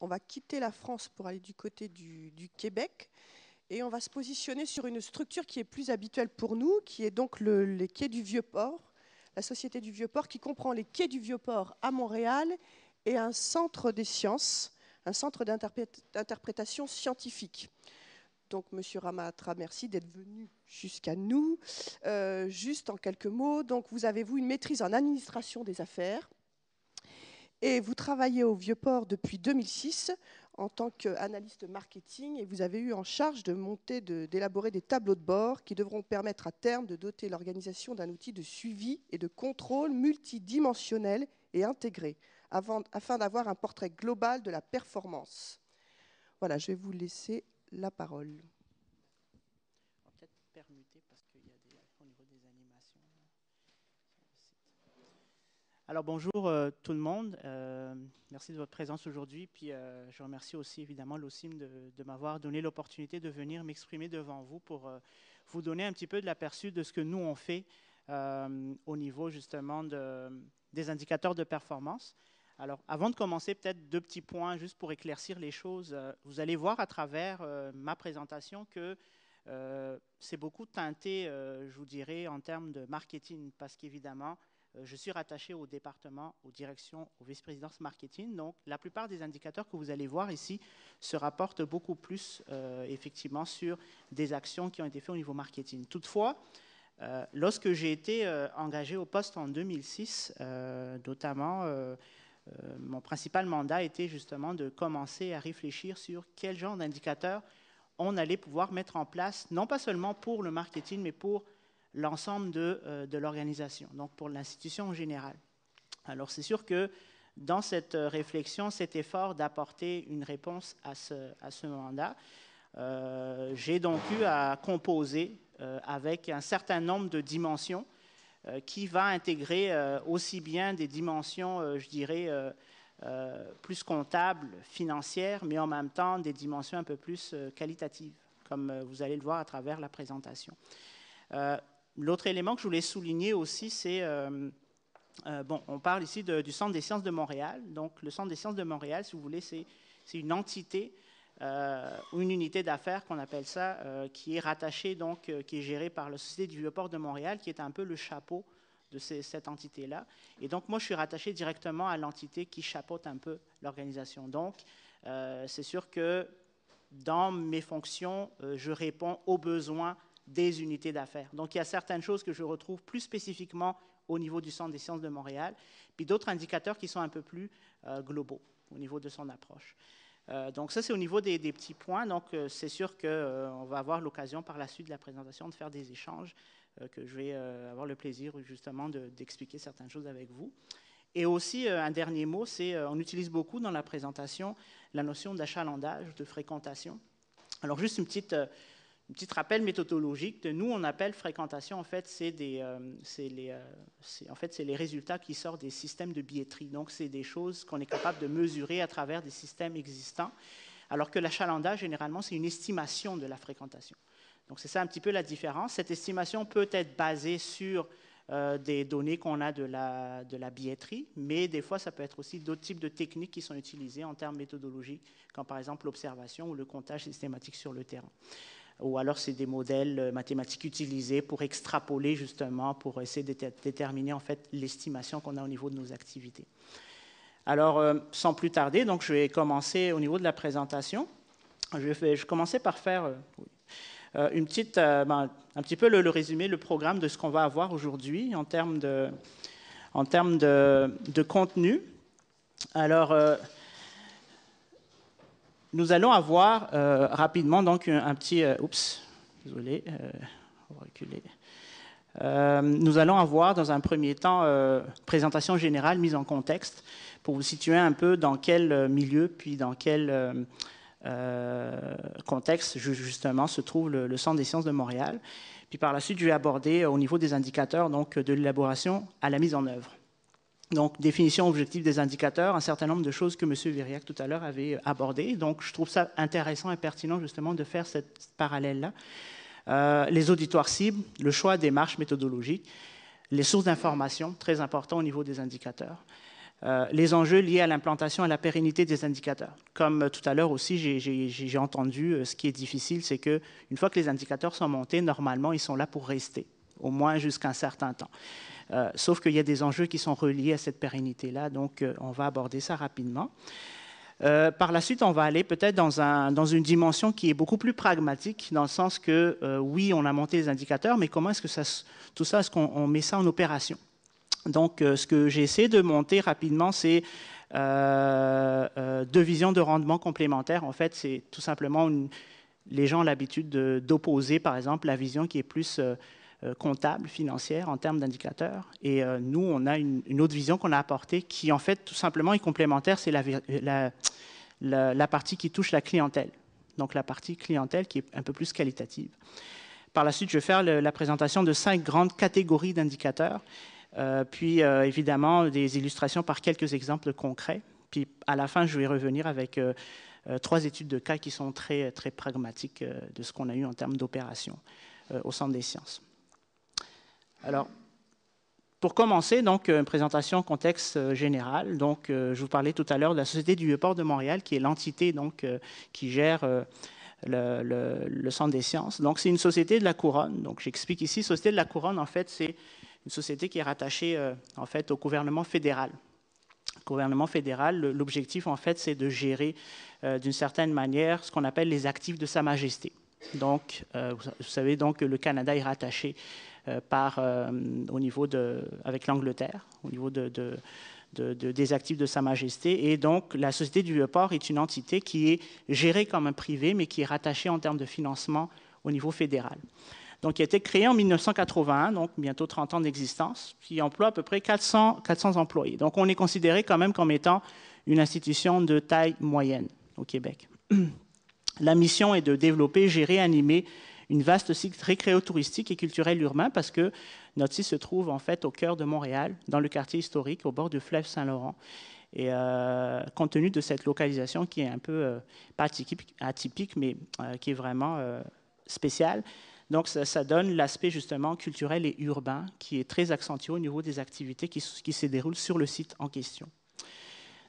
On va quitter la France pour aller du côté du, Québec et on va se positionner sur une structure qui est plus habituelle pour nous, qui est donc les quais du Vieux-Port, la Société du Vieux-Port, qui comprend les quais du Vieux-Port à Montréal et un centre des sciences, un centre d'interprétation scientifique. Donc, Monsieur Ramatra, merci d'être venu jusqu'à nous. Euh, juste en quelques mots, donc vous avez vous une maîtrise en administration des affaires et vous travaillez au Vieux-Port depuis 2006 en tant qu'analyste marketing et vous avez eu en charge de monter, d'élaborer des tableaux de bord qui devront permettre à terme de doter l'organisation d'un outil de suivi et de contrôle multidimensionnel et intégré afin d'avoir un portrait global de la performance. Voilà, je vais vous laisser la parole. On va peut-être permuter parce qu'il y a des, au niveau des animations. Alors bonjour euh, tout le monde, euh, merci de votre présence aujourd'hui. Puis euh, je remercie aussi évidemment l'OSIM de, m'avoir donné l'opportunité de venir m'exprimer devant vous pour vous donner un petit peu de l'aperçu de ce que nous on fait au niveau justement de, des indicateurs de performance. Alors, avant de commencer, peut-être deux petits points juste pour éclaircir les choses. Vous allez voir à travers ma présentation que c'est beaucoup teinté, je vous dirais, en termes de marketing, parce qu'évidemment, je suis rattaché au département, aux directions, aux vice-présidences marketing. Donc, la plupart des indicateurs que vous allez voir ici se rapportent beaucoup plus, effectivement, sur des actions qui ont été faites au niveau marketing. Toutefois, lorsque j'ai été engagé au poste en 2006, notamment euh, mon principal mandat était justement de commencer à réfléchir sur quel genre d'indicateurs on allait pouvoir mettre en place, non pas seulement pour le marketing, mais pour l'ensemble de, euh, l'organisation, donc pour l'institution en général. Alors c'est sûr que dans cette réflexion, cet effort d'apporter une réponse à ce, mandat, euh, j'ai donc eu à composer avec un certain nombre de dimensions euh, qui va intégrer euh, aussi bien des dimensions, euh, je dirais, plus comptables, financières, mais en même temps des dimensions un peu plus qualitatives, comme vous allez le voir à travers la présentation. L'autre élément que je voulais souligner aussi, c'est, bon, on parle ici du Centre des sciences de Montréal. Donc, le Centre des sciences de Montréal, si vous voulez, c'est une entité euh, une unité d'affaires qu'on appelle ça, euh, qui est rattachée, donc, euh, qui est gérée par la Société du Vieux-Port de Montréal, qui est un peu le chapeau de cette entité-là. Et donc, moi, je suis rattaché directement à l'entité qui chapeaute un peu l'organisation. Donc, c'est sûr que dans mes fonctions, je réponds aux besoins des unités d'affaires. Donc, il y a certaines choses que je retrouve plus spécifiquement au niveau du Centre des sciences de Montréal, puis d'autres indicateurs qui sont un peu plus globaux au niveau de son approche. Euh, donc ça, c'est au niveau des, petits points. Donc euh, c'est sûr qu'on euh, va avoir l'occasion par la suite de la présentation de faire des échanges, que je vais avoir le plaisir justement d'expliquer certaines choses avec vous. Et aussi, un dernier mot, c'est on utilise beaucoup dans la présentation la notion d'achalandage, de fréquentation. Alors juste une petite un petit rappel méthodologique de nous, on appelle fréquentation, en fait, c'est euh, les, euh, en fait, les résultats qui sortent des systèmes de billetterie. Donc, c'est des choses qu'on est capable de mesurer à travers des systèmes existants, alors que l'achalandage, généralement, c'est une estimation de la fréquentation. Donc, c'est ça un petit peu la différence. Cette estimation peut être basée sur euh, des données qu'on a de la billetterie, mais des fois, ça peut être aussi d'autres types de techniques qui sont utilisées en termes méthodologiques, comme par exemple l'observation ou le comptage systématique sur le terrain ou alors c'est des modèles euh, mathématiques utilisés pour extrapoler justement, pour essayer de déterminer en fait l'estimation qu'on a au niveau de nos activités. Alors, euh, sans plus tarder, donc je vais commencer au niveau de la présentation. Je vais, je commencer par faire euh, une petite, ben, un petit peu le, résumé, le programme de ce qu'on va avoir aujourd'hui en termes de, en termes de, de contenu. Alors, nous allons avoir euh, rapidement donc un, petit... Euh, oups, désolé, euh, on reculer. nous allons avoir dans un premier temps présentation générale, mise en contexte, pour vous situer un peu dans quel milieu, puis dans quel contexte justement se trouve le, le, Centre des sciences de Montréal. Puis par la suite, je vais aborder au niveau des indicateurs, donc de l'élaboration à la mise en œuvre. Donc, définition objective des indicateurs, un certain nombre de choses que M. Viriac tout à l'heure avait abordées. Donc, je trouve ça intéressant et pertinent justement de faire cette parallèle-là. Euh, les auditoires cibles, le choix des marches méthodologiques, les sources d'information, très important au niveau des indicateurs. les enjeux liés à l'implantation et à la pérennité des indicateurs. Comme tout à l'heure aussi, j'ai entendu, ce qui est difficile, c'est qu'une fois que les indicateurs sont montés, normalement, ils sont là pour rester, au moins jusqu'à un certain temps. Sauf qu'il y a des enjeux qui sont reliés à cette pérennité-là, donc on va aborder ça rapidement. Euh, par la suite, on va aller peut-être dans, un, dans, une dimension qui est beaucoup plus pragmatique, dans le sens que, euh, oui, on a monté les indicateurs, mais comment est-ce que ça, tout ça, est-ce qu'on met ça en opération? Donc, euh, ce que j'ai essayé de monter rapidement, c'est deux visions de rendement complémentaires. En fait, c'est tout simplement, les gens ont l'habitude d'opposer, par exemple, la vision qui est plus euh, comptable, financière, en termes d'indicateurs. Et euh, nous, on a une, autre vision qu'on a apportée qui, en fait, tout simplement est complémentaire, c'est la, la, partie qui touche la clientèle. Donc la partie clientèle qui est un peu plus qualitative. Par la suite, je vais faire la présentation de cinq grandes catégories d'indicateurs, euh, puis évidemment des illustrations par quelques exemples concrets. Puis à la fin, je vais revenir avec trois études de cas qui sont très, très pragmatiques de ce qu'on a eu en termes d'opération au Centre des sciences. Alors, pour commencer, donc, une présentation contexte euh, général. Donc, euh, je vous parlais tout à l'heure de la Société du Vieux-Port de Montréal, qui est l'entité donc, euh, qui gère le, Centre des sciences. Donc, c'est une société de la couronne. Donc, j'explique ici, Société de la couronne, en fait, c'est une société qui est rattachée en fait, au gouvernement fédéral. gouvernement fédéral, l'objectif, en fait, c'est de gérer d'une certaine manière ce qu'on appelle les actifs de Sa Majesté. Donc, vous savez donc que le Canada est rattaché euh, par, euh, au niveau de, avec l'Angleterre, au niveau de, des actifs de Sa Majesté. Et donc, la Société du Vieux-Port est une entité qui est gérée comme un privé, mais qui est rattachée en termes de financement au niveau fédéral. Donc, qui a été créée en 1981, donc bientôt 30 ans d'existence, qui emploie à peu près 400, 400 employés. Donc, on est considéré quand même comme étant une institution de taille moyenne au Québec. La mission est de développer, gérer, animer une vaste site récréo-touristique et culturel urbain parce que notre site se trouve en fait au cœur de Montréal, dans le quartier historique, au bord du fleuve Saint-Laurent. Et euh, compte tenu de cette localisation qui est un peu, euh, pas atypique, mais euh, qui est vraiment spéciale, donc ça, donne l'aspect justement culturel et urbain qui est très accentué au niveau des activités qui se déroulent sur le site en question.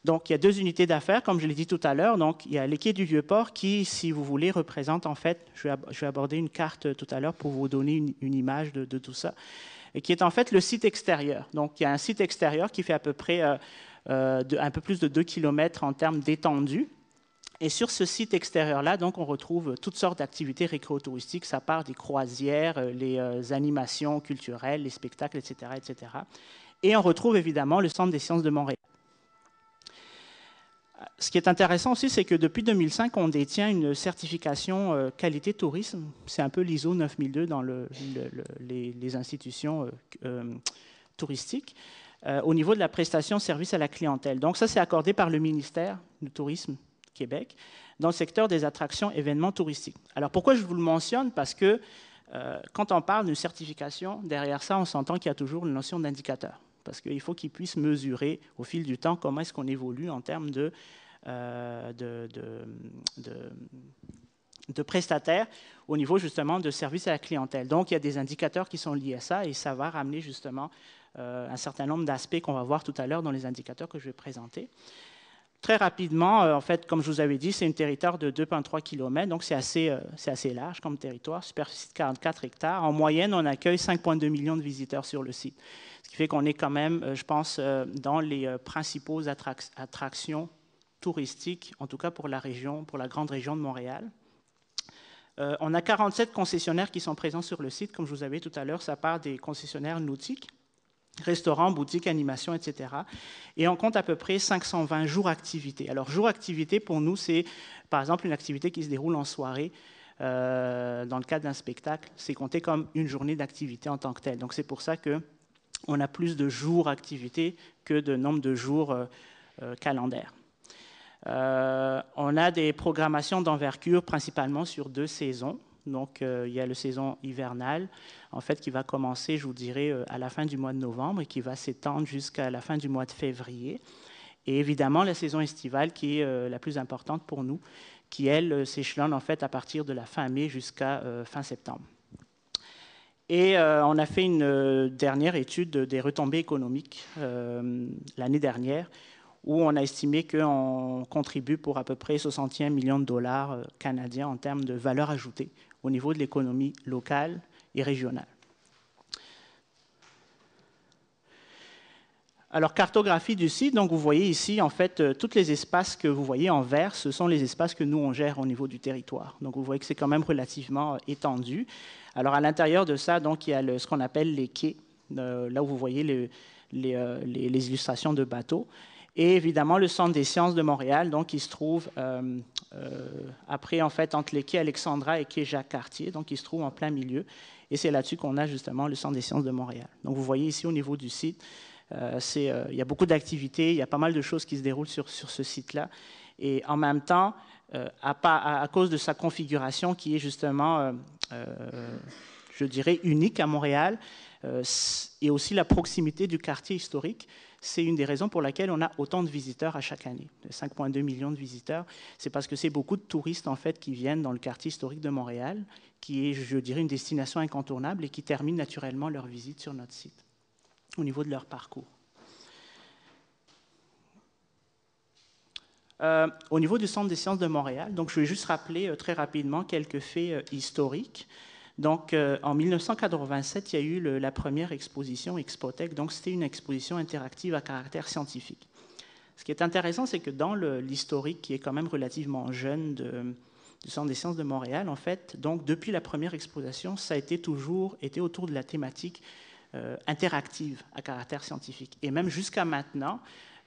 Donc, il y a deux unités d'affaires, comme je l'ai dit tout à l'heure. Donc, il y a les quais du Vieux-Port qui, si vous voulez, représente en fait, je vais, aborder une carte tout à l'heure pour vous donner une, image de, tout ça, et qui est en fait le site extérieur. Donc, il y a un site extérieur qui fait à peu près euh, euh, un peu plus de 2 km en termes d'étendue. Et sur ce site extérieur-là, donc, on retrouve toutes sortes d'activités récréotouristiques. Ça part des croisières, euh, les animations culturelles, les spectacles, etc., etc. Et on retrouve évidemment le Centre des sciences de Montréal ce qui est intéressant aussi, c'est que depuis 2005, on détient une certification euh, qualité tourisme. C'est un peu l'ISO 9002 dans les, institutions euh, euh, touristiques au niveau de la prestation service à la clientèle. Donc ça, c'est accordé par le ministère du Tourisme Québec dans le secteur des attractions événements touristiques. Alors pourquoi je vous le mentionne? Parce que quand on parle d'une certification, derrière ça, on s'entend qu'il y a toujours une notion d'indicateur parce qu'il faut qu'ils puissent mesurer au fil du temps comment est-ce qu'on évolue en termes de, euh, de, prestataires au niveau justement de service à la clientèle. Donc, il y a des indicateurs qui sont liés à ça et ça va ramener justement euh, un certain nombre d'aspects qu'on va voir tout à l'heure dans les indicateurs que je vais présenter. Très rapidement, euh, en fait, comme je vous avais dit, c'est un territoire de 2,3 km, donc c'est assez, assez large comme territoire, superficie de 44 hectares. En moyenne, on accueille 5,2 millions de visiteurs sur le site. Ce qui fait qu'on est quand même, euh, je pense, euh, dans les euh, principaux attractions touristiques, en tout cas pour la région, pour la grande région de Montréal. on a 47 concessionnaires qui sont présents sur le site, comme je vous avais tout à l'heure, ça part des concessionnaires nautiques, restaurants, boutiques, animations, etc. Et on compte à peu près 520 jours d'activité. Alors, jours d'activité, pour nous, c'est par exemple une activité qui se déroule en soirée. dans le cadre d'un spectacle, c'est compté comme une journée d'activité en tant que telle. Donc, c'est pour ça que on a plus de jours d'activité que de nombre de jours euh, euh, calendaires. Euh, on a des programmations d'envergure principalement sur deux saisons. Donc, il y a la saison hivernale, en fait, qui va commencer, je vous dirais, à la fin du mois de novembre et qui va s'étendre jusqu'à la fin du mois de février. Et évidemment, la saison estivale, qui est la plus importante pour nous, qui, elle, s'échelonne en fait à partir de la fin mai jusqu'à fin septembre. Et on a fait une dernière étude des retombées économiques l'année dernière, où on a estimé qu'on contribue pour à peu près 61 millions de dollars canadiens en termes de valeur ajoutée au niveau de l'économie locale et. Alors, cartographie du site, donc vous voyez ici, en fait, euh, tous les espaces que vous voyez en vert, ce sont les espaces que nous, on gère au niveau du territoire. Donc, vous voyez que c'est quand même relativement euh, étendu. Alors, à l'intérieur de ça, donc, il y a ce qu'on appelle les quais, euh, là où vous voyez les, les, illustrations de bateaux. Et évidemment, le Centre des sciences de Montréal, donc, il se trouve après, en fait, entre les quais Alexandra et quai Jacques-Cartier, donc, il se trouve en plein milieu. Et c'est là-dessus qu'on a justement le Centre des sciences de Montréal. Donc, vous voyez ici au niveau du site, euh, euh, il y a beaucoup d'activités, il y a pas mal de choses qui se déroulent sur, ce site-là. Et en même temps, euh, à, à, cause de sa configuration qui est justement, je dirais, unique à Montréal, et aussi la proximité du quartier historique, c'est une des raisons pour laquelle on a autant de visiteurs à chaque année. 5,2 millions de visiteurs, c'est parce que c'est beaucoup de touristes en fait qui viennent dans le quartier historique de Montréal, qui est, je dirais, une destination incontournable et qui terminent naturellement leur visite sur notre site au niveau de leur parcours. Euh, au niveau du Centre des sciences de Montréal, donc je vais juste rappeler euh, très rapidement quelques faits euh, historiques. Donc, en 1987, il y a eu la première exposition Expotech. Donc, c'était une exposition interactive à caractère scientifique. Ce qui est intéressant, c'est que dans l'historique, qui est quand même relativement jeune du Centre des sciences de Montréal, en fait, donc depuis la première exposition, ça a été toujours été autour de la thématique euh, interactive à caractère scientifique. Et même jusqu'à maintenant,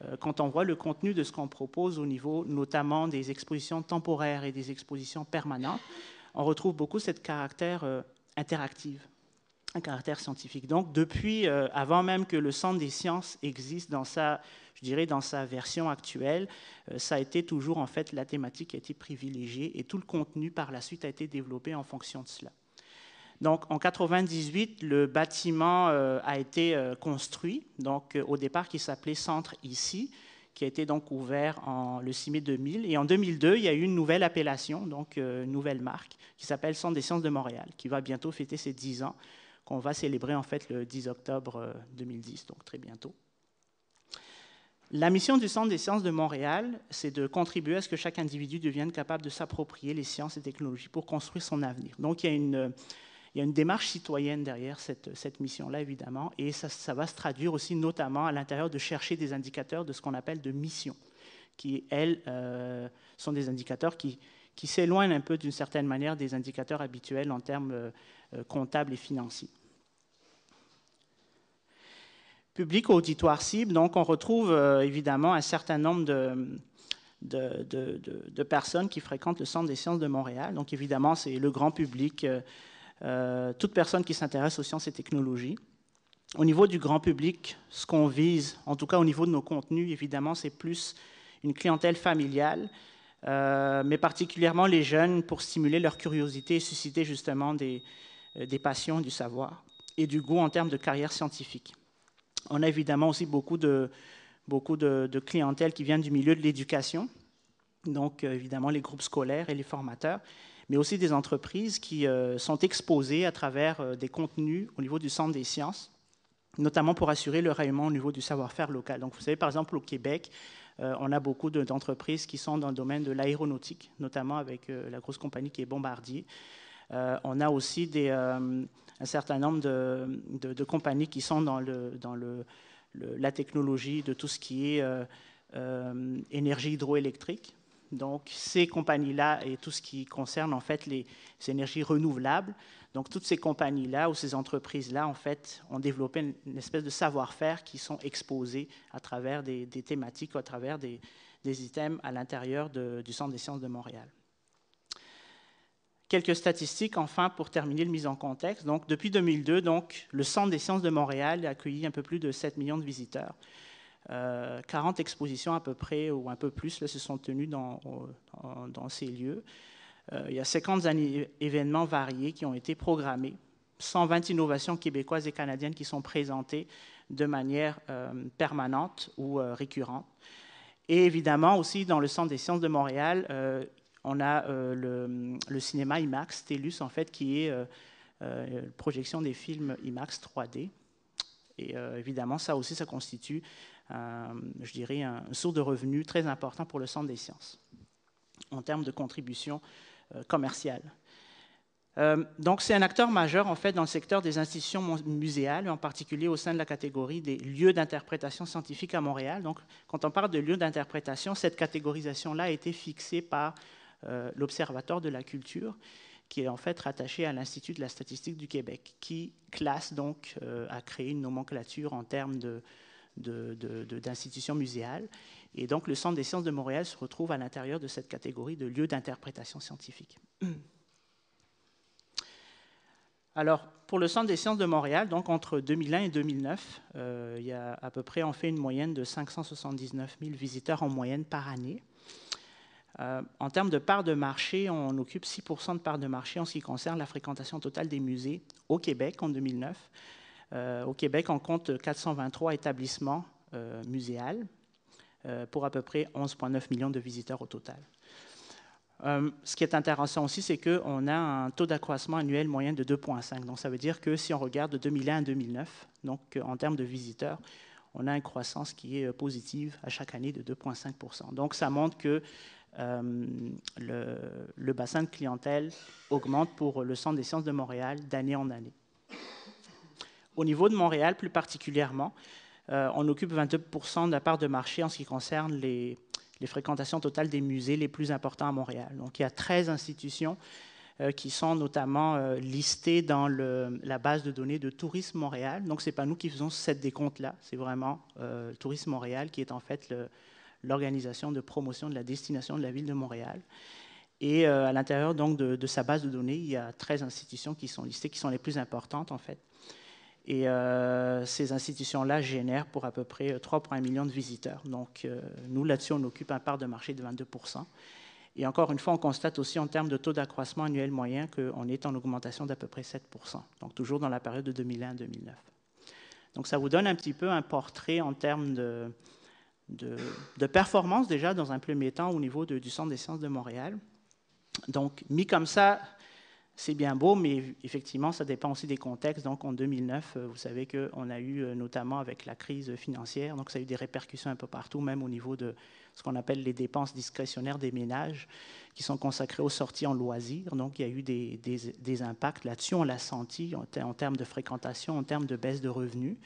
euh, quand on voit le contenu de ce qu'on propose au niveau notamment des expositions temporaires et des expositions permanentes, on retrouve beaucoup cette caractère euh, interactive, un caractère scientifique. Donc, depuis, avant même que le Centre des sciences existe dans sa, je dirais, dans sa version actuelle, ça a été toujours en fait la thématique qui a été privilégiée et tout le contenu par la suite a été développé en fonction de cela. Donc, en 98, le bâtiment euh, a été euh, construit, donc euh, au départ qui s'appelait Centre ici, qui a été donc ouvert en le 6 mai 2000. Et en 2002, il y a eu une nouvelle appellation, donc une nouvelle marque, qui s'appelle Centre des sciences de Montréal, qui va bientôt fêter ses 10 ans, qu'on va célébrer en fait le 10 octobre 2010, donc très bientôt. La mission du Centre des sciences de Montréal, c'est de contribuer à ce que chaque individu devienne capable de s'approprier les sciences et technologies pour construire son avenir. Donc, il y a une démarche citoyenne derrière cette, mission-là, évidemment, et ça, va se traduire aussi notamment à l'intérieur de chercher des indicateurs de ce qu'on appelle de mission, qui, elles, euh, sont des indicateurs qui, s'éloignent un peu d'une certaine manière des indicateurs habituels en termes euh, euh, comptables et financiers. Public auditoire cible, donc on retrouve évidemment un certain nombre de, personnes qui fréquentent le Centre des sciences de Montréal. Donc évidemment, c'est le grand public, euh, toute personne qui s'intéresse aux sciences et technologies. Au niveau du grand public, ce qu'on vise, en tout cas au niveau de nos contenus, évidemment, c'est plus une clientèle familiale, euh, mais particulièrement les jeunes pour stimuler leur curiosité et susciter justement euh, des passions, du savoir et du goût en termes de carrière scientifique. On a évidemment aussi beaucoup de, beaucoup de, clientèle qui vient du milieu de l'éducation, donc évidemment les groupes scolaires et les formateurs, mais aussi des entreprises qui euh, sont exposées à travers euh, des contenus au niveau du Centre des sciences, notamment pour assurer le rayonnement au niveau du savoir-faire local. Donc, vous savez, par exemple, au Québec, euh, on a beaucoup d'entreprises qui sont dans le domaine de l'aéronautique, notamment avec la grosse compagnie qui est Bombardier. On a aussi des, un certain nombre de, compagnies qui sont dans, la technologie de tout ce qui est énergie hydroélectrique. Donc, ces compagnies-là et tout ce qui concerne en fait les, énergies renouvelables, donc toutes ces compagnies-là ou ces entreprises-là, en fait, ont développé une, espèce de savoir-faire qui sont exposés à travers des, thématiques, à travers des, items à l'intérieur du Centre des sciences de Montréal. Quelques statistiques, enfin, pour terminer le mise en contexte. Donc, depuis 2002, donc, le Centre des sciences de Montréal a accueilli un peu plus de 7 millions de visiteurs. 40 euh, expositions à peu près, ou un peu plus, se sont tenues dans, dans ces lieux. Euh, il y a 50 événements variés qui ont été programmés, 120 innovations québécoises et canadiennes qui sont présentées de manière euh, permanente ou récurrente. Et évidemment, aussi dans le Centre des sciences de Montréal, on a le, le, cinéma IMAX, TELUS, en fait, qui est projection des films IMAX 3D. Et évidemment, ça aussi, ça constitue, je dirais, un source de revenus très important pour le Centre des sciences en termes de contribution commerciale. Euh, donc, c'est un acteur majeur en fait dans le secteur des institutions muséales, en particulier au sein de la catégorie des lieux d'interprétation scientifique à Montréal. Donc, quand on parle de lieux d'interprétation, cette catégorisation-là a été fixée par euh, l'Observatoire de la culture, qui est en fait rattaché à l'Institut de la statistique du Québec, qui classe donc, euh, a créé une nomenclature en termes d'institutions muséales. Et donc, le Centre des sciences de Montréal se retrouve à l'intérieur de cette catégorie de lieux d'interprétation scientifique. Alors, pour le Centre des sciences de Montréal, donc entre 2001 et 2009, euh, il y a à peu près, on fait une moyenne de 579 000 visiteurs en moyenne par année. Euh, en termes de part de marché, on occupe 6% de part de marché en ce qui concerne la fréquentation totale des musées au Québec en 2009. Euh, au Québec, on compte 423 établissements muséals pour à peu près 11,9 millions de visiteurs au total. Euh, ce qui est intéressant aussi, c'est qu'on a un taux d'accroissement annuel moyen de 2,5. Donc, ça veut dire que si on regarde de 2001 à 2009, donc euh, en termes de visiteurs, on a une croissance qui est euh, positive à chaque année de 2,5 Donc, ça montre que le, le, bassin de clientèle augmente pour le Centre des sciences de Montréal d'année en année. Au niveau de Montréal, plus particulièrement, on occupe 22% de la part de marché en ce qui concerne les fréquentations totales des musées les plus importants à Montréal. Donc, il y a 13 institutions euh, qui sont notamment euh, listées dans la base de données de Tourisme Montréal. Donc, ce n'est pas nous qui faisons cette décompte-là, c'est vraiment euh, Tourisme Montréal qui est en fait l'organisation de promotion de la destination de la ville de Montréal. Et à l'intérieur donc de, sa base de données, il y a 13 institutions qui sont listées, qui sont les plus importantes en fait. Et euh, ces institutions-là génèrent pour à peu près 3,1 millions de visiteurs. Donc, euh, nous, là-dessus, on occupe un part de marché de 22 Et encore une fois, on constate aussi en termes de taux d'accroissement annuel moyen qu'on est en augmentation d'à peu près 7 donc toujours dans la période de 2001 2009. Donc, ça vous donne un petit peu un portrait en termes de, de, performance déjà dans un premier temps au niveau du Centre des sciences de Montréal. Donc, mis comme ça, c'est bien beau, mais effectivement, ça dépend aussi des contextes. Donc, en 2009, euh, vous savez qu'on a eu, euh, notamment avec la crise financière, donc ça a eu des répercussions un peu partout, même au niveau de ce qu'on appelle les dépenses discrétionnaires des ménages, qui sont consacrées aux sorties en loisirs. Donc, il y a eu des, impacts là-dessus. On l'a senti en, termes de fréquentation, en termes de baisse de revenus.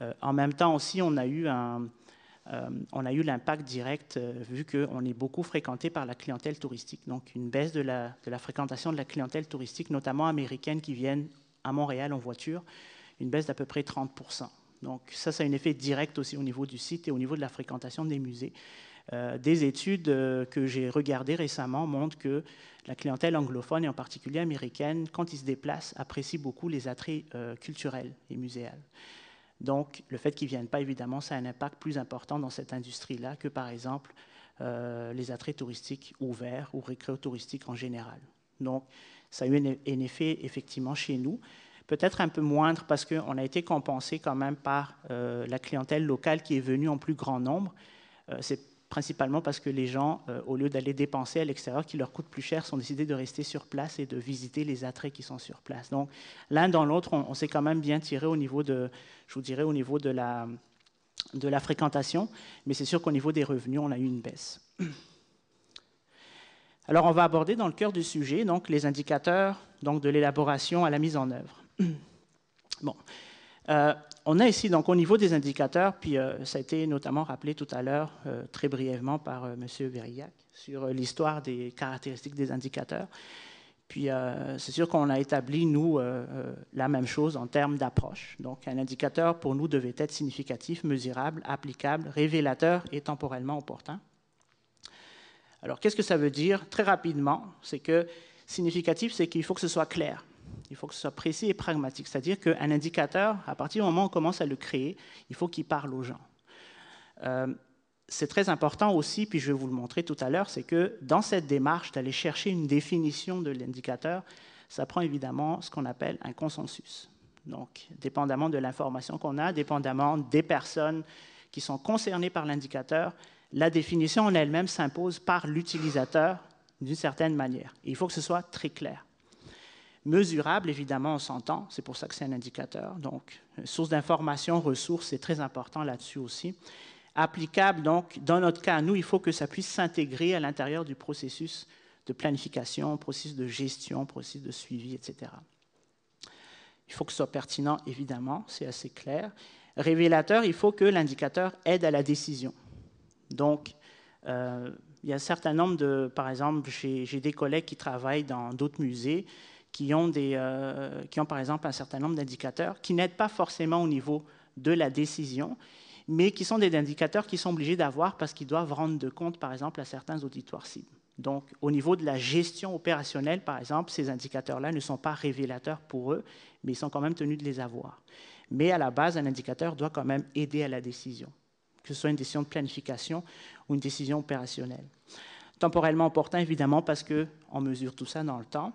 Euh, en même temps aussi, on a eu un euh, on a eu l'impact direct euh, vu qu'on est beaucoup fréquenté par la clientèle touristique. Donc une baisse de la, fréquentation de la clientèle touristique, notamment américaine qui viennent à Montréal en voiture, une baisse d'à peu près 30% Donc ça, ça a un effet direct aussi au niveau du site et au niveau de la fréquentation des musées. Euh, des études que j'ai regardées récemment montrent que la clientèle anglophone et en particulier américaine, quand ils se déplacent, apprécie beaucoup les attraits culturels et muséals. Donc, le fait qu'ils ne viennent pas, évidemment, ça a un impact plus important dans cette industrie-là que, par exemple, euh, les attraits touristiques ouverts ou récréo-touristiques en général. Donc, ça a eu un, effet, effectivement, chez nous. Peut-être un peu moindre parce qu'on a été compensé quand même par euh, la clientèle locale qui est venue en plus grand nombre. Euh, principalement parce que les gens, euh, au lieu d'aller dépenser à l'extérieur, qui leur coûte plus cher, sont décidés de rester sur place et de visiter les attraits qui sont sur place. Donc, l'un dans l'autre, on, s'est quand même bien tiré au niveau de, je vous au niveau de la, de la fréquentation, mais c'est sûr qu'au niveau des revenus, on a eu une baisse. Alors, on va aborder dans le cœur du sujet donc les indicateurs donc de l'élaboration à la mise en œuvre. Bon, euh, on a ici, donc, au niveau des indicateurs, puis euh, ça a été notamment rappelé tout à l'heure, euh, très brièvement, par M. Verillac, sur l'histoire des caractéristiques des indicateurs. Puis, c'est sûr qu'on a établi, nous, la même chose en termes d'approche. Donc, un indicateur, pour nous, devait être significatif, mesurable, applicable, révélateur et temporellement opportun. Alors, qu'est-ce que ça veut dire? Très rapidement, c'est que significatif, c'est qu'il faut que ce soit clair. Il faut que ce soit précis et pragmatique. C'est-à-dire qu'un indicateur, à partir du moment où on commence à le créer, il faut qu'il parle aux gens. Euh, c'est très important aussi, puis je vais vous le montrer tout à l'heure, c'est que dans cette démarche d'aller chercher une définition de l'indicateur, ça prend évidemment ce qu'on appelle un consensus. Donc, dépendamment de l'information qu'on a, dépendamment des personnes qui sont concernées par l'indicateur, la définition en elle-même s'impose par l'utilisateur d'une certaine manière. il faut que ce soit très clair. Mesurable, évidemment, on s'entend, c'est pour ça que c'est un indicateur. Donc, source d'information, ressources, c'est très important là-dessus aussi. Applicable, donc, dans notre cas, nous, il faut que ça puisse s'intégrer à l'intérieur du processus de planification, processus de gestion, processus de suivi, etc. Il faut que ce soit pertinent, évidemment, c'est assez clair. Révélateur, il faut que l'indicateur aide à la décision. Donc, euh, il y a un certain nombre de, par exemple, j'ai des collègues qui travaillent dans d'autres musées qui ont, des, euh, qui ont par exemple un certain nombre d'indicateurs qui n'aident pas forcément au niveau de la décision, mais qui sont des indicateurs qu'ils sont obligés d'avoir parce qu'ils doivent rendre de compte, par exemple, à certains auditoires cibles. Donc, au niveau de la gestion opérationnelle, par exemple, ces indicateurs-là ne sont pas révélateurs pour eux, mais ils sont quand même tenus de les avoir. Mais à la base, un indicateur doit quand même aider à la décision, que ce soit une décision de planification ou une décision opérationnelle. Temporellement important, évidemment, parce qu'on mesure tout ça dans le temps.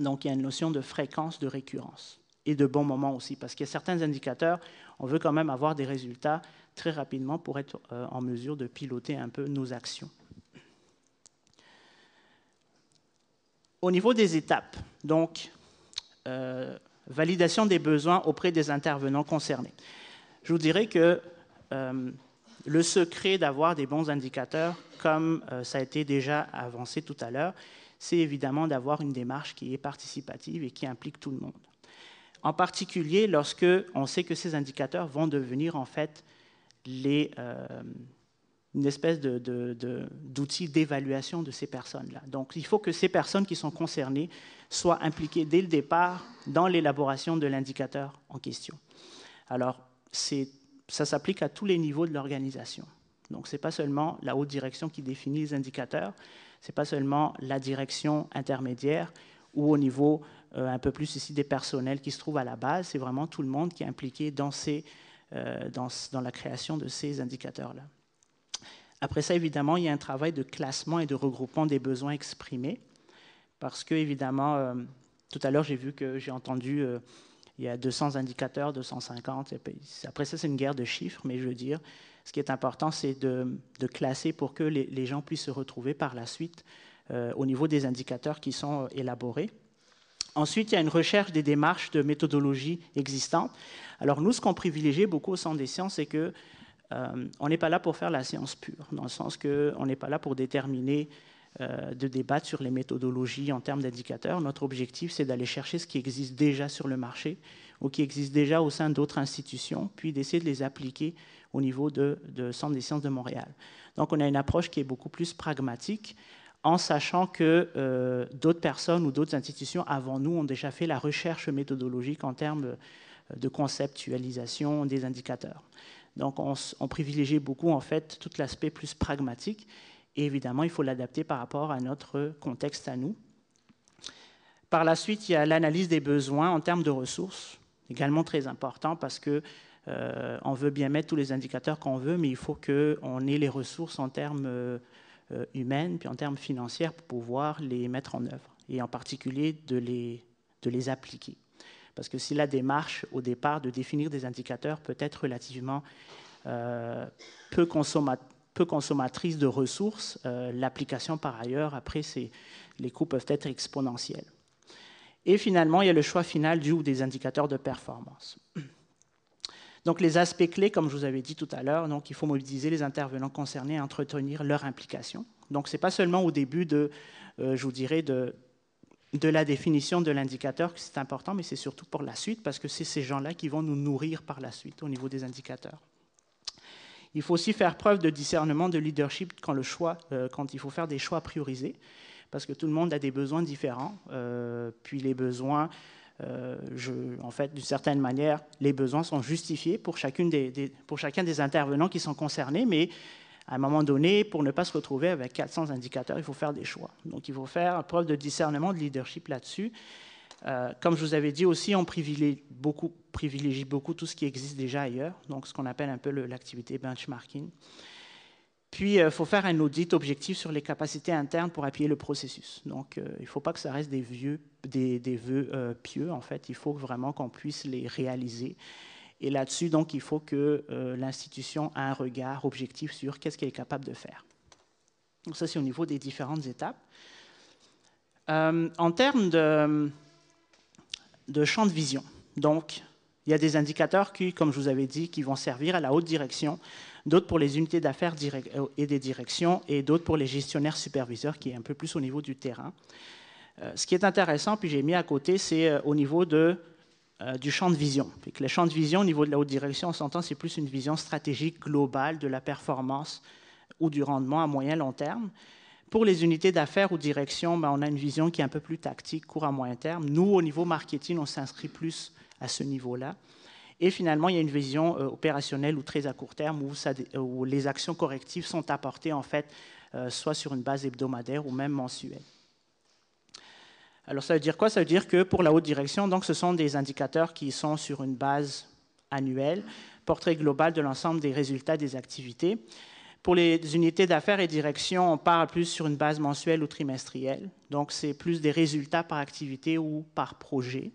Donc, il y a une notion de fréquence, de récurrence et de bon moment aussi, parce qu'il y a certains indicateurs, on veut quand même avoir des résultats très rapidement pour être euh, en mesure de piloter un peu nos actions. Au niveau des étapes, donc, euh, validation des besoins auprès des intervenants concernés. Je vous dirais que euh, le secret d'avoir des bons indicateurs, comme ça a été déjà avancé tout à l'heure, c'est évidemment d'avoir une démarche qui est participative et qui implique tout le monde. En particulier lorsque on sait que ces indicateurs vont devenir en fait euh, une espèce d'outil d'évaluation de ces personnes-là. Donc il faut que ces personnes qui sont concernées soient impliquées dès le départ dans l'élaboration de l'indicateur en question. Alors ça s'applique à tous les niveaux de l'organisation. Donc ce n'est pas seulement la haute direction qui définit les indicateurs, ce n'est pas seulement la direction intermédiaire ou au niveau euh, un peu plus ici des personnels qui se trouvent à la base, c'est vraiment tout le monde qui est impliqué dans, euh, dans, la création de ces indicateurs-là. Après ça, évidemment, il y a un travail de classement et de regroupement des besoins exprimés, parce que, évidemment, euh, tout à l'heure, j'ai vu que j'ai entendu, il y a 200 indicateurs, 250. Après ça, c'est une guerre de chiffres, mais je veux dire, ce qui est important, c'est de, classer pour que les, gens puissent se retrouver par la suite euh, au niveau des indicateurs qui sont euh, élaborés. Ensuite, il y a une recherche des démarches de méthodologie existantes. Alors nous, ce qu'on privilégie beaucoup au Centre des sciences, c'est que euh, on n'est pas là pour faire la science pure, dans le sens qu'on n'est pas là pour déterminer, de débattre sur les méthodologies en termes d'indicateurs. Notre objectif, c'est d'aller chercher ce qui existe déjà sur le marché ou qui existe déjà au sein d'autres institutions, puis d'essayer de les appliquer au niveau de, Centre des sciences de Montréal. Donc on a une approche qui est beaucoup plus pragmatique en sachant que euh, d'autres personnes ou d'autres institutions avant nous ont déjà fait la recherche méthodologique en termes euh, de conceptualisation des indicateurs. Donc on, on privilégie beaucoup en fait tout l'aspect plus pragmatique et évidemment il faut l'adapter par rapport à notre contexte à nous. Par la suite, il y a l'analyse des besoins en termes de ressources, également très important parce que euh, on veut bien mettre tous les indicateurs qu'on veut, mais il faut qu'on ait les ressources en termes euh, humaines puis en termes financiers pour pouvoir les mettre en œuvre, et en particulier de les, appliquer. Parce que si la démarche au départ de définir des indicateurs peut être relativement euh, peu, peu, consommatrice de ressources, l'application par ailleurs, après, les coûts peuvent être exponentiels. Et finalement, il y a le choix final du ou des indicateurs de performance. Donc les aspects clés, comme je vous avais dit tout à l'heure, donc il faut mobiliser les intervenants concernés à entretenir leur implication. Donc ce n'est pas seulement au début de, euh, je vous dirais, de, de la définition de l'indicateur que c'est important, mais c'est surtout pour la suite, parce que c'est ces gens-là qui vont nous nourrir par la suite au niveau des indicateurs. Il faut aussi faire preuve de discernement, de leadership euh, quand il faut faire des choix priorisés, parce que tout le monde a des besoins différents, euh, puis les besoins euh, je, en fait, d'une certaine manière, les besoins sont justifiés pour, pour chacun des intervenants qui sont concernés, mais à un moment donné, pour ne pas se retrouver avec 400 indicateurs, il faut faire des choix. Donc il faut faire preuve de discernement, de leadership là-dessus. Euh, comme je vous avais dit aussi, on privilégie beaucoup, tout ce qui existe déjà ailleurs, donc ce qu'on appelle un peu l'activité benchmarking. Puis, il euh, faut faire un audit objectif sur les capacités internes pour appuyer le processus. Donc, euh, il ne faut pas que ça reste des, vieux, vœux pieux, en fait. Il faut vraiment qu'on puisse les réaliser. Et là-dessus, donc, il faut que l'institution ait un regard objectif sur qu'est-ce qu'elle est capable de faire. Donc, ça, c'est au niveau des différentes étapes. en termes de de champ de vision. Donc, il y a des indicateurs qui, comme je vous avais dit, qui vont servir à la haute direction, d'autres pour les unités d'affaires euh, et des directions, et d'autres pour les gestionnaires superviseurs, qui est un peu plus au niveau du terrain. Euh, ce qui est intéressant, puis j'ai mis à côté, c'est euh, au niveau de, du champ de vision. que le champ de vision au niveau de la haute direction, on s'entend, c'est plus une vision stratégique globale de la performance ou du rendement à moyen long terme. Pour les unités d'affaires ou direction, ben, on a une vision qui est un peu plus tactique, court à moyen terme. Nous, au niveau marketing, on s'inscrit plus à ce niveau-là. Et finalement, il y a une vision euh, opérationnelle ou très à court terme où, les actions correctives sont apportées en fait euh, soit sur une base hebdomadaire ou même mensuelle. Alors ça veut dire quoi? Ça veut dire que pour la haute direction, donc, ce sont des indicateurs qui sont sur une base annuelle, portrait global de l'ensemble des résultats des activités. Pour les unités d'affaires et direction, on parle plus sur une base mensuelle ou trimestrielle. Donc c'est plus des résultats par activité ou par projet.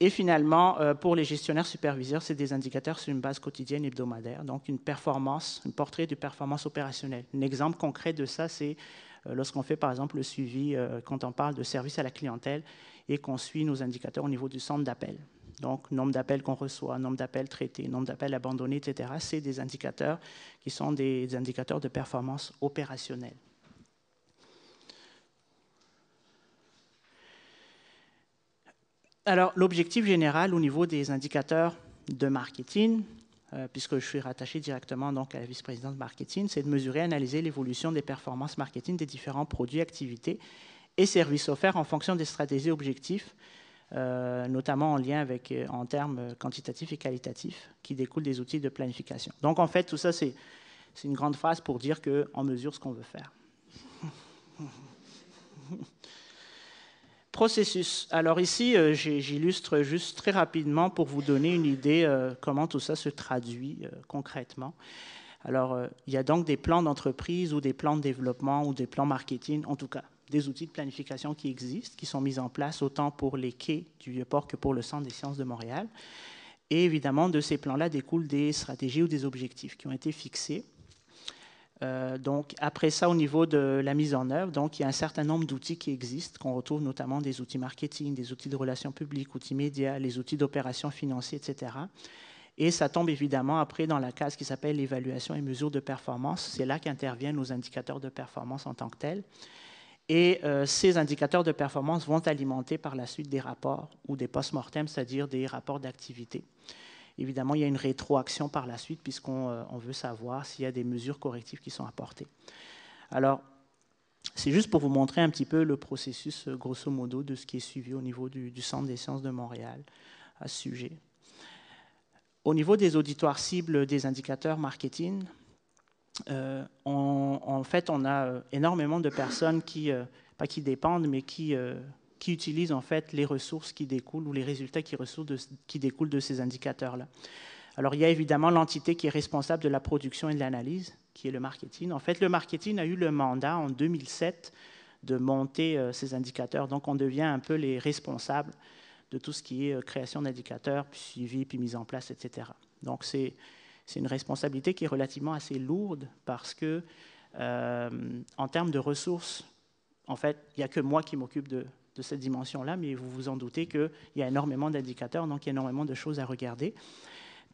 Et finalement, euh, pour les gestionnaires superviseurs, c'est des indicateurs sur une base quotidienne hebdomadaire, donc une performance, un portrait de performance opérationnelle. Un exemple concret de ça, c'est euh, lorsqu'on fait par exemple le suivi, euh, quand on parle de service à la clientèle et qu'on suit nos indicateurs au niveau du centre d'appel. Donc, nombre d'appels qu'on reçoit, nombre d'appels traités, nombre d'appels abandonnés, etc. C'est des indicateurs qui sont des indicateurs de performance opérationnelle. Alors, l'objectif général au niveau des indicateurs de marketing, euh, puisque je suis rattaché directement donc à la vice-présidente marketing, c'est de mesurer et analyser l'évolution des performances marketing des différents produits, activités et services offerts en fonction des stratégies objectifs, notamment en lien avec, euh, en termes quantitatifs et qualitatifs, qui découlent des outils de planification. Donc, en fait, tout ça, c'est une grande phrase pour dire qu'on mesure ce qu'on veut faire. Processus. Alors ici, euh, j'illustre juste très rapidement pour vous donner une idée euh, comment tout ça se traduit euh, concrètement. Alors, il y a donc des plans d'entreprise ou des plans de développement ou des plans marketing, en tout cas, des outils de planification qui existent, qui sont mis en place autant pour les quais du Vieux-Port que pour le Centre des sciences de Montréal. Et évidemment, de ces plans-là découlent des stratégies ou des objectifs qui ont été fixés euh, donc, après ça, au niveau de la mise en œuvre, donc, il y a un certain nombre d'outils qui existent, qu'on retrouve notamment des outils marketing, des outils de relations publiques, outils médias, les outils d'opération financiers, etc. Et ça tombe évidemment après dans la case qui s'appelle l'évaluation et mesure de performance. C'est là qu'interviennent nos indicateurs de performance en tant que tels. Et euh, ces indicateurs de performance vont alimenter par la suite des rapports ou des post-mortem, c'est-à-dire des rapports d'activité. Évidemment, il y a une rétroaction par la suite puisqu'on euh, veut savoir s'il y a des mesures correctives qui sont apportées. Alors, c'est juste pour vous montrer un petit peu le processus, euh, grosso modo, de ce qui est suivi au niveau du, Centre des sciences de Montréal à ce sujet. Au niveau des auditoires cibles des indicateurs marketing, euh, en fait, on a énormément de personnes qui, pas qui dépendent, mais qui, utilisent en fait les ressources qui découlent ou les résultats qui, découlent de ces indicateurs-là. Alors il y a évidemment l'entité qui est responsable de la production et de l'analyse, qui est le marketing. En fait, le marketing a eu le mandat en 2007 de monter euh, ces indicateurs. Donc on devient un peu les responsables de tout ce qui est euh, création d'indicateurs, suivi, puis mise en place, etc. Donc c'est une responsabilité qui est relativement assez lourde parce que euh, en termes de ressources, en fait, il n'y a que moi qui m'occupe de, de cette dimension-là, mais vous vous en doutez qu'il y a énormément d'indicateurs, donc il y a énormément de choses à regarder.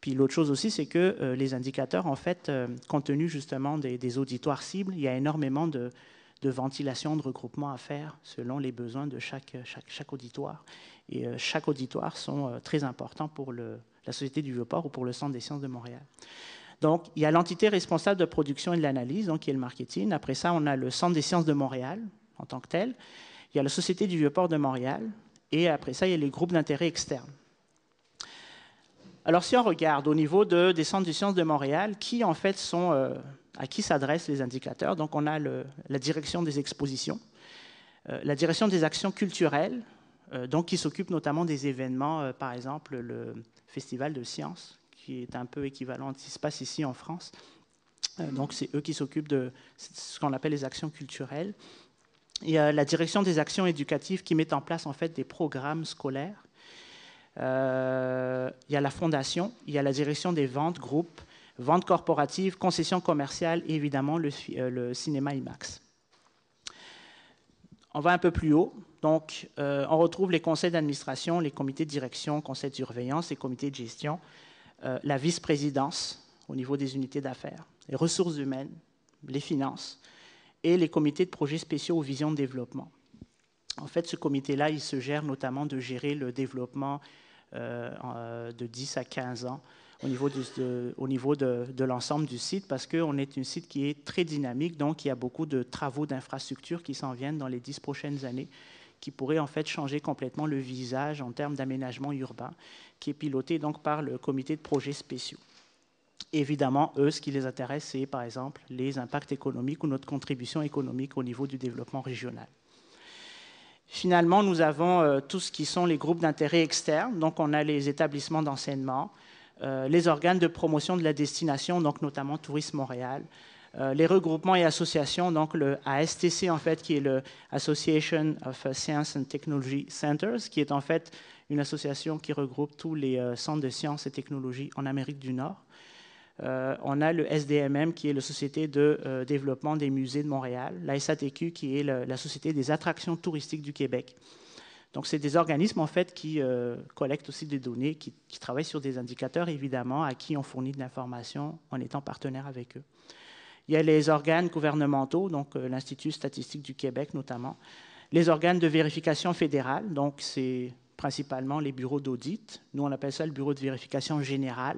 Puis l'autre chose aussi, c'est que euh, les indicateurs, en fait, euh, compte tenu justement des, auditoires cibles, il y a énormément de, ventilation, de regroupement à faire selon les besoins de chaque, auditoire. Et chaque auditoire sont très importants pour le, la Société du Vieux-Port ou pour le Centre des sciences de Montréal. Donc, il y a l'entité responsable de production et de l'analyse, donc qui est le marketing. Après ça, on a le Centre des sciences de Montréal en tant que tel il y a la Société du Vieux-Port de Montréal, et après ça, il y a les groupes d'intérêt externes. Alors, si on regarde au niveau de, des centres de sciences de Montréal, qui en fait sont, euh, à qui s'adressent les indicateurs? Donc, on a la direction des expositions, euh, la direction des actions culturelles, euh, donc qui s'occupe notamment des événements, par exemple le Festival de sciences, qui est un peu équivalent à ce qui se passe ici en France. donc, c'est eux qui s'occupent de ce qu'on appelle les actions culturelles. Il y a la direction des actions éducatives qui met en place en fait des programmes scolaires. Euh, il y a la fondation, il y a la direction des ventes, groupes, ventes corporatives, concessions commerciales et évidemment le, euh, cinéma IMAX. On va un peu plus haut. Donc, euh, on retrouve les conseils d'administration, les comités de direction, conseils de surveillance, les comités de gestion, euh, la vice-présidence au niveau des unités d'affaires, les ressources humaines, les finances et les comités de projets spéciaux aux visions de développement. En fait, ce comité-là, il se gère notamment de gérer le développement euh, de 10 à 15 ans au niveau, de, au niveau de, de l'ensemble du site parce qu'on est un site qui est très dynamique, donc il y a beaucoup de travaux d'infrastructure qui s'en viennent dans les 10 prochaines années qui pourraient en fait changer complètement le visage en termes d'aménagement urbain, qui est piloté donc par le comité de projets spéciaux. Évidemment, eux, ce qui les intéresse, c'est par exemple les impacts économiques ou notre contribution économique au niveau du développement régional. Finalement, nous avons euh, tout ce qui sont les groupes d'intérêt externes. Donc, on a les établissements d'enseignement, euh, les organes de promotion de la destination, donc notamment Tourisme Montréal, les regroupements et associations, donc le ASTC, en fait, qui est le Association of Science and Technology Centers, qui est en fait une association qui regroupe tous les centres de sciences et technologies en Amérique du Nord. Euh, on a le SDMM, qui est la Société de euh, développement des musées de Montréal, la SATQ, qui est la Société des attractions touristiques du Québec. Donc, c'est des organismes, en fait, qui euh, collectent aussi des données, qui, travaillent sur des indicateurs, évidemment, à qui on fournit de l'information en étant partenaire avec eux. Il y a les organes gouvernementaux, donc l'Institut statistique du Québec notamment, les organes de vérification fédérale, donc c'est principalement les bureaux d'audit. Nous, on appelle ça le bureau de vérification générale.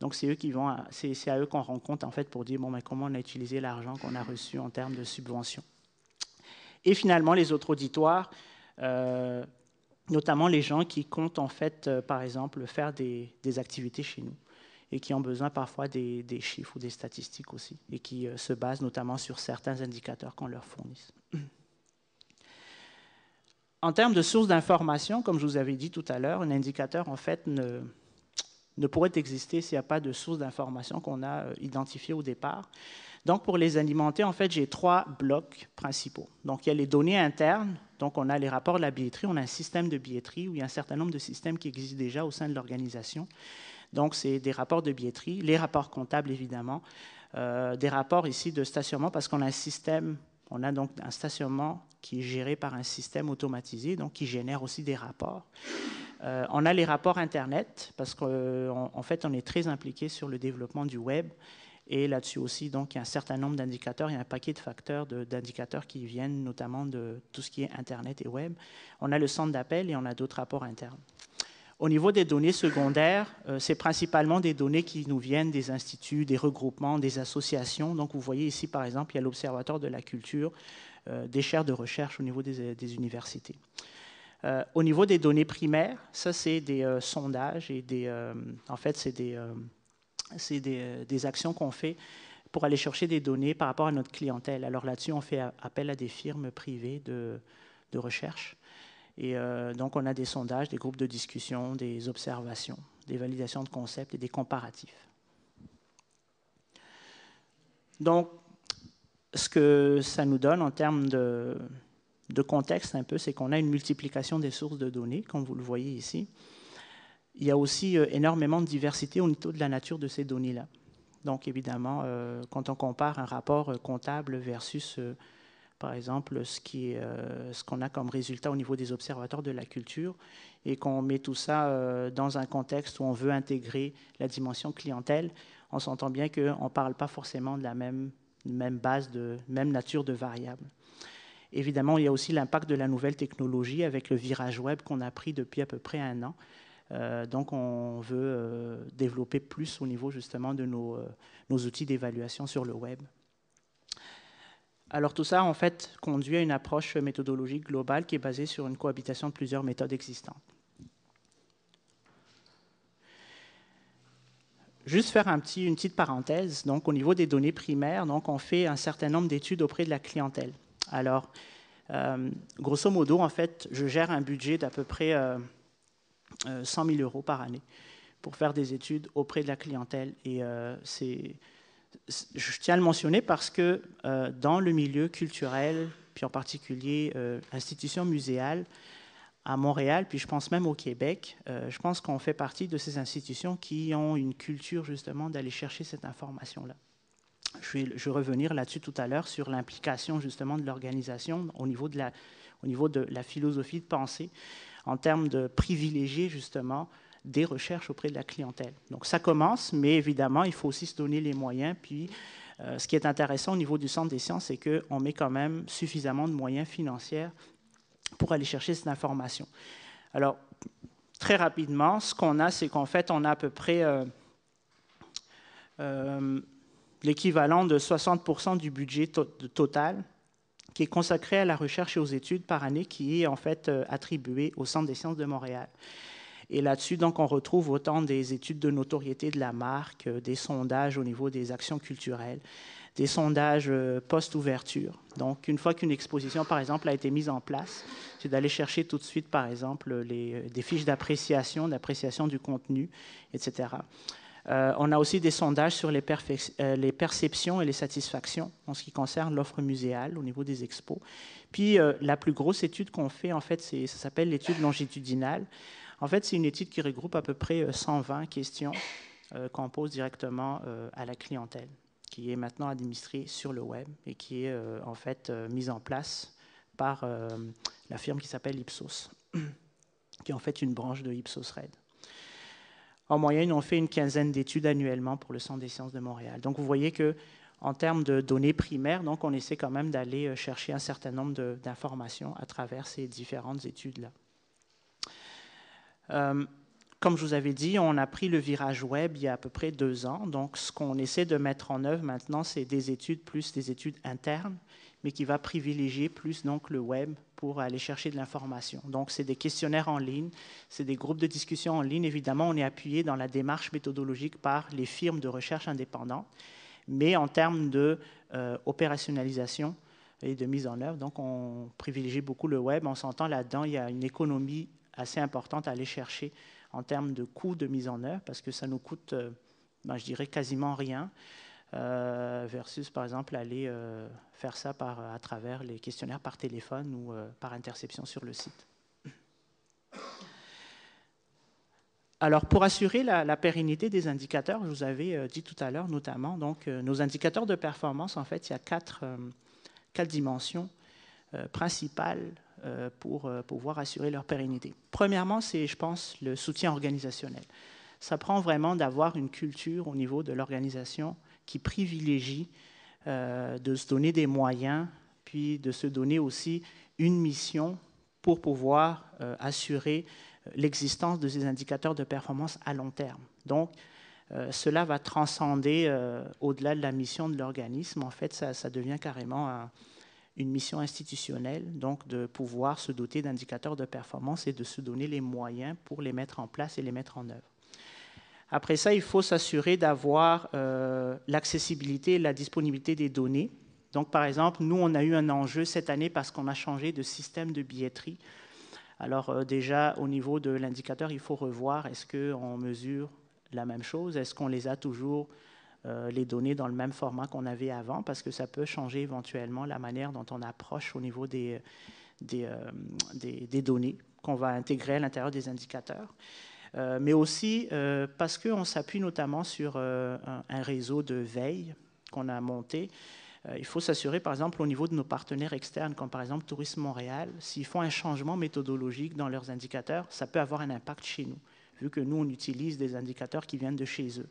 Donc, c'est eux qui vont, c'est à eux qu'on rend compte en fait pour dire mais comment on a utilisé l'argent qu'on a reçu en termes de subventions. Et finalement, les autres auditoires, euh, notamment les gens qui comptent en fait, euh, par exemple, faire des, activités chez nous et qui ont besoin parfois des, chiffres ou des statistiques aussi et qui euh, se basent notamment sur certains indicateurs qu'on leur fournisse. En termes de sources d'information, comme je vous avais dit tout à l'heure, un indicateur en fait ne, pourrait exister s'il n'y a pas de source d'information qu'on a euh, identifiée au départ. Donc, pour les alimenter, en fait, j'ai trois blocs principaux. Donc, il y a les données internes. Donc, on a les rapports de la billetterie. On a un système de billetterie où il y a un certain nombre de systèmes qui existent déjà au sein de l'organisation. Donc, c'est des rapports de billetterie, les rapports comptables, évidemment, euh, des rapports ici de stationnement parce qu'on a un système, on a donc un stationnement qui est géré par un système automatisé, donc qui génère aussi des rapports. Euh, on a les rapports Internet, parce qu'en fait, on est très impliqué sur le développement du web. Et là-dessus aussi, donc, il y a un certain nombre d'indicateurs, il y a un paquet de facteurs d'indicateurs qui viennent notamment de tout ce qui est Internet et web. On a le centre d'appel et on a d'autres rapports internes. Au niveau des données secondaires, euh, c'est principalement des données qui nous viennent des instituts, des regroupements, des associations. Donc, vous voyez ici, par exemple, il y a l'Observatoire de la culture, euh, des chaires de recherche au niveau des universités. Euh, au niveau des données primaires, ça, c'est des sondages et des. En fait, c'est des, actions qu'on fait pour aller chercher des données par rapport à notre clientèle. Alors là-dessus, on fait appel à des firmes privées de recherche. Et donc, on a des sondages, des groupes de discussion, des observations, des validations de concepts et des comparatifs. Donc, ce que ça nous donne en termes de, contexte un peu, c'est qu'on a une multiplication des sources de données, comme vous le voyez ici. Il y a aussi euh, énormément de diversité au niveau de la nature de ces données-là. Donc, évidemment, euh, quand on compare un rapport euh, comptable versus, par exemple, ce qu'on a comme résultat au niveau des observateurs de la culture, et qu'on met tout ça dans un contexte où on veut intégrer la dimension clientèle, on s'entend bien qu'on ne parle pas forcément de la même, même base, de même nature de variables. Évidemment, il y a aussi l'impact de la nouvelle technologie avec le virage web qu'on a pris depuis à peu près un an. Euh, donc, on veut euh, développer plus au niveau justement de euh, nos outils d'évaluation sur le web. Alors, tout ça, en fait, conduit à une approche méthodologique globale qui est basée sur une cohabitation de plusieurs méthodes existantes. Juste faire petit, une petite parenthèse. Donc, au niveau des données primaires, donc, on fait un certain nombre d'études auprès de la clientèle. Alors, euh, grosso modo, en fait, je gère un budget d'à peu près 100 euh, 000 euh, euros par année pour faire des études auprès de la clientèle. Et c'est, je tiens à le mentionner parce que dans le milieu culturel, puis en particulier institutions muséales, à Montréal, puis je pense même au Québec, je pense qu'on fait partie de ces institutions qui ont une culture justement d'aller chercher cette information-là. je vais, revenir là-dessus tout à l'heure sur l'implication justement de l'organisation au, niveau de la, au niveau de la philosophie de pensée en termes de privilégier justement des recherches auprès de la clientèle. Donc ça commence, mais évidemment, il faut aussi se donner les moyens. Puis euh, ce qui est intéressant au niveau du Centre des sciences, c'est qu'on met quand même suffisamment de moyens financiers pour aller chercher cette information. Alors, très rapidement, ce qu'on a, c'est qu'en fait, on a à peu près euh, euh, l'équivalent de 60% du budget total qui est consacré à la recherche et aux études par année, qui est en fait attribué au Centre des sciences de Montréal. Et là-dessus, donc, on retrouve autant des études de notoriété de la marque, euh, des sondages au niveau des actions culturelles, des sondages euh, post-ouverture. Donc, une fois qu'une exposition, par exemple, a été mise en place, c'est d'aller chercher tout de suite, par exemple, les, euh, des fiches d'appréciation, d'appréciation du contenu, etc. on a aussi des sondages sur les, les, perceptions et les satisfactions en ce qui concerne l'offre muséale au niveau des expos. Puis, la plus grosse étude qu'on fait, en fait, ça s'appelle l'étude longitudinale. En fait, c'est une étude qui regroupe à peu près 120 euh, questions euh, qu'on pose directement euh, à la clientèle, qui est maintenant administrée sur le web et qui est en fait mise en place par la firme qui s'appelle Ipsos, qui est en fait une branche de Ipsos Red. En moyenne, on fait une quinzaine d'études annuellement pour le Centre des sciences de Montréal. Donc, vous voyez que en termes de données primaires, donc on essaie quand même d'aller chercher un certain nombre d'informations à travers ces différentes études-là. Euh, comme je vous avais dit, on a pris le virage web il y a à peu près deux ans. Donc, ce qu'on essaie de mettre en œuvre maintenant, c'est des études plus des études internes, mais qui va privilégier plus donc le web pour aller chercher de l'information. Donc, c'est des questionnaires en ligne, c'est des groupes de discussion en ligne. Évidemment, on est appuyé dans la démarche méthodologique par les firmes de recherche indépendantes, mais en termes de euh, opérationnalisation et de mise en œuvre, donc on privilégie beaucoup le web. On s'entend là-dedans, il y a une économie assez importante à aller chercher en termes de coûts de mise en œuvre, parce que ça nous coûte, euh, ben, je dirais, quasiment rien, euh, versus, par exemple, aller euh, faire ça par, à travers les questionnaires par téléphone ou par interception sur le site. Alors, pour assurer la, pérennité des indicateurs, je vous avais dit tout à l'heure, notamment, donc, nos indicateurs de performance, en fait, il y a quatre, quatre dimensions principales euh, pour euh, pouvoir assurer leur pérennité. Premièrement, c'est, je pense, le soutien organisationnel. Ça prend vraiment d'avoir une culture au niveau de l'organisation qui privilégie euh, de se donner des moyens, puis de se donner aussi une mission pour pouvoir assurer l'existence de ces indicateurs de performance à long terme. Donc, cela va transcender au-delà de la mission de l'organisme. En fait, ça devient carrément un, une mission institutionnelle, donc de pouvoir se doter d'indicateurs de performance et de se donner les moyens pour les mettre en place et les mettre en œuvre. Après ça, il faut s'assurer d'avoir euh, l'accessibilité et la disponibilité des données. Donc, par exemple, nous, on a eu un enjeu cette année parce qu'on a changé de système de billetterie. Alors, euh, déjà, au niveau de l'indicateur, il faut revoir, est-ce qu'on mesure la même chose? Est-ce qu'on les a toujours euh, les données dans le même format qu'on avait avant, parce que ça peut changer éventuellement la manière dont on approche au niveau des, des, euh, données qu'on va intégrer à l'intérieur des indicateurs. Euh, mais aussi parce qu'on s'appuie notamment sur un, réseau de veille qu'on a monté. il faut s'assurer, par exemple, au niveau de nos partenaires externes, comme par exemple Tourisme Montréal, s'ils font un changement méthodologique dans leurs indicateurs, ça peut avoir un impact chez nous, vu que nous, on utilise des indicateurs qui viennent de chez eux.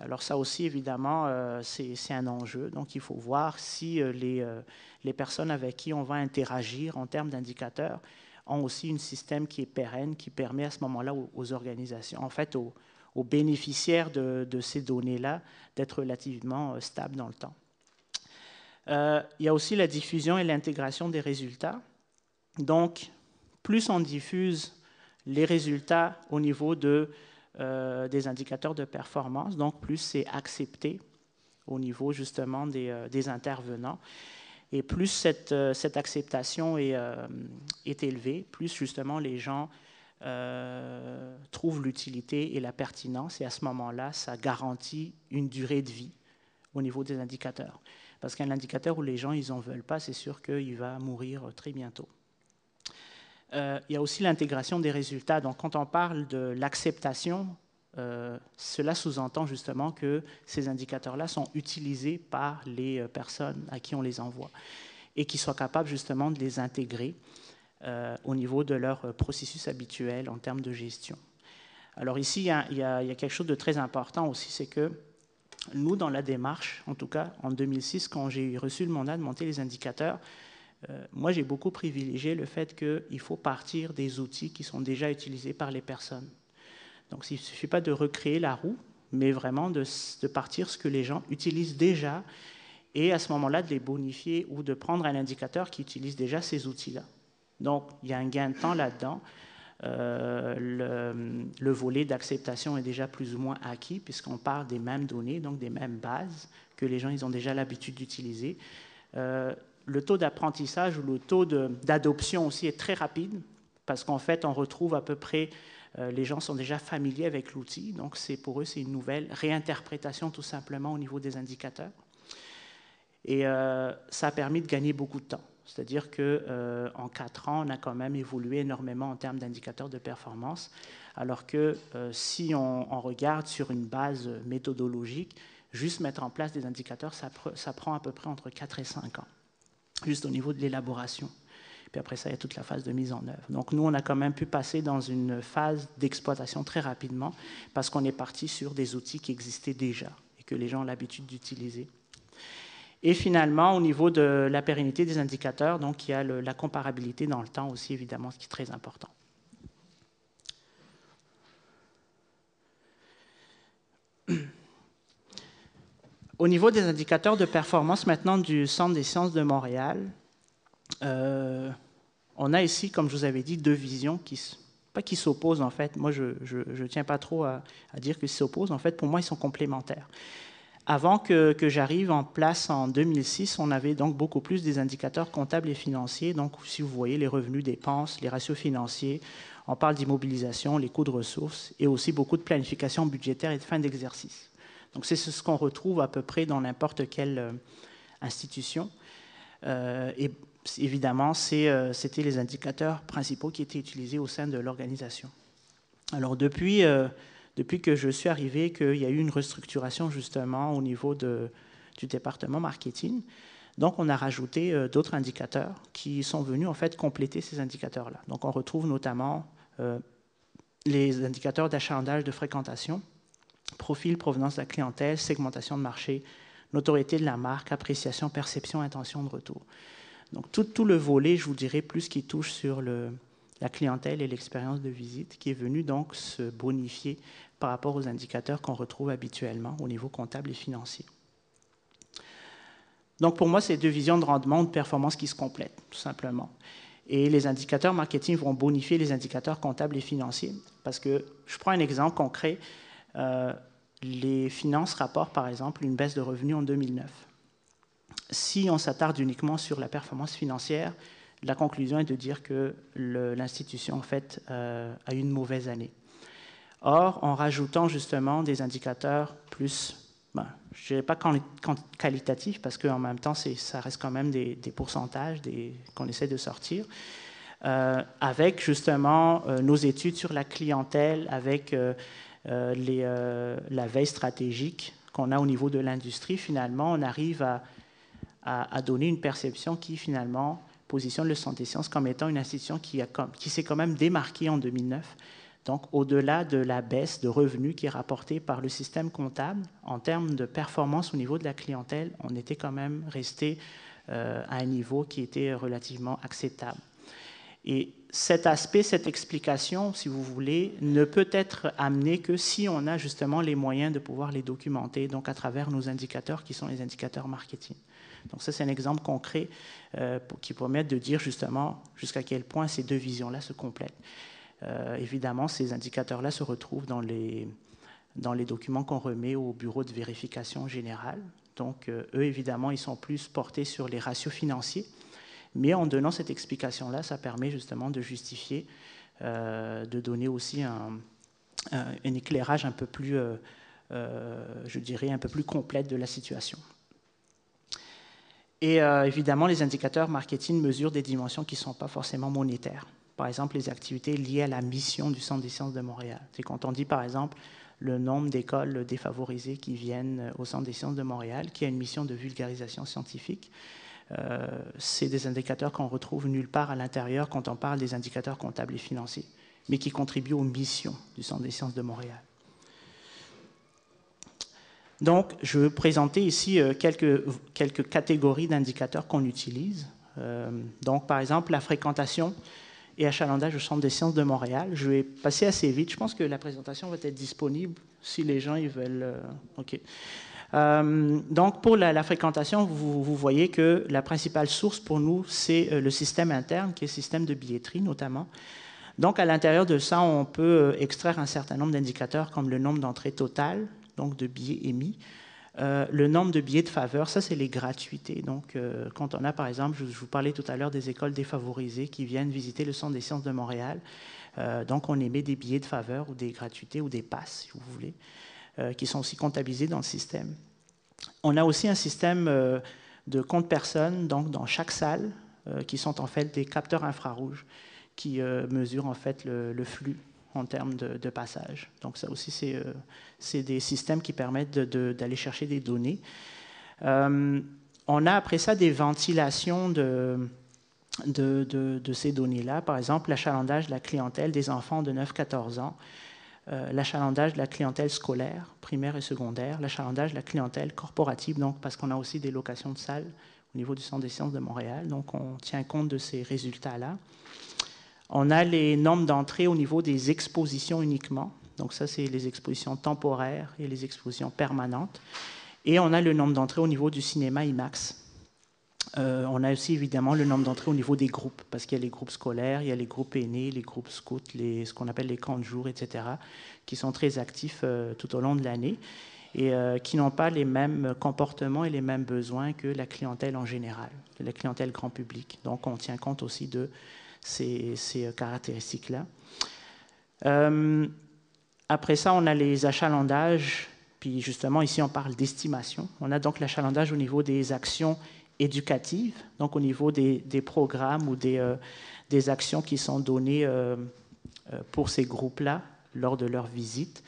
Alors ça aussi, évidemment, euh, c'est un enjeu. Donc il faut voir si euh, les, euh, les, personnes avec qui on va interagir en termes d'indicateurs ont aussi un système qui est pérenne, qui permet à ce moment-là aux, organisations, en fait aux, bénéficiaires de, de ces données-là, d'être relativement stables dans le temps. il y a aussi la diffusion et l'intégration des résultats. Donc, plus on diffuse les résultats au niveau de euh, des indicateurs de performance, donc plus c'est accepté au niveau justement des, euh, intervenants. Et plus cette, euh, acceptation est, est, élevée, plus justement les gens trouvent l'utilité et la pertinence. Et à ce moment-là, ça garantit une durée de vie au niveau des indicateurs. Parce qu'un indicateur où les gens ils en veulent pas, c'est sûr qu'il va mourir très bientôt. Euh, il y a aussi l'intégration des résultats. Donc, quand on parle de l'acceptation cela sous-entend justement que ces indicateurs-là sont utilisés par les personnes à qui on les envoie et qu'ils soient capables justement de les intégrer au niveau de leur processus habituel en termes de gestion. Alors ici, il y, a, quelque chose de très important aussi, c'est que nous, dans la démarche, en tout cas en 2006, quand j'ai reçu le mandat de monter les indicateurs, euh, moi j'ai beaucoup privilégié le fait qu'il faut partir des outils qui sont déjà utilisés par les personnes. Donc il ne suffit pas de recréer la roue, mais vraiment de, de partir ce que les gens utilisent déjà et à ce moment-là de les bonifier ou de prendre un indicateur qui utilise déjà ces outils-là. Donc il y a un gain de temps là-dedans. Euh, le, volet d'acceptation est déjà plus ou moins acquis puisqu'on part des mêmes données, donc des mêmes bases que les gens ils ont déjà l'habitude d'utiliser. Euh, le taux d'apprentissage ou le taux d'adoption aussi est très rapide parce qu'en fait on retrouve à peu près euh, les gens sont déjà familiers avec l'outil, donc c'est pour eux c'est une nouvelle réinterprétation tout simplement au niveau des indicateurs. Et ça a permis de gagner beaucoup de temps. C'est-à-dire qu'en euh, quatre ans, on a quand même évolué énormément en termes d'indicateurs de performance, alors que euh, si on, regarde sur une base méthodologique, juste mettre en place des indicateurs, ça, ça, prend à peu près entre 4 et 5 ans, juste au niveau de l'élaboration. Puis après ça, il y a toute la phase de mise en œuvre. Donc nous, on a quand même pu passer dans une phase d'exploitation très rapidement parce qu'on est parti sur des outils qui existaient déjà et que les gens ont l'habitude d'utiliser. Et finalement, au niveau de la pérennité des indicateurs, donc il y a la comparabilité dans le temps aussi, évidemment, ce qui est très important. Au niveau des indicateurs de performance maintenant du Centre des sciences de Montréal, euh, on a ici, comme je vous avais dit, deux visions qui pas s'opposent en fait. Moi, je ne tiens pas trop à, dire qu'ils s'opposent. En fait, pour moi, ils sont complémentaires. Avant que, j'arrive en place en 2006, on avait donc beaucoup plus des indicateurs comptables et financiers. Donc, si vous voyez les revenus, dépenses, les ratios financiers, on parle d'immobilisation, les coûts de ressources et aussi beaucoup de planification budgétaire et de fin d'exercice. Donc, c'est ce qu'on retrouve à peu près dans n'importe quelle euh, institution. Euh, et évidemment, euh, c'était les indicateurs principaux qui étaient utilisés au sein de l'organisation. Alors, depuis que je suis arrivé qu'il y a eu une restructuration justement au niveau du département marketing. Donc, on a rajouté d'autres indicateurs qui sont venus en fait compléter ces indicateurs-là. Donc, on retrouve notamment les indicateurs d'achalandage de fréquentation, profil, provenance de la clientèle, segmentation de marché, notoriété de la marque, appréciation, perception, intention de retour. Donc, tout, le volet, je vous dirais, plus qui touche sur le, la clientèle et l'expérience de visite, qui est venu donc se bonifier par rapport aux indicateurs qu'on retrouve habituellement au niveau comptable et financier. Donc pour moi, c'est deux visions de rendement, de performance qui se complètent, tout simplement. Et les indicateurs marketing vont bonifier les indicateurs comptables et financiers. Parce que je prends un exemple concret. Euh, les finances rapportent par exemple une baisse de revenus en 2009. Si on s'attarde uniquement sur la performance financière, la conclusion est de dire que l'institution en fait euh, a une mauvaise année. Or, en rajoutant justement des indicateurs plus, ben, je ne dirais pas qualitatifs, parce qu'en même temps, ça reste quand même des, pourcentages qu'on essaie de sortir, euh, avec justement nos études sur la clientèle, avec les, la veille stratégique qu'on a au niveau de l'industrie, finalement, on arrive à, donner une perception qui finalement positionne le des sciences comme étant une institution qui, qui s'est quand même démarquée en 2009 donc, au-delà de la baisse de revenus qui est rapportée par le système comptable, en termes de performance au niveau de la clientèle, on était quand même resté euh, à un niveau qui était relativement acceptable. Et cet aspect, cette explication, si vous voulez, ne peut être amené que si on a justement les moyens de pouvoir les documenter, donc à travers nos indicateurs qui sont les indicateurs marketing. Donc ça, c'est un exemple concret euh, qui permet de dire justement jusqu'à quel point ces deux visions-là se complètent. Euh, évidemment, ces indicateurs-là se retrouvent dans les, dans les documents qu'on remet au bureau de vérification générale. Donc, euh, eux, évidemment, ils sont plus portés sur les ratios financiers. Mais en donnant cette explication-là, ça permet justement de justifier, euh, de donner aussi un, éclairage un peu plus, je dirais, un peu plus complète de la situation. Et évidemment, les indicateurs marketing mesurent des dimensions qui ne sont pas forcément monétaires par exemple, les activités liées à la mission du Centre des sciences de Montréal. C'est quand on dit, par exemple, le nombre d'écoles défavorisées qui viennent au Centre des sciences de Montréal, qui a une mission de vulgarisation scientifique. Euh, c'est des indicateurs qu'on retrouve nulle part à l'intérieur quand on parle des indicateurs comptables et financiers, mais qui contribuent aux missions du Centre des sciences de Montréal. Donc, je veux présenter ici euh, quelques, quelques catégories d'indicateurs qu'on utilise. Euh, donc, par exemple, la fréquentation et achalandage au Centre des sciences de Montréal. Je vais passer assez vite. Je pense que la présentation va être disponible si les gens ils veulent. OK. Donc, pour la, fréquentation, vous, voyez que la principale source pour nous, c'est le système interne, qui est le système de billetterie notamment. Donc, à l'intérieur de ça, on peut extraire un certain nombre d'indicateurs comme le nombre d'entrées totales, donc de billets émis. Euh, le nombre de billets de faveur, ça c'est les gratuités. Donc euh, quand on a par exemple, je, vous parlais tout à l'heure des écoles défavorisées qui viennent visiter le Centre des sciences de Montréal, euh, donc on émet des billets de faveur ou des gratuités ou des passes, si vous voulez, qui sont aussi comptabilisés dans le système. On a aussi un système de compte personnes, donc dans chaque salle, qui sont en fait des capteurs infrarouges qui mesurent en fait le flux en termes de, passage. Donc ça aussi, c'est euh, des systèmes qui permettent d'aller chercher des données. Euh, on a après ça des ventilations de, ces données-là. Par exemple, l'achalandage de la clientèle des enfants de 9-14 ans, euh, l'achalandage de la clientèle scolaire, primaire et secondaire, l'achalandage de la clientèle corporative, donc parce qu'on a aussi des locations de salles au niveau du Centre des sciences de Montréal. Donc on tient compte de ces résultats-là. On a les normes d'entrée au niveau des expositions uniquement. Donc ça, c'est les expositions temporaires et les expositions permanentes. Et on a le nombre d'entrées au niveau du cinéma IMAX. Euh, on a aussi évidemment le nombre d'entrées au niveau des groupes, parce qu'il y a les groupes scolaires, il y a les groupes aînés, les groupes scouts, ce qu'on appelle les camps de jour, etc., qui sont très actifs euh, tout au long de l'année et euh, qui n'ont pas les mêmes comportements et les mêmes besoins que la clientèle en général, la clientèle grand public. Donc on tient compte aussi de ces, euh, caractéristiques-là. Après ça, on a les achalandages, puis justement ici on parle d'estimation. On a donc l'achalandage au niveau des actions éducatives, donc au niveau des, programmes ou des, euh, des, actions qui sont données pour ces groupes-là lors de leur visite.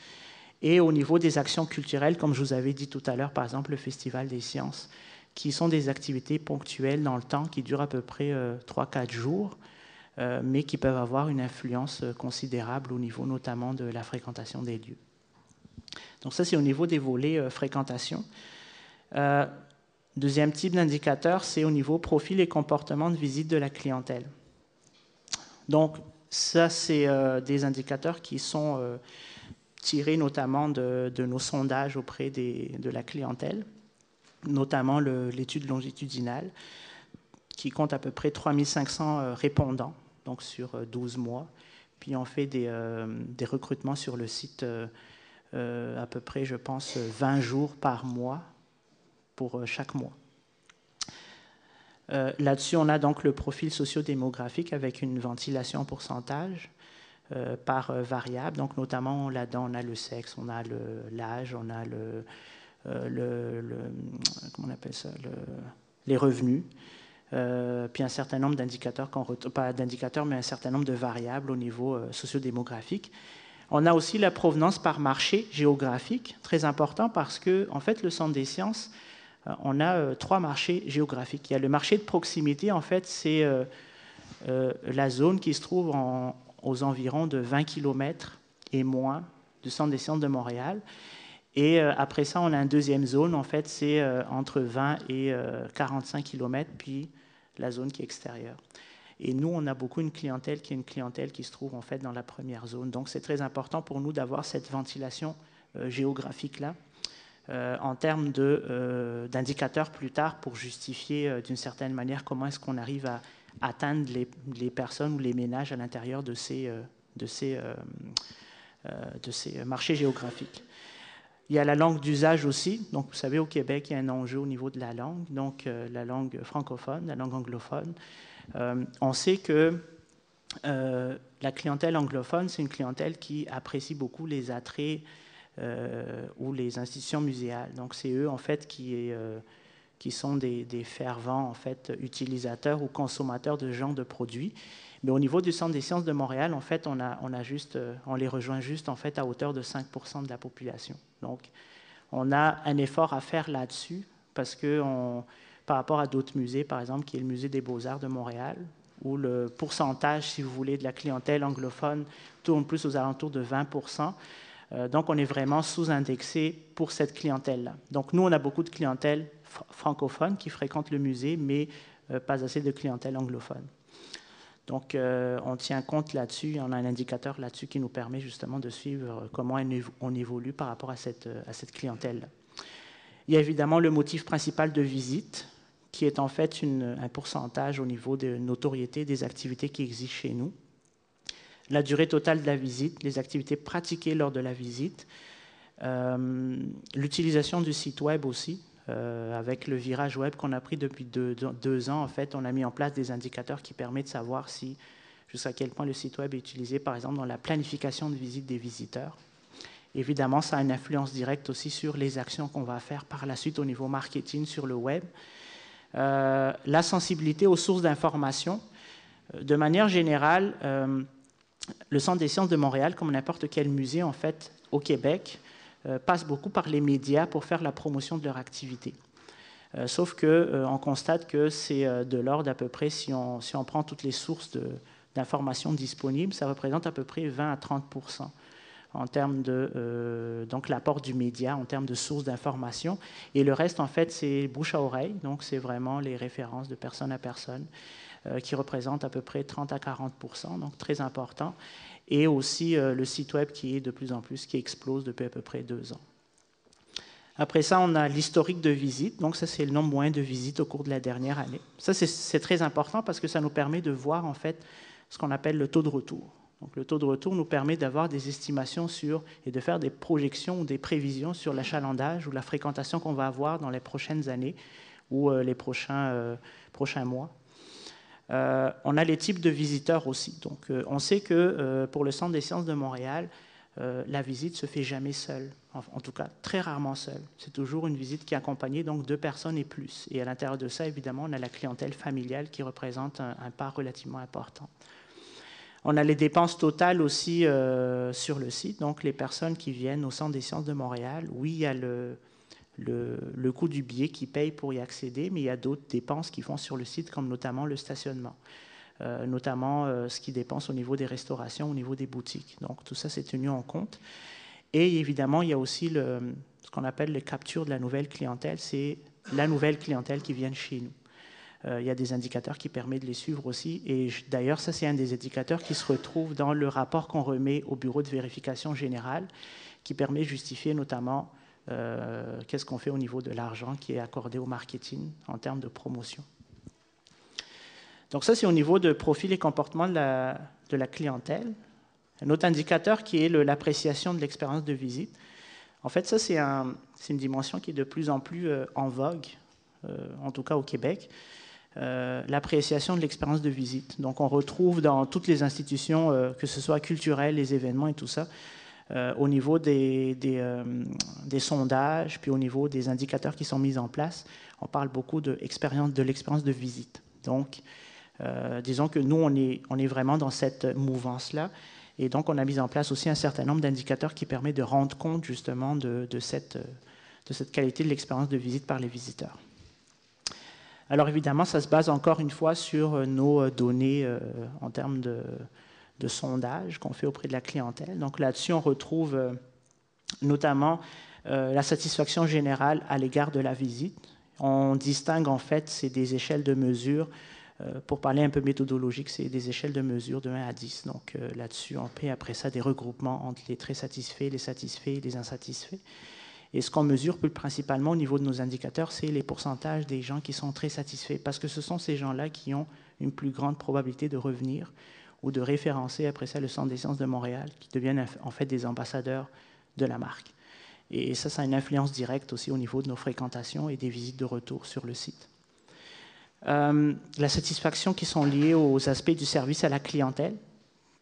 Et au niveau des actions culturelles, comme je vous avais dit tout à l'heure, par exemple le Festival des sciences, qui sont des activités ponctuelles dans le temps qui durent à peu près 3-4 jours euh, mais qui peuvent avoir une influence euh, considérable au niveau notamment de la fréquentation des lieux. Donc ça, c'est au niveau des volets euh, fréquentation. Deuxième type d'indicateur, c'est au niveau profil et comportement de visite de la clientèle. Donc ça, c'est des indicateurs qui sont tirés notamment de, nos sondages auprès de la clientèle, notamment l'étude longitudinale, qui compte à peu près 3500 répondants donc sur 12 euh, mois. Puis on fait des, euh, recrutements sur le site euh, à peu près, je pense, 20 jours par mois pour chaque mois. Là-dessus, on a donc le profil sociodémographique avec une ventilation en pourcentage par variable. Donc, notamment, là-dedans, on a le sexe, on a l'âge, on a le, les revenus. Euh, puis un certain nombre d'indicateurs, pas d'indicateurs, mais un certain nombre de variables au niveau euh, sociodémographique. On a aussi la provenance par marché géographique, très important parce que, en fait, le Centre des sciences, euh, on a trois marchés géographiques. Il y a le marché de proximité, en fait, c'est la zone qui se trouve aux environs de 20 km et moins du Centre des sciences de Montréal. Et après ça, on a une deuxième zone, en fait, c'est entre 20 et 45 km, puis la zone qui est extérieure. Et nous, on a beaucoup une clientèle qui est une clientèle qui se trouve en fait dans la première zone. Donc c'est très important pour nous d'avoir cette ventilation euh, géographique-là euh, en termes euh, d'indicateurs plus tard pour justifier d'une certaine manière comment est-ce qu'on arrive à atteindre les, personnes ou les ménages à l'intérieur de ces, de, ces, de ces marchés géographiques. Il y a la langue d'usage aussi. Donc, vous savez, au Québec, il y a un enjeu au niveau de la langue, donc euh, la langue francophone, la langue anglophone. Euh, on sait que euh, la clientèle anglophone, c'est une clientèle qui apprécie beaucoup les attraits ou les institutions muséales. Donc, c'est eux, en fait, qui, qui sont des, fervents utilisateurs ou consommateurs de ce genre de produits. Mais au niveau du Centre des sciences de Montréal, en fait, on, on les rejoint juste à hauteur de 5% de la population. Donc, on a un effort à faire là-dessus parce que par rapport à d'autres musées, par exemple, qui est le musée des beaux-arts de Montréal, où le pourcentage, si vous voulez, de la clientèle anglophone tourne plus aux alentours de 20 euh, donc, on est vraiment sous-indexé pour cette clientèle-là. Donc, nous, on a beaucoup de clientèle francophone qui fréquente le musée, mais euh, pas assez de clientèle anglophone. Donc, euh, on tient compte là-dessus, on a un indicateur là-dessus qui nous permet justement de suivre comment on évolue par rapport à cette, à cette clientèle. Il y a évidemment le motif principal de visite, qui est en fait un pourcentage au niveau de notoriété des activités qui existent chez nous. La durée totale de la visite, les activités pratiquées lors de la visite, euh, l'utilisation du site web aussi, euh, avec le virage web qu'on a pris depuis deux, ans, en fait, on a mis en place des indicateurs qui permettent de savoir jusqu'à quel point le site web est utilisé, par exemple, dans la planification de visite des visiteurs. Évidemment, ça a une influence directe aussi sur les actions qu'on va faire par la suite au niveau marketing sur le web. Euh, la sensibilité aux sources d'information. De manière générale, le Centre des sciences de Montréal, comme n'importe quel musée en fait au Québec, passe beaucoup par les médias pour faire la promotion de leur activité. sauf qu'on constate que c'est de l'ordre à peu près, si on, prend toutes les sources d'informations disponibles, ça représente à peu près 20 à 30% en termes de euh, donc l'apport du média, en termes de sources d'information. Et le reste, en fait, c'est bouche à oreille. Donc, c'est vraiment les références de personne à personne euh, qui représentent à peu près 30 à 40% donc très important. Et aussi euh, le site web qui est de plus en plus, qui explose depuis à peu près deux ans. Après ça, on a l'historique de visite. Donc, ça, c'est le nombre moyen de visites au cours de la dernière année. Ça, c'est très important parce que ça nous permet de voir, en fait, ce qu'on appelle le taux de retour. Donc, le taux de retour nous permet d'avoir des estimations sur et de faire des projections ou des prévisions sur l'achalandage ou la fréquentation qu'on va avoir dans les prochaines années ou euh, les prochains, euh, prochains mois. Euh, on a les types de visiteurs aussi. Donc, on sait que pour le Centre des sciences de Montréal, la visite se fait jamais seule, en, tout cas très rarement seule. C'est toujours une visite qui est accompagnée donc deux personnes et plus. Et à l'intérieur de ça, évidemment, on a la clientèle familiale qui représente un, un part relativement important. On a les dépenses totales aussi euh, sur le site, donc les personnes qui viennent au Centre des sciences de Montréal. Oui, il y a le, le, coût du billet qui paye pour y accéder, mais il y a d'autres dépenses qui font sur le site, comme notamment le stationnement, euh, notamment euh, ce qui dépense au niveau des restaurations, au niveau des boutiques. Donc tout ça, c'est tenu en compte. Et évidemment, il y a aussi ce qu'on appelle les captures de la nouvelle clientèle, c'est la nouvelle clientèle qui vient chez nous. Euh, il y a des indicateurs qui permettent de les suivre aussi. Et d'ailleurs, ça, c'est un des indicateurs qui se retrouve dans le rapport qu'on remet au Bureau de vérification générale, qui permet de justifier notamment euh, qu'est-ce qu'on fait au niveau de l'argent qui est accordé au marketing en termes de promotion? Donc ça, c'est au niveau de profil et comportement de la, clientèle. Un autre indicateur qui est l'appréciation de l'expérience de visite. En fait, ça, c'est un, une dimension qui est de plus en plus euh, en vogue, en tout cas au Québec. Euh, l'appréciation de l'expérience de visite. Donc on retrouve dans toutes les institutions, euh, que ce soit culturelles, les événements et tout ça, euh, au niveau des, des, sondages, puis au niveau des indicateurs qui sont mis en place, on parle beaucoup de, l'expérience de visite. Donc, disons que nous, on est, vraiment dans cette mouvance-là. Et donc, on a mis en place aussi un certain nombre d'indicateurs qui permettent de rendre compte justement de, cette, qualité de l'expérience de visite par les visiteurs. Alors évidemment, ça se base encore une fois sur euh, nos euh, données euh, en termes de, sondage qu'on fait auprès de la clientèle. Donc là-dessus, on retrouve notamment la satisfaction générale à l'égard de la visite. On distingue en fait, c'est des échelles de mesure. pour parler un peu méthodologique, c'est des échelles de mesure de 1 à 10. Donc là-dessus, on fait après ça des regroupements entre les très satisfaits, les satisfaits et les insatisfaits. Et ce qu'on mesure principalement au niveau de nos indicateurs, c'est les pourcentages des gens qui sont très satisfaits, parce que ce sont ces gens-là qui ont une plus grande probabilité de revenir ou de référencer après ça le Centre des sciences de Montréal, qui deviennent en fait des ambassadeurs de la marque. Et ça, ça a une influence directe aussi au niveau de nos fréquentations et des visites de retour sur le site. Euh, la satisfaction qui sont liées aux aspects du service à la clientèle.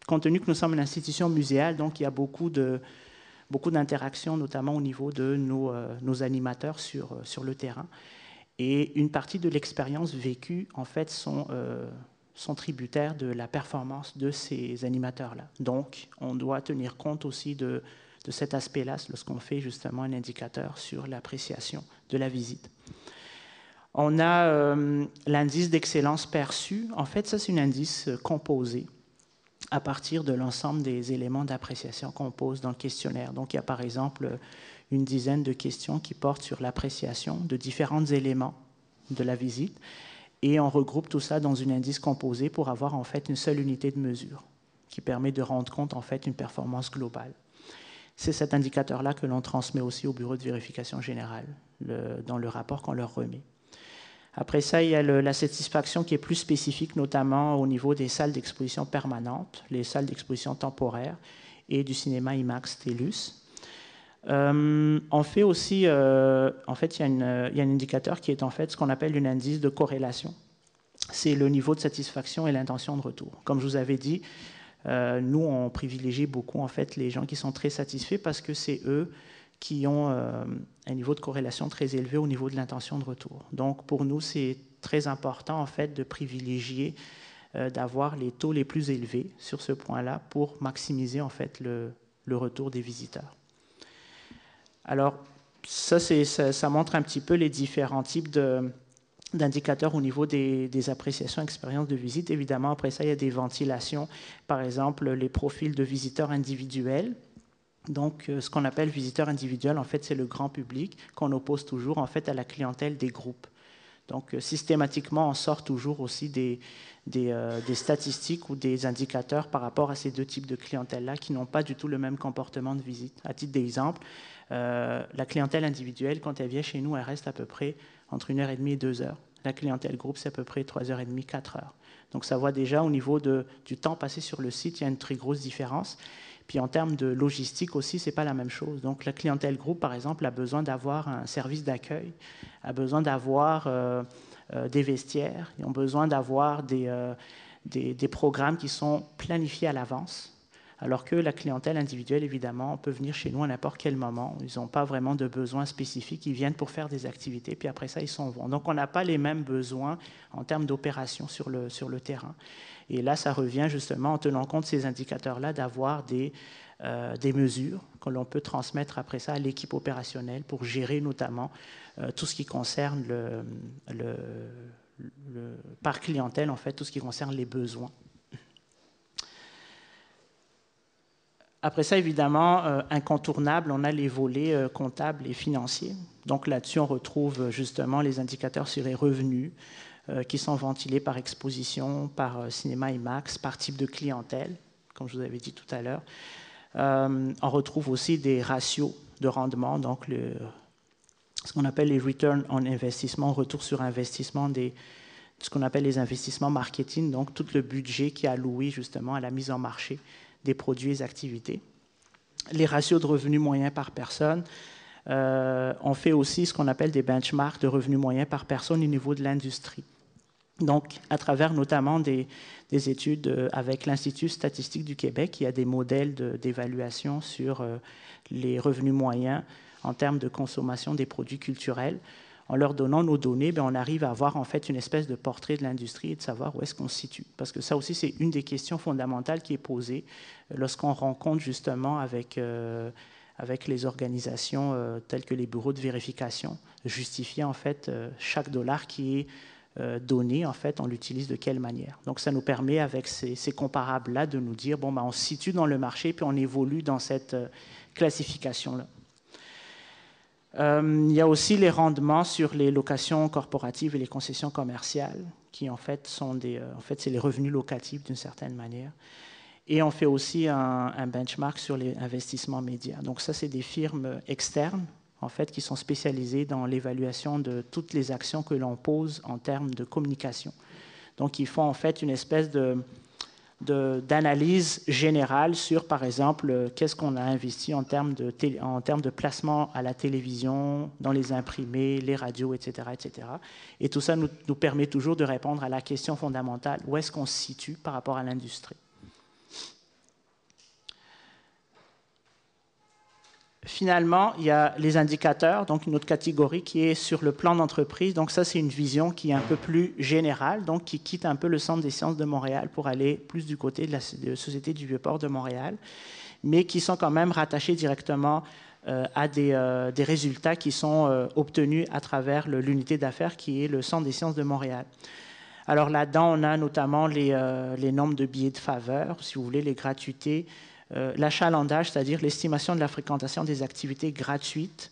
Compte tenu que nous sommes une institution muséale, donc il y a beaucoup de, beaucoup d'interactions, notamment au niveau de nos, euh, nos animateurs sur, euh, sur le terrain. Et une partie de l'expérience vécue, en fait, sont, sont tributaires de la performance de ces animateurs-là. Donc, on doit tenir compte aussi de, de cet aspect-là lorsqu'on fait justement un indicateur sur l'appréciation de la visite. On a euh, l'indice d'excellence perçu. En fait, ça, c'est un indice euh, composé à partir de l'ensemble des éléments d'appréciation qu'on pose dans le questionnaire. Donc, il y a par exemple une dizaine de questions qui portent sur l'appréciation de différents éléments de la visite et on regroupe tout ça dans un indice composé pour avoir en fait une seule unité de mesure qui permet de rendre compte en fait une performance globale. C'est cet indicateur-là que l'on transmet aussi au bureau de vérification générale dans le rapport qu'on leur remet. Après ça, il y a la satisfaction qui est plus spécifique, notamment au niveau des salles d'exposition permanentes, les salles d'exposition temporaires et du cinéma IMAX TELUS. Euh, on fait aussi, euh, en fait, il y, a un indicateur qui est en fait ce qu'on appelle un indice de corrélation. C'est le niveau de satisfaction et l'intention de retour. Comme je vous avais dit, euh, nous, on privilégie beaucoup en fait les gens qui sont très satisfaits parce que c'est eux qui ont un niveau de corrélation très élevé au niveau de l'intention de retour. Donc, pour nous, c'est très important en fait de privilégier d'avoir les taux les plus élevés sur ce point-là pour maximiser en fait le retour des visiteurs. Alors, ça, montre un petit peu les différents types d'indicateurs au niveau des, appréciations, expériences de visite. Évidemment, après ça, il y a des ventilations, par exemple les profils de visiteurs individuels. Donc, euh, ce qu'on appelle visiteurs individuels, en fait, c'est le grand public qu'on oppose toujours en fait à la clientèle des groupes. Donc, euh, systématiquement, on sort toujours aussi des, euh, des, statistiques ou des indicateurs par rapport à ces deux types de clientèle-là qui n'ont pas du tout le même comportement de visite. À titre d'exemple, la clientèle individuelle, quand elle vient chez nous, elle reste à peu près entre 1h30 et 2 heures. La clientèle groupe, c'est à peu près 3h30, 4 heures. Donc ça voit déjà au niveau du temps passé sur le site, il y a une très grosse différence. Puis en termes de logistique aussi, ce n'est pas la même chose. Donc la clientèle groupe, par exemple, a besoin d'avoir un service d'accueil, a besoin d'avoir euh, euh, des vestiaires, ils ont besoin d'avoir euh, des programmes qui sont planifiés à l'avance alors que la clientèle individuelle, évidemment, peut venir chez nous à n'importe quel moment. Ils n'ont pas vraiment de besoins spécifiques, ils viennent pour faire des activités, puis après ça, ils s'en vont. Donc on n'a pas les mêmes besoins en termes d'opération sur le, terrain. Et là, ça revient justement en tenant compte de ces indicateurs-là d'avoir des, euh, mesures que l'on peut transmettre après ça à l'équipe opérationnelle pour gérer notamment euh, tout ce qui concerne le, le, par clientèle, en fait, tout ce qui concerne les besoins. Après ça, évidemment, euh, incontournable, on a les volets euh, comptables et financiers. Donc là-dessus, on retrouve euh, justement les indicateurs sur les revenus qui sont ventilés par exposition, par cinéma IMAX, par type de clientèle, comme je vous avais dit tout à l'heure. on retrouve aussi des ratios de rendement, donc ce qu'on appelle les return on investissement, retour sur investissement des, ce qu'on appelle les investissements marketing, donc tout le budget qui est alloué justement à la mise en marché des produits et activités. Les ratios de revenus moyens par personne. Euh, on fait aussi ce qu'on appelle des benchmarks de revenus moyens par personne au niveau de l'industrie. Donc, à travers notamment des, études euh, avec l'Institut statistique du Québec, il y a des modèles d'évaluation sur euh, les revenus moyens en termes de consommation des produits culturels en leur donnant nos données, ben, on arrive à avoir en fait une espèce de portrait de l'industrie et de savoir où est-ce qu'on se situe. Parce que ça aussi, c'est une des questions fondamentales qui est posée euh, lorsqu'on rencontre justement avec, euh, avec les organisations euh, telles que les bureaux de vérification, justifier en fait chaque dollar qui est donné, en fait, on l'utilise de quelle manière. Donc ça nous permet, avec ces, ces comparables-là, de nous dire, bon, ben, on se situe dans le marché, puis on évolue dans cette classification-là. Euh, il y a aussi les rendements sur les locations corporatives et les concessions commerciales, qui en fait sont des, euh, en fait, c'est les revenus locatifs d'une certaine manière. Et on fait aussi un, benchmark sur les investissements médias. Donc ça, c'est des firmes externes, en fait, qui sont spécialisées dans l'évaluation de toutes les actions que l'on pose en termes de communication. Donc ils font en fait une espèce de d'analyse générale sur, par exemple, qu'est-ce qu'on a investi en termes, de en termes de placement à la télévision, dans les imprimés, les radios, etc. etc. Et tout ça nous, nous permet toujours de répondre à la question fondamentale, où est-ce qu'on se situe par rapport à l'industrie? Finalement, il y a les indicateurs, donc une autre catégorie qui est sur le plan d'entreprise. Donc ça, c'est une vision qui est un peu plus générale, donc qui quitte un peu le Centre des sciences de Montréal pour aller plus du côté de la Société du Vieux-Port de Montréal, mais qui sont quand même rattachés directement euh, à euh, des, résultats qui sont euh, obtenus à travers l'unité d'affaires qui est le Centre des sciences de Montréal. Alors là-dedans, on a notamment les, les nombres de billets de faveur, si vous voulez, les gratuités, l'achalandage, c'est-à-dire l'estimation de la fréquentation des activités gratuites,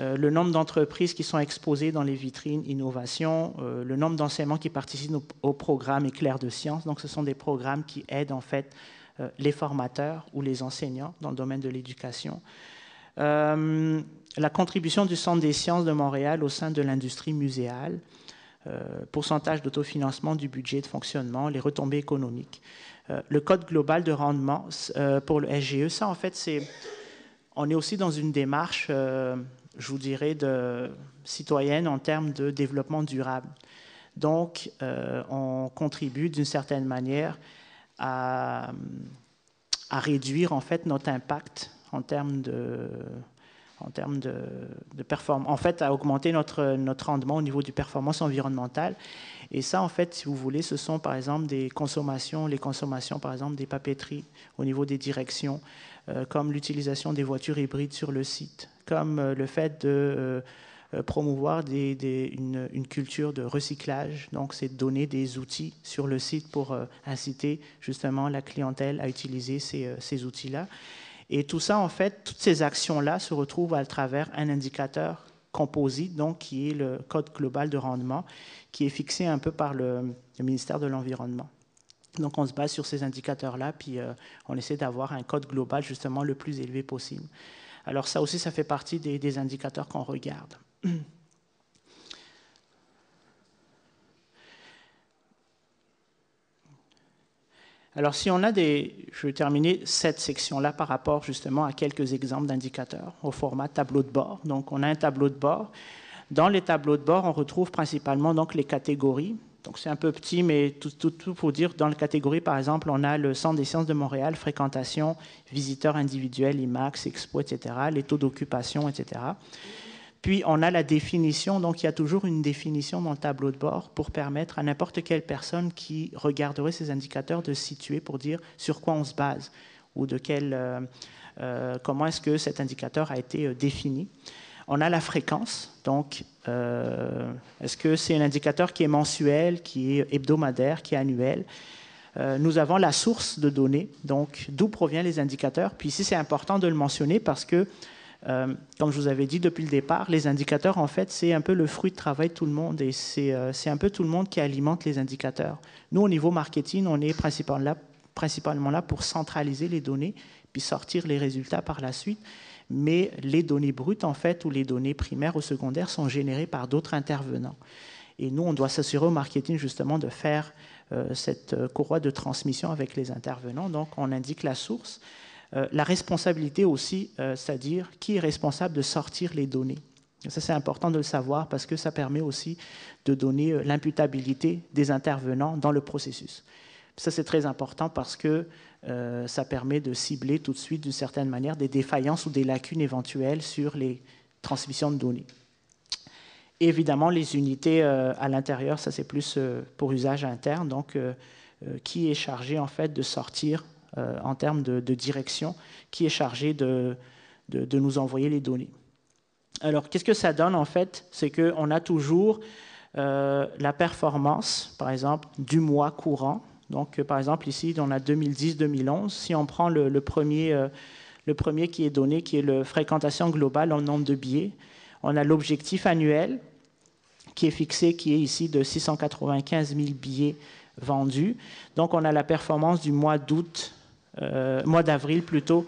euh, le nombre d'entreprises qui sont exposées dans les vitrines innovation, euh, le nombre d'enseignements qui participent au, programme Éclair de sciences. Donc, ce sont des programmes qui aident en fait les formateurs ou les enseignants dans le domaine de l'éducation. la contribution du Centre des sciences de Montréal au sein de l'industrie muséale, pourcentage d'autofinancement du budget de fonctionnement, les retombées économiques. Euh, le code global de rendement euh, pour le SGE, ça en fait, c'est, on est aussi dans une démarche, euh, je vous dirais, de, citoyenne en termes de développement durable. Donc, on contribue d'une certaine manière à, à, réduire en fait notre impact en termes de, en termes de, performance, en fait, à augmenter notre, notre rendement au niveau du performance environnementale. Et ça, en fait, si vous voulez, ce sont par exemple des consommations, les consommations par exemple des papeteries au niveau des directions, euh, comme l'utilisation des voitures hybrides sur le site, comme euh, le fait de euh, promouvoir une, culture de recyclage. Donc, c'est de donner des outils sur le site pour inciter justement la clientèle à utiliser ces outils-là. Et tout ça, en fait, toutes ces actions-là se retrouvent à travers un indicateur composite, donc qui est le code global de rendement, qui est fixé un peu par le, ministère de l'Environnement. Donc on se base sur ces indicateurs-là, puis euh, on essaie d'avoir un code global justement le plus élevé possible. Alors ça aussi, ça fait partie des, indicateurs qu'on regarde. Alors si on a des... Je vais terminer cette section-là par rapport justement à quelques exemples d'indicateurs au format tableau de bord. Donc on a un tableau de bord dans les tableaux de bord, on retrouve principalement donc les catégories. Donc c'est un peu petit, mais tout, tout, pour dire, dans la catégorie, par exemple, on a le Centre des sciences de Montréal, fréquentation, visiteurs individuels, IMAX, Expo, etc., les taux d'occupation, etc. Puis on a la définition, donc il y a toujours une définition dans le tableau de bord pour permettre à n'importe quelle personne qui regarderait ces indicateurs de situer pour dire sur quoi on se base ou de quel, euh, euh, comment est-ce que cet indicateur a été euh, défini. On a la fréquence, donc est-ce que c'est un indicateur qui est mensuel, qui est hebdomadaire, qui est annuel? Nous avons la source de données, donc d'où proviennent les indicateurs? Puis ici, c'est important de le mentionner parce que, euh, comme je vous avais dit depuis le départ, les indicateurs, en fait, c'est un peu le fruit de travail de tout le monde et c'est un peu tout le monde qui alimente les indicateurs. Nous, au niveau marketing, on est principalement là, pour centraliser les données puis sortir les résultats par la suite mais les données brutes, en fait, ou les données primaires ou secondaires sont générées par d'autres intervenants. Et nous, on doit s'assurer au marketing, justement, de faire euh, cette euh, courroie de transmission avec les intervenants. Donc, on indique la source. Euh, la responsabilité aussi, c'est-à-dire qui est responsable de sortir les données. ça, c'est important de le savoir parce que ça permet aussi de donner l'imputabilité des intervenants dans le processus. Ça, c'est très important parce que euh, ça permet de cibler tout de suite, d'une certaine manière, des défaillances ou des lacunes éventuelles sur les transmissions de données. évidemment, les unités euh, à l'intérieur, ça c'est plus euh, pour usage interne, donc qui est chargé en fait de sortir en termes de, direction, qui est chargé de, de, nous envoyer les données. Alors, qu'est-ce que ça donne en fait? C'est qu'on a toujours la performance, par exemple, du mois courant, donc, euh, par exemple, ici, on a 2010-2011. Si on prend le, premier, euh, le premier qui est donné, qui est la fréquentation globale en nombre de billets, on a l'objectif annuel qui est fixé, qui est ici de 695 000 billets vendus. Donc, on a la performance du mois d'août, euh, mois d'avril plutôt,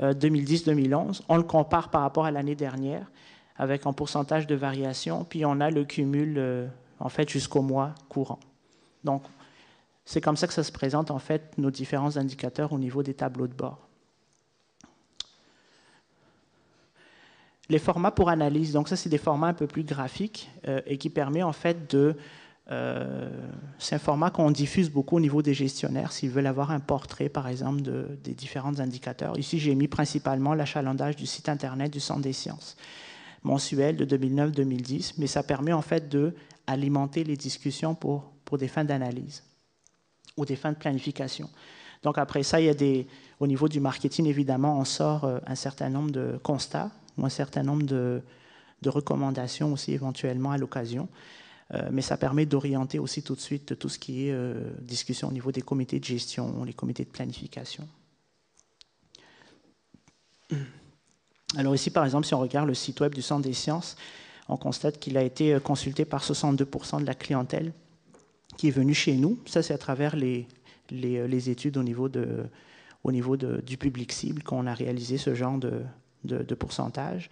2010-2011. On le compare par rapport à l'année dernière avec un pourcentage de variation, puis on a le cumul en fait jusqu'au mois courant. Donc, c'est comme ça que ça se présente, en fait, nos différents indicateurs au niveau des tableaux de bord. Les formats pour analyse, donc ça, c'est des formats un peu plus graphiques euh, et qui permettent, en fait, de Euh, c'est un format qu'on diffuse beaucoup au niveau des gestionnaires s'ils veulent avoir un portrait, par exemple, de, des différents indicateurs. Ici, j'ai mis principalement l'achalandage du site Internet du Centre des sciences, mensuel de 2009-2010, mais ça permet en fait d'alimenter les discussions pour, pour des fins d'analyse ou des fins de planification. Donc après ça, il y a des, au niveau du marketing, évidemment, on sort euh, un certain nombre de constats ou un certain nombre de, de recommandations aussi éventuellement à l'occasion. Euh, mais ça permet d'orienter aussi tout de suite tout ce qui est euh, discussion au niveau des comités de gestion, les comités de planification. Alors ici, par exemple, si on regarde le site web du Centre des sciences, on constate qu'il a été euh, consulté par 62% de la clientèle qui est venue chez nous. Ça, c'est à travers les, les, études au niveau, de, au niveau de, du public cible qu'on a réalisé ce genre de, de pourcentage.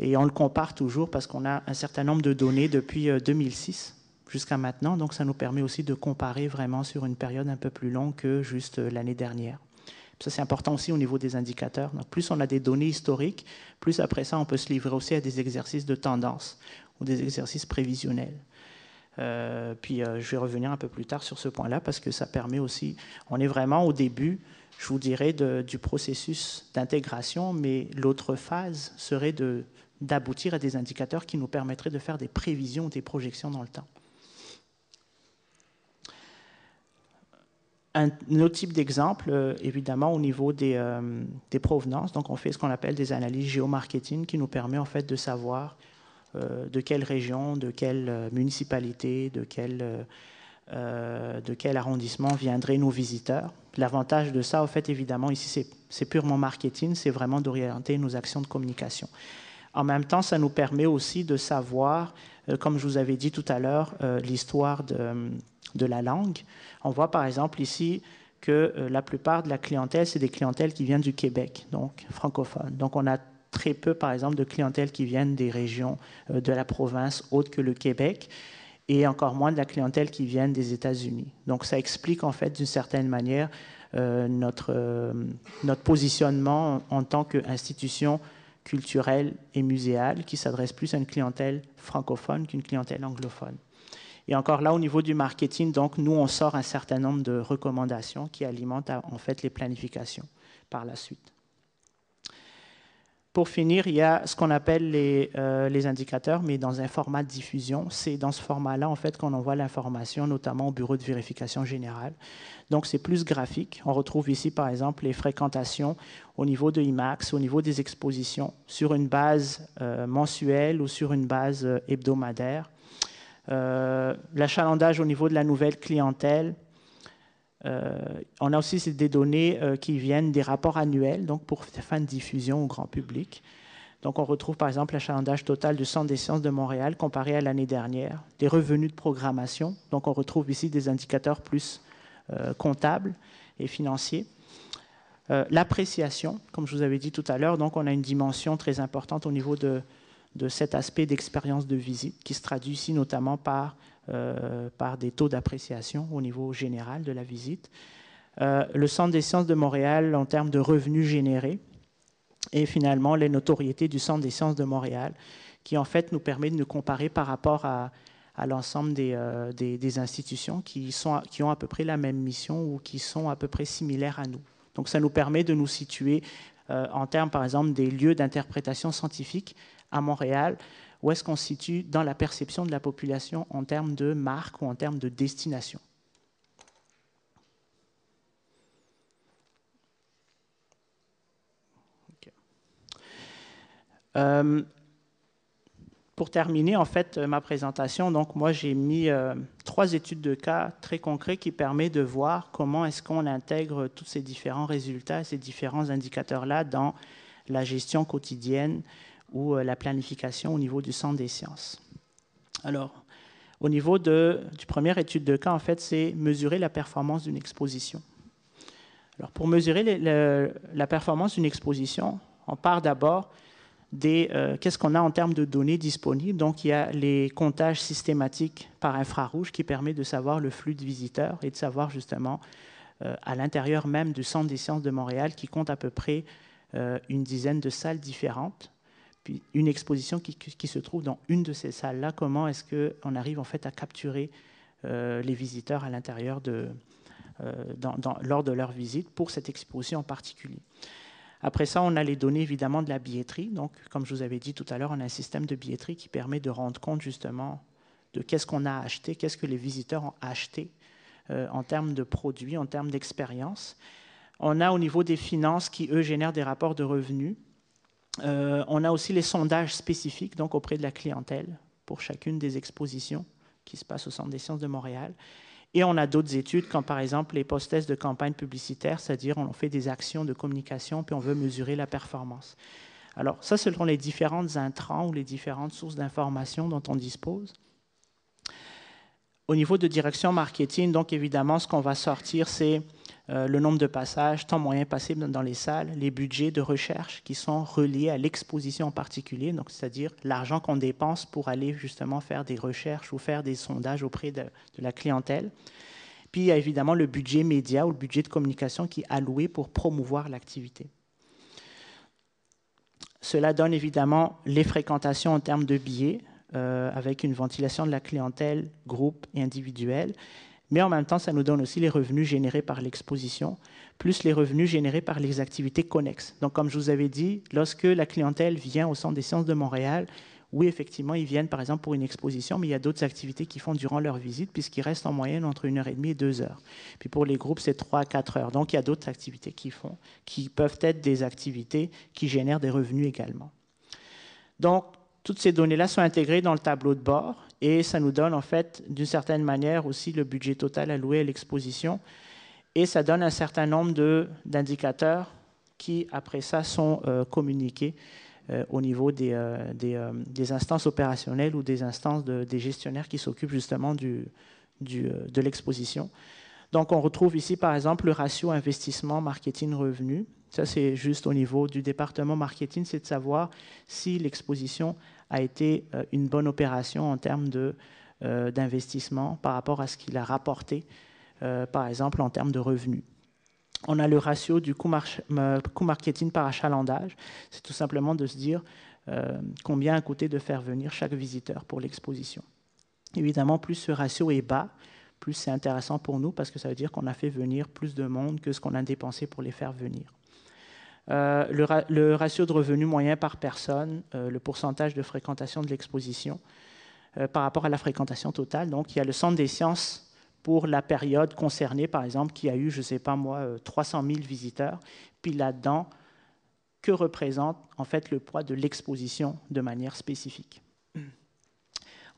Et on le compare toujours parce qu'on a un certain nombre de données depuis 2006 euh, jusqu'à maintenant. Donc ça nous permet aussi de comparer vraiment sur une période un peu plus longue que juste euh, l'année dernière. Ça, c'est important aussi au niveau des indicateurs. Donc, plus on a des données historiques, plus après ça, on peut se livrer aussi à des exercices de tendance ou des exercices prévisionnels. Euh, puis, je vais revenir un peu plus tard sur ce point-là parce que ça permet aussi, on est vraiment au début, je vous dirais, du processus d'intégration, mais l'autre phase serait de d'aboutir à des indicateurs qui nous permettraient de faire des prévisions ou des projections dans le temps. Un autre type d'exemple, euh, évidemment, au niveau des, euh, des, provenances. Donc, on fait ce qu'on appelle des analyses géomarketing qui nous permet en fait de savoir euh, de quelle région, de quelle municipalité, de quel, de quel arrondissement viendraient nos visiteurs. L'avantage de ça, en fait, évidemment, ici, c'est purement marketing, c'est vraiment d'orienter nos actions de communication. En même temps, ça nous permet aussi de savoir, euh, comme je vous avais dit tout à l'heure, euh, l'histoire de, la langue. On voit par exemple ici que euh, la plupart de la clientèle, c'est des clientèles qui viennent du Québec, donc francophones. Donc on a très peu, par exemple, de clientèle qui viennent des régions de la province autres que le Québec et encore moins de la clientèle qui vient des États-Unis. Donc ça explique en fait d'une certaine manière notre, notre positionnement en, en tant qu'institution culturelle et muséale qui s'adresse plus à une clientèle francophone qu'une clientèle anglophone. Et encore là, au niveau du marketing, donc, nous, on sort un certain nombre de recommandations qui alimentent en fait les planifications par la suite. Pour finir, il y a ce qu'on appelle les, euh, les, indicateurs, mais dans un format de diffusion. C'est dans ce format-là, en fait, qu'on envoie l'information, notamment au bureau de vérification générale. Donc, c'est plus graphique. On retrouve ici, par exemple, les fréquentations au niveau de IMAX, au niveau des expositions, sur une base euh, mensuelle ou sur une base euh, hebdomadaire. L'achalandage au niveau de la nouvelle clientèle, on a aussi des données euh, qui viennent des rapports annuels, donc pour fin de diffusion au grand public. Donc on retrouve par exemple l'achalandage total du Centre des sciences de Montréal comparé à l'année dernière, des revenus de programmation. Donc on retrouve ici des indicateurs plus euh, comptables et financiers. L'appréciation, comme je vous avais dit tout à l'heure, donc on a une dimension très importante au niveau de cet aspect d'expérience de visite qui se traduit ici notamment par euh, par des taux d'appréciation au niveau général de la visite. Euh, le Centre des sciences de Montréal en termes de revenus générés et finalement les notoriétés du Centre des sciences de Montréal qui en fait nous permet de nous comparer par rapport à, l'ensemble euh, des, des, institutions qui, sont, qui ont à peu près la même mission ou qui sont à peu près similaires à nous. Donc ça nous permet de nous situer en termes par exemple des lieux d'interprétation scientifique à Montréal où est-ce qu'on se situe dans la perception de la population en termes de marque ou en termes de destination. Euh, pour terminer, en fait, ma présentation, donc moi j'ai mis euh, trois études de cas très concrets qui permettent de voir comment est-ce qu'on intègre tous ces différents résultats, ces différents indicateurs-là dans la gestion quotidienne ou euh, la planification au niveau du centre des sciences. Alors, au niveau du première étude de cas, en fait, c'est mesurer la performance d'une exposition. Alors, pour mesurer la performance d'une exposition, on part d'abord des euh, qu'est-ce qu'on a en termes de données disponibles. Donc, il y a les comptages systématiques par infrarouge qui permettent de savoir le flux de visiteurs et de savoir justement euh, à l'intérieur même du Centre des sciences de Montréal qui compte à peu près une dizaine de salles différentes une exposition qui, se trouve dans une de ces salles-là, comment est-ce qu'on arrive en fait à capturer les visiteurs à l'intérieur de, lors de leur visite pour cette exposition en particulier. Après ça, on a les données évidemment de la billetterie. Donc, comme je vous avais dit tout à l'heure, on a un système de billetterie qui permet de rendre compte justement de qu'est-ce qu'on a acheté, qu'est-ce que les visiteurs ont acheté en termes de produits, en termes d'expérience. On a au niveau des finances qui, eux, génèrent des rapports de revenus. Euh, on a aussi les sondages spécifiques donc auprès de la clientèle pour chacune des expositions qui se passent au Centre des sciences de Montréal. Et on a d'autres études, comme par exemple les post-tests de campagne publicitaire, c'est-à-dire on fait des actions de communication puis on veut mesurer la performance. Alors ça, ce sont les différentes intrants ou les différentes sources d'informations dont on dispose. Au niveau de direction marketing, donc évidemment, ce qu'on va sortir, c'est le nombre de passages, temps moyen passé dans les salles, les budgets de recherche qui sont reliés à l'exposition en particulier, donc c'est-à-dire l'argent qu'on dépense pour aller justement faire des recherches ou faire des sondages auprès de, la clientèle. Puis il y a évidemment le budget média ou le budget de communication qui est alloué pour promouvoir l'activité. Cela donne évidemment les fréquentations en termes de billets, euh, avec une ventilation de la clientèle, groupe et individuelle, mais en même temps, ça nous donne aussi les revenus générés par l'exposition, plus les revenus générés par les activités connexes. Donc, comme je vous avais dit, lorsque la clientèle vient au Centre des sciences de Montréal, oui, effectivement, ils viennent par exemple pour une exposition, mais il y a d'autres activités qu'ils font durant leur visite, puisqu'ils restent en moyenne entre une heure et demie et deux heures. Puis pour les groupes, c'est trois à quatre heures. Donc, il y a d'autres activités qu'ils font, qui peuvent être des activités qui génèrent des revenus également. Donc, toutes ces données-là sont intégrées dans le tableau de bord et ça nous donne en fait d'une certaine manière aussi le budget total alloué à l'exposition et ça donne un certain nombre d'indicateurs qui après ça sont euh, communiqués euh, au niveau des, euh, des, instances opérationnelles ou des instances des gestionnaires qui s'occupent justement du, du, de l'exposition. Donc on retrouve ici par exemple le ratio investissement marketing revenu. Ça c'est juste au niveau du département marketing, c'est de savoir si l'exposition a été euh, une bonne opération en termes euh, d'investissement par rapport à ce qu'il a rapporté, euh, par exemple en termes de revenus. On a le ratio du coût, marketing par achalandage. C'est tout simplement de se dire combien a coûté de faire venir chaque visiteur pour l'exposition. Évidemment, plus ce ratio est bas, plus c'est intéressant pour nous parce que ça veut dire qu'on a fait venir plus de monde que ce qu'on a dépensé pour les faire venir. Euh, le, ratio de revenu moyen par personne, euh, le pourcentage de fréquentation de l'exposition euh, par rapport à la fréquentation totale. Donc, il y a le Centre des sciences pour la période concernée, par exemple, qui a eu, je ne sais pas moi, 300 000 visiteurs. Puis là-dedans, que représente en fait le poids de l'exposition de manière spécifique?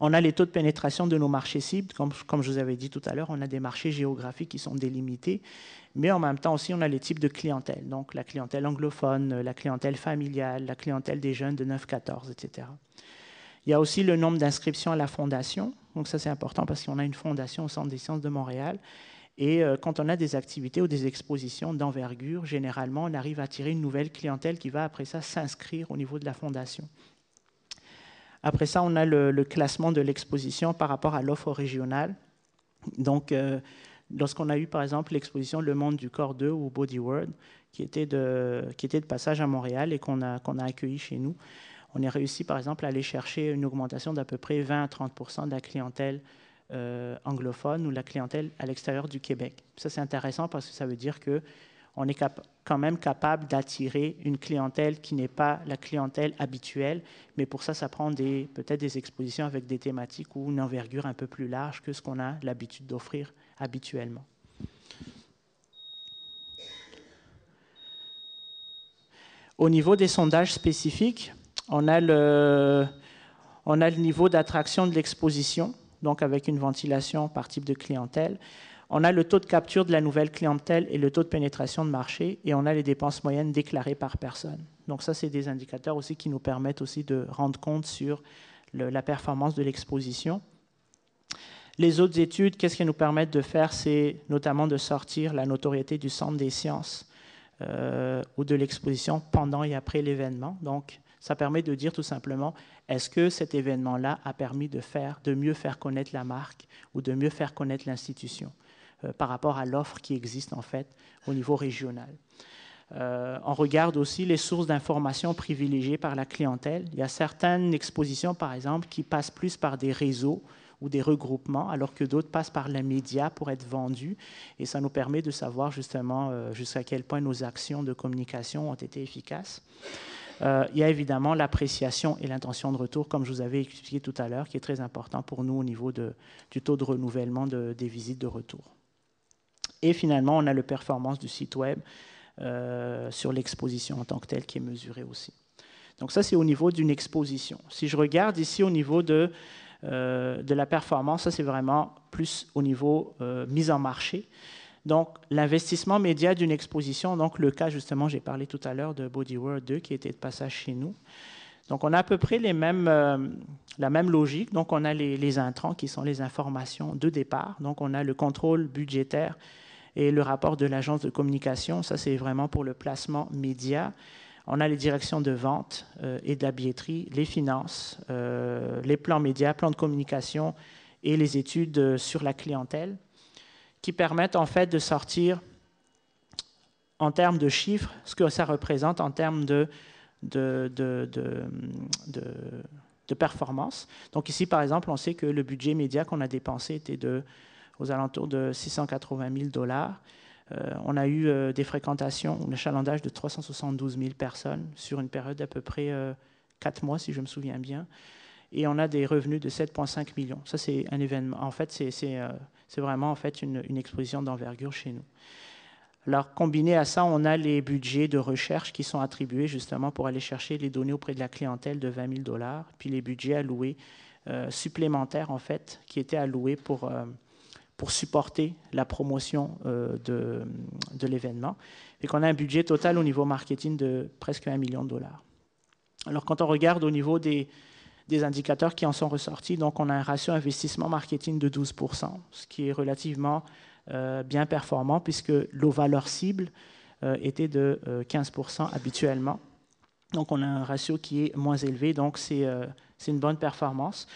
On a les taux de pénétration de nos marchés cibles. Comme, je vous avais dit tout à l'heure, on a des marchés géographiques qui sont délimités mais en même temps aussi, on a les types de clientèle. Donc, la clientèle anglophone, la clientèle familiale, la clientèle des jeunes de 9-14, etc. Il y a aussi le nombre d'inscriptions à la fondation. Donc, ça, c'est important parce qu'on a une fondation au Centre des sciences de Montréal. Et euh, quand on a des activités ou des expositions d'envergure, généralement, on arrive à attirer une nouvelle clientèle qui va, après ça, s'inscrire au niveau de la fondation. Après ça, on a le, classement de l'exposition par rapport à l'offre régionale. Donc, euh, lorsqu'on a eu par exemple l'exposition Le Monde du Corps 2 ou Body World, qui était de, qui était de passage à Montréal et qu'on a, qu'on a accueilli chez nous, on a réussi par exemple à aller chercher une augmentation d'à peu près 20 à 30% de la clientèle euh, anglophone ou la clientèle à l'extérieur du Québec. Ça c'est intéressant parce que ça veut dire que on est quand même capable d'attirer une clientèle qui n'est pas la clientèle habituelle, mais pour ça, ça prend peut-être des expositions avec des thématiques ou une envergure un peu plus large que ce qu'on a l'habitude d'offrir habituellement. Au niveau des sondages spécifiques, on a le, niveau d'attraction de l'exposition, donc avec une ventilation par type de clientèle. On a le taux de capture de la nouvelle clientèle et le taux de pénétration de marché, et on a les dépenses moyennes déclarées par personne. Donc ça, c'est des indicateurs aussi qui nous permettent aussi de rendre compte sur la performance de l'exposition. Les autres études, qu'est-ce qu'elles nous permettent de faire? C'est notamment de sortir la notoriété du centre des sciences euh, ou de l'exposition pendant et après l'événement. Donc, ça permet de dire tout simplement, est-ce que cet événement-là a permis de, faire, de mieux faire connaître la marque ou de mieux faire connaître l'institution? Par rapport à l'offre qui existe en fait au niveau régional. Euh, on regarde aussi les sources d'information privilégiées par la clientèle. Il y a certaines expositions, par exemple, qui passent plus par des réseaux ou des regroupements, alors que d'autres passent par les médias pour être vendus. Et ça nous permet de savoir justement jusqu'à quel point nos actions de communication ont été efficaces. Euh, il y a évidemment l'appréciation et l'intention de retour, comme je vous avais expliqué tout à l'heure, qui est très important pour nous au niveau du taux de renouvellement des visites de retour. Et finalement, on a le performance du site web euh, sur l'exposition en tant que telle qui est mesurée aussi. Donc ça, c'est au niveau d'une exposition. Si je regarde ici au niveau de, euh, de la performance, ça c'est vraiment plus au niveau mise en marché. Donc, l'investissement média d'une exposition, donc le cas justement, j'ai parlé tout à l'heure de Body World 2 qui était de passage chez nous. Donc, on a à peu près les mêmes, euh, la même logique. Donc, on a les, les, intrants qui sont les informations de départ. Donc, on a le contrôle budgétaire et le rapport de l'agence de communication. Ça, c'est vraiment pour le placement média. On a les directions de vente euh, et de les finances, euh, les plans médias, plans de communication et les études sur la clientèle qui permettent en fait de sortir en termes de chiffres ce que ça représente en termes de, de, de, de, performance. Donc ici, par exemple, on sait que le budget média qu'on a dépensé était de, aux alentours de 680 000 dollars. Euh, on a eu euh, des fréquentations, un achalandage de 372 000 personnes sur une période d'à peu près euh, 4 mois, si je me souviens bien. Et on a des revenus de 7,5 millions. Ça, c'est un événement. En fait, euh, c'est vraiment en fait une, exposition d'envergure chez nous. Alors, combiné à ça, on a les budgets de recherche qui sont attribués justement pour aller chercher les données auprès de la clientèle de 20 000 dollars, puis les budgets alloués supplémentaires en fait qui étaient alloués pour, pour supporter la promotion euh, de, de l'événement. Et qu'on a un budget total au niveau marketing de presque 1 million de dollars. Alors, quand on regarde au niveau des, des indicateurs qui en sont ressortis. Donc, on a un ratio investissement marketing de 12% ce qui est relativement euh, bien performant puisque nos valeurs cibles euh, étaient de 15% euh, habituellement. Donc, on a un ratio qui est moins élevé, donc c'est une bonne performance.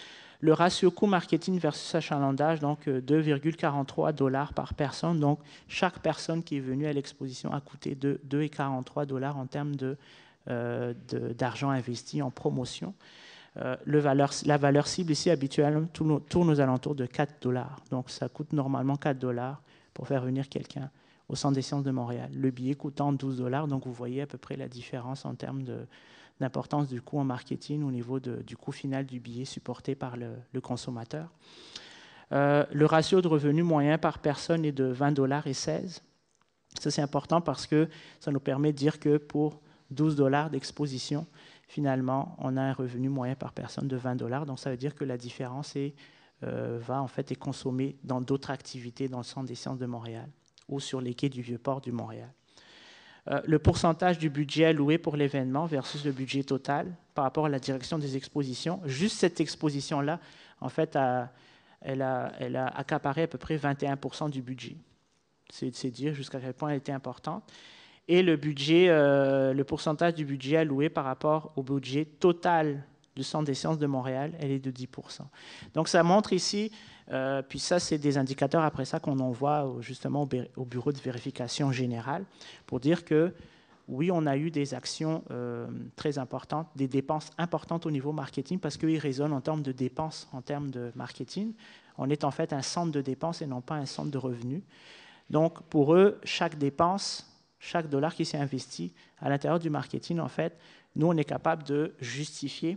Le ratio coût marketing versus achalandage, donc 2,43 dollars par personne. Donc, chaque personne qui est venue à l'exposition a coûté 2,43 dollars en termes d'argent de, investi en promotion. Euh, la valeur cible ici habituellement tourne, aux alentours de 4 dollars. Donc ça coûte normalement 4 dollars pour faire venir quelqu'un au Centre des sciences de Montréal. Le billet coûtant 12 dollars, donc vous voyez à peu près la différence en termes d'importance du coût en marketing au niveau du coût final du billet supporté par le, consommateur. Euh, le ratio de revenus moyen par personne est de 20 dollars et 16. Ça c'est important parce que ça nous permet de dire que pour 12 dollars d'exposition, finalement, on a un revenu moyen par personne de 20 dollars. Donc, ça veut dire que la différence est, euh, va en fait être consommée dans d'autres activités dans le Centre des sciences de Montréal ou sur les quais du Vieux-Port du Montréal. Euh, le pourcentage du budget alloué pour l'événement versus le budget total par rapport à la direction des expositions. Juste cette exposition-là, en fait, elle, a, accaparé à peu près 21 du budget. C'est dire jusqu'à quel point elle était importante et le budget, euh, le pourcentage du budget alloué par rapport au budget total du Centre des sciences de Montréal, elle est de 10% Donc ça montre ici, euh, puis ça c'est des indicateurs après ça qu'on envoie justement au, bureau de vérification générale pour dire que oui, on a eu des actions euh, très importantes, des dépenses importantes au niveau marketing parce qu'ils raisonnent en termes de dépenses, en termes de marketing. On est en fait un centre de dépenses et non pas un centre de revenus. Donc pour eux, chaque dépense chaque dollar qui s'est investi à l'intérieur du marketing, en fait, nous, on est capable de justifier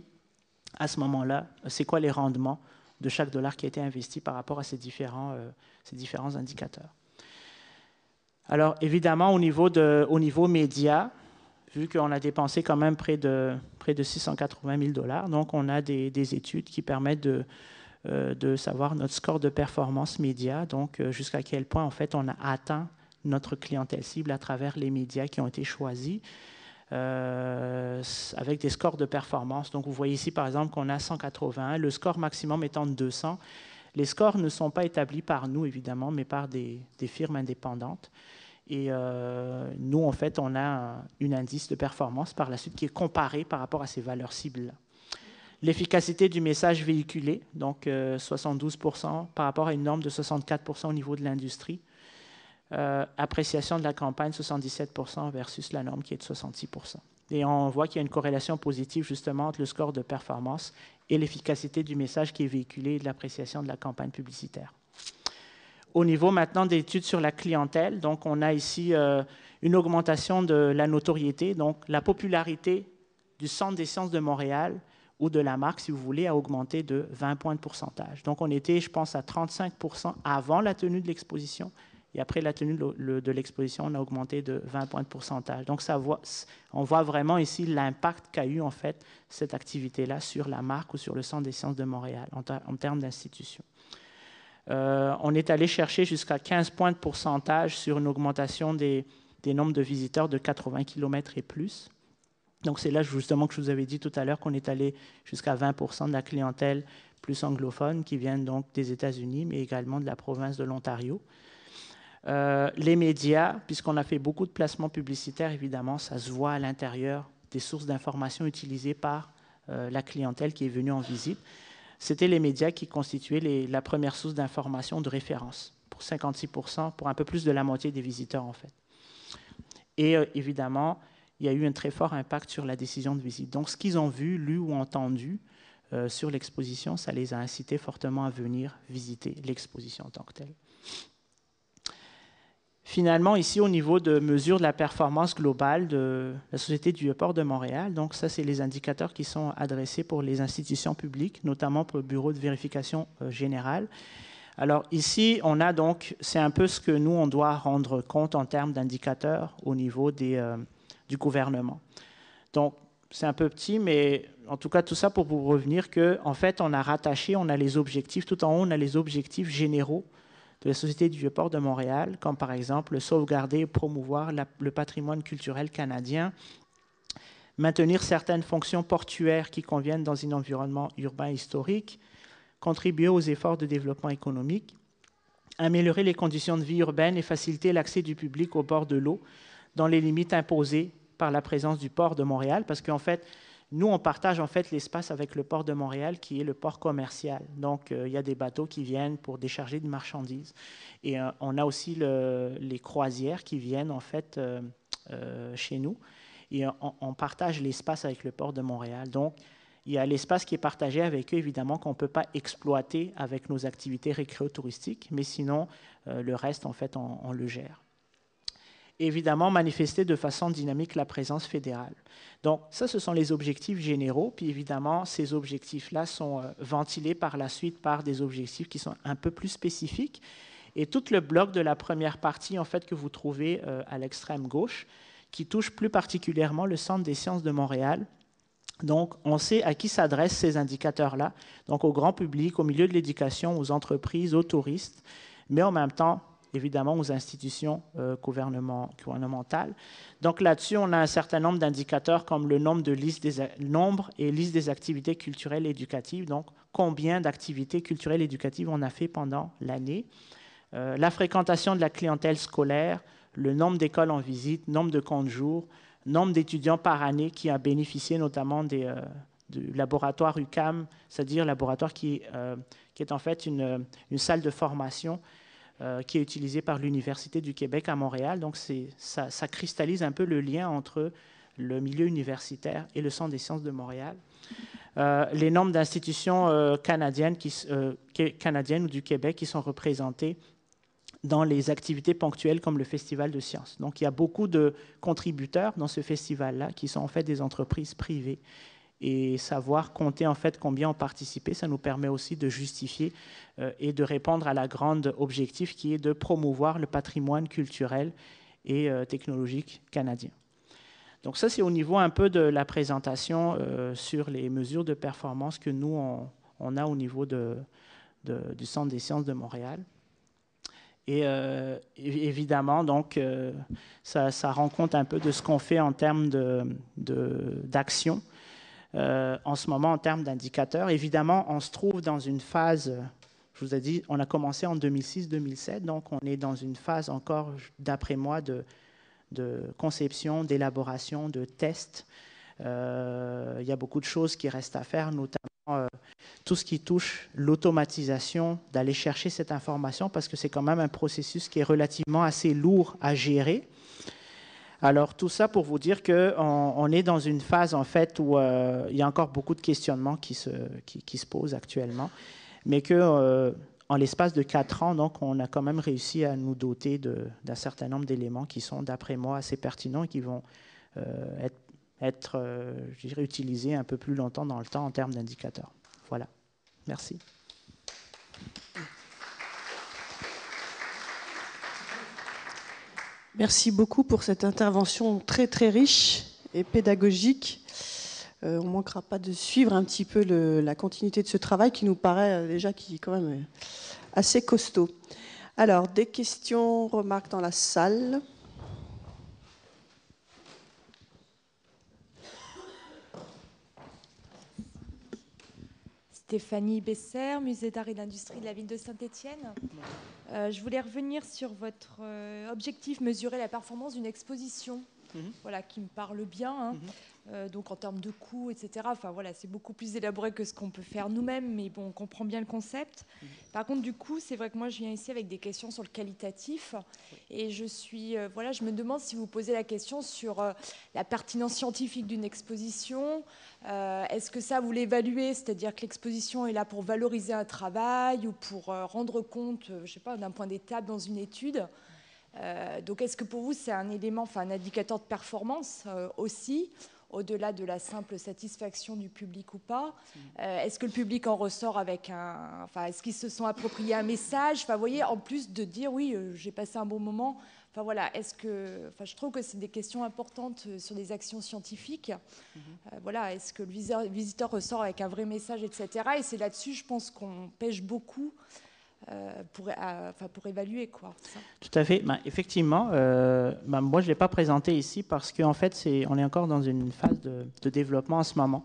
à ce moment-là, c'est quoi les rendements de chaque dollar qui a été investi par rapport à ces différents, euh, ces différents indicateurs? Alors, évidemment, au niveau, de, au niveau média, vu qu'on a dépensé quand même près de, près de 680 000 dollars, donc on a des, des études qui permettent de, euh, de savoir notre score de performance média, donc euh, jusqu'à quel point, en fait, on a atteint notre clientèle cible à travers les médias qui ont été choisis. Euh, avec des scores de performance. Donc vous voyez ici par exemple qu'on a 180, le score maximum étant de 200. Les scores ne sont pas établis par nous évidemment, mais par des, firmes indépendantes. Et euh, nous, en fait, on a un, indice de performance par la suite qui est comparé par rapport à ces valeurs cibles. L'efficacité du message véhiculé, donc 72% euh, par rapport à une norme de 64% au niveau de l'industrie. Appréciation de la campagne 77% versus la norme qui est de 66%. Et on voit qu'il y a une corrélation positive justement entre le score de performance et l'efficacité du message qui est véhiculé et de l'appréciation de la campagne publicitaire. Au niveau maintenant d'études sur la clientèle, donc on a ici euh, une augmentation de la notoriété, donc la popularité du Centre des sciences de Montréal ou de la marque, si vous voulez, a augmenté de 20 points de pourcentage. Donc on était, je pense, à 35 avant la tenue de l'exposition et après la tenue de l'exposition, on a augmenté de 20 points de pourcentage. Donc, on voit vraiment ici l'impact qu'a eu en fait cette activité-là sur la marque ou sur le Centre des sciences de Montréal en, termes d'institution. Euh, on est allé chercher jusqu'à 15 points de pourcentage sur une augmentation des, des nombres de visiteurs de 80 km et plus. Donc, c'est là justement que je vous avais dit tout à l'heure qu'on est allé jusqu'à 20% de la clientèle plus anglophone qui viennent donc des États-Unis, mais également de la province de l'Ontario. Euh, les médias, puisqu'on a fait beaucoup de placements publicitaires, évidemment, ça se voit à l'intérieur des sources d'information utilisées par euh, la clientèle qui est venue en visite. C'était les médias qui constituaient la première source d'information de référence, pour 56%, pour un peu plus de la moitié des visiteurs en fait. Et euh, évidemment, il y a eu un très fort impact sur la décision de visite. Donc ce qu'ils ont vu, lu ou entendu sur l'exposition, ça les a incités fortement à venir visiter l'exposition en tant que telle. Finalement, ici, au niveau de mesure de la performance globale de la Société du port de Montréal, donc ça, c'est les indicateurs qui sont adressés pour les institutions publiques, notamment pour le Bureau de vérification euh, générale. Alors ici, on a donc, c'est un peu ce que nous, on doit rendre compte en termes d'indicateurs au niveau des, euh, du gouvernement. Donc, c'est un peu petit, mais en tout cas, tout ça pour vous revenir que, en fait, on a rattaché, on a les objectifs, tout en haut, on a les objectifs généraux de la Société du Vieux-Port de Montréal, comme par exemple sauvegarder et promouvoir le patrimoine culturel canadien, maintenir certaines fonctions portuaires qui conviennent dans un environnement urbain historique, contribuer aux efforts de développement économique, améliorer les conditions de vie urbaine et faciliter l'accès du public au bord de l'eau dans les limites imposées par la présence du port de Montréal, parce qu'en fait, nous, on partage en fait l'espace avec le port de Montréal, qui est le port commercial. Donc, euh, il y a des bateaux qui viennent pour décharger de marchandises. Et euh, on a aussi les croisières qui viennent en fait euh, chez nous. Et on, partage l'espace avec le port de Montréal. Donc, il y a l'espace qui est partagé avec eux, évidemment, qu'on ne peut pas exploiter avec nos activités récréo-touristiques, mais sinon, le reste, en fait, on le gère évidemment manifester de façon dynamique la présence fédérale. Donc ça, ce sont les objectifs généraux, puis évidemment, ces objectifs-là sont euh, ventilés par la suite par des objectifs qui sont un peu plus spécifiques. Et tout le bloc de la première partie, en fait, que vous trouvez euh, à l'extrême gauche, qui touche plus particulièrement le Centre des sciences de Montréal. Donc, on sait à qui s'adressent ces indicateurs-là, donc au grand public, au milieu de l'éducation, aux entreprises, aux touristes, mais en même temps, évidemment aux institutions euh, gouvernementales. Donc là-dessus, on a un certain nombre d'indicateurs comme le nombre, et liste des activités culturelles et éducatives, donc combien d'activités culturelles et éducatives on a fait pendant l'année, euh, la fréquentation de la clientèle scolaire, le nombre d'écoles en visite, nombre de comptes jours, nombre d'étudiants par année qui a bénéficié notamment euh, du laboratoire UCAM, c'est-à-dire laboratoire qui, est en fait une salle de formation euh, qui est utilisé par l'Université du Québec à Montréal. Donc, ça, cristallise un peu le lien entre le milieu universitaire et le Centre des sciences de Montréal. Euh, les nombres d'institutions euh, canadiennes, canadiennes ou du Québec qui sont représentées dans les activités ponctuelles comme le Festival de sciences. Donc il y a beaucoup de contributeurs dans ce festival-là qui sont en fait des entreprises privées et savoir compter en fait combien ont participé, ça nous permet aussi de justifier euh, et de répondre à la grande objectif qui est de promouvoir le patrimoine culturel et euh, technologique canadien. Donc ça, c'est au niveau un peu de la présentation euh, sur les mesures de performance que nous, on, a au niveau de, du Centre des sciences de Montréal. Et évidemment, donc, ça, rend compte un peu de ce qu'on fait en termes d'action. Euh, en ce moment en termes d'indicateurs. Évidemment, on se trouve dans une phase, je vous ai dit, on a commencé en 2006-2007, donc on est dans une phase encore, d'après moi, de, conception, d'élaboration, de tests. Euh, il y a beaucoup de choses qui restent à faire, notamment tout ce qui touche l'automatisation, d'aller chercher cette information, parce que c'est quand même un processus qui est relativement assez lourd à gérer. Alors tout ça pour vous dire qu'on on est dans une phase en fait où il y a encore beaucoup de questionnements qui se, posent actuellement, mais que en l'espace de quatre ans, on a quand même réussi à nous doter d'un certain nombre d'éléments qui sont, d'après moi, assez pertinents et qui vont euh, être, euh, utilisés un peu plus longtemps dans le temps en termes d'indicateurs. Voilà. Merci. Merci beaucoup pour cette intervention très très riche et pédagogique. Euh, on ne manquera pas de suivre un petit peu la continuité de ce travail qui nous paraît euh, déjà qui est quand même euh, assez costaud. Alors, des questions, remarques dans la salle Stéphanie Besser, Musée d'art et d'industrie de la ville de Saint-Étienne. je voulais revenir sur votre objectif, mesurer la performance d'une exposition. Mhm. Voilà, qui me parle bien. Hein. Mhm. Euh, donc en termes de coûts, etc. Enfin voilà, c'est beaucoup plus élaboré que ce qu'on peut faire nous-mêmes, mais bon, on comprend bien le concept. Mhm. Par contre, du coup, c'est vrai que moi, je viens ici avec des questions sur le qualitatif, et je suis, euh, voilà, je me demande si vous posez la question sur euh, la pertinence scientifique d'une exposition. Est-ce que ça, vous l'évaluez, c'est-à-dire que l'exposition est là pour valoriser un travail ou pour rendre compte, je sais pas, d'un point d'étape dans une étude? Donc, est-ce que pour vous, c'est un élément, enfin, un indicateur de performance aussi au-delà de la simple satisfaction du public ou pas euh, Est-ce que le public en ressort avec un... Enfin, est-ce qu'ils se sont appropriés un message? Enfin, vous voyez, en plus de dire, oui, euh, j'ai passé un bon moment. Enfin, voilà, est-ce que... Enfin, je trouve que c'est des questions importantes euh, sur des actions scientifiques. Mhm. voilà, est-ce que le visiteur ressort avec un vrai message, etc. Et c'est là-dessus, je pense qu'on pêche beaucoup euh, pour, euh, pour évaluer. Tout à fait. Ben, effectivement, euh, ben, moi, je ne l'ai pas présenté ici parce qu'en fait, c'est, on est encore dans une phase de, développement en ce moment.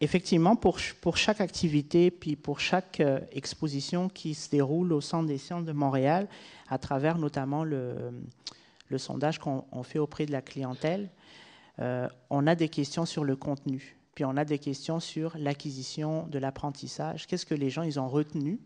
effectivement, pour, chaque activité, puis pour chaque exposition qui se déroule au Centre des sciences de Montréal, à travers notamment le sondage qu'on fait auprès de la clientèle, on a des questions sur le contenu, puis on a des questions sur l'acquisition de l'apprentissage. Qu'est-ce que les gens ils ont retenu?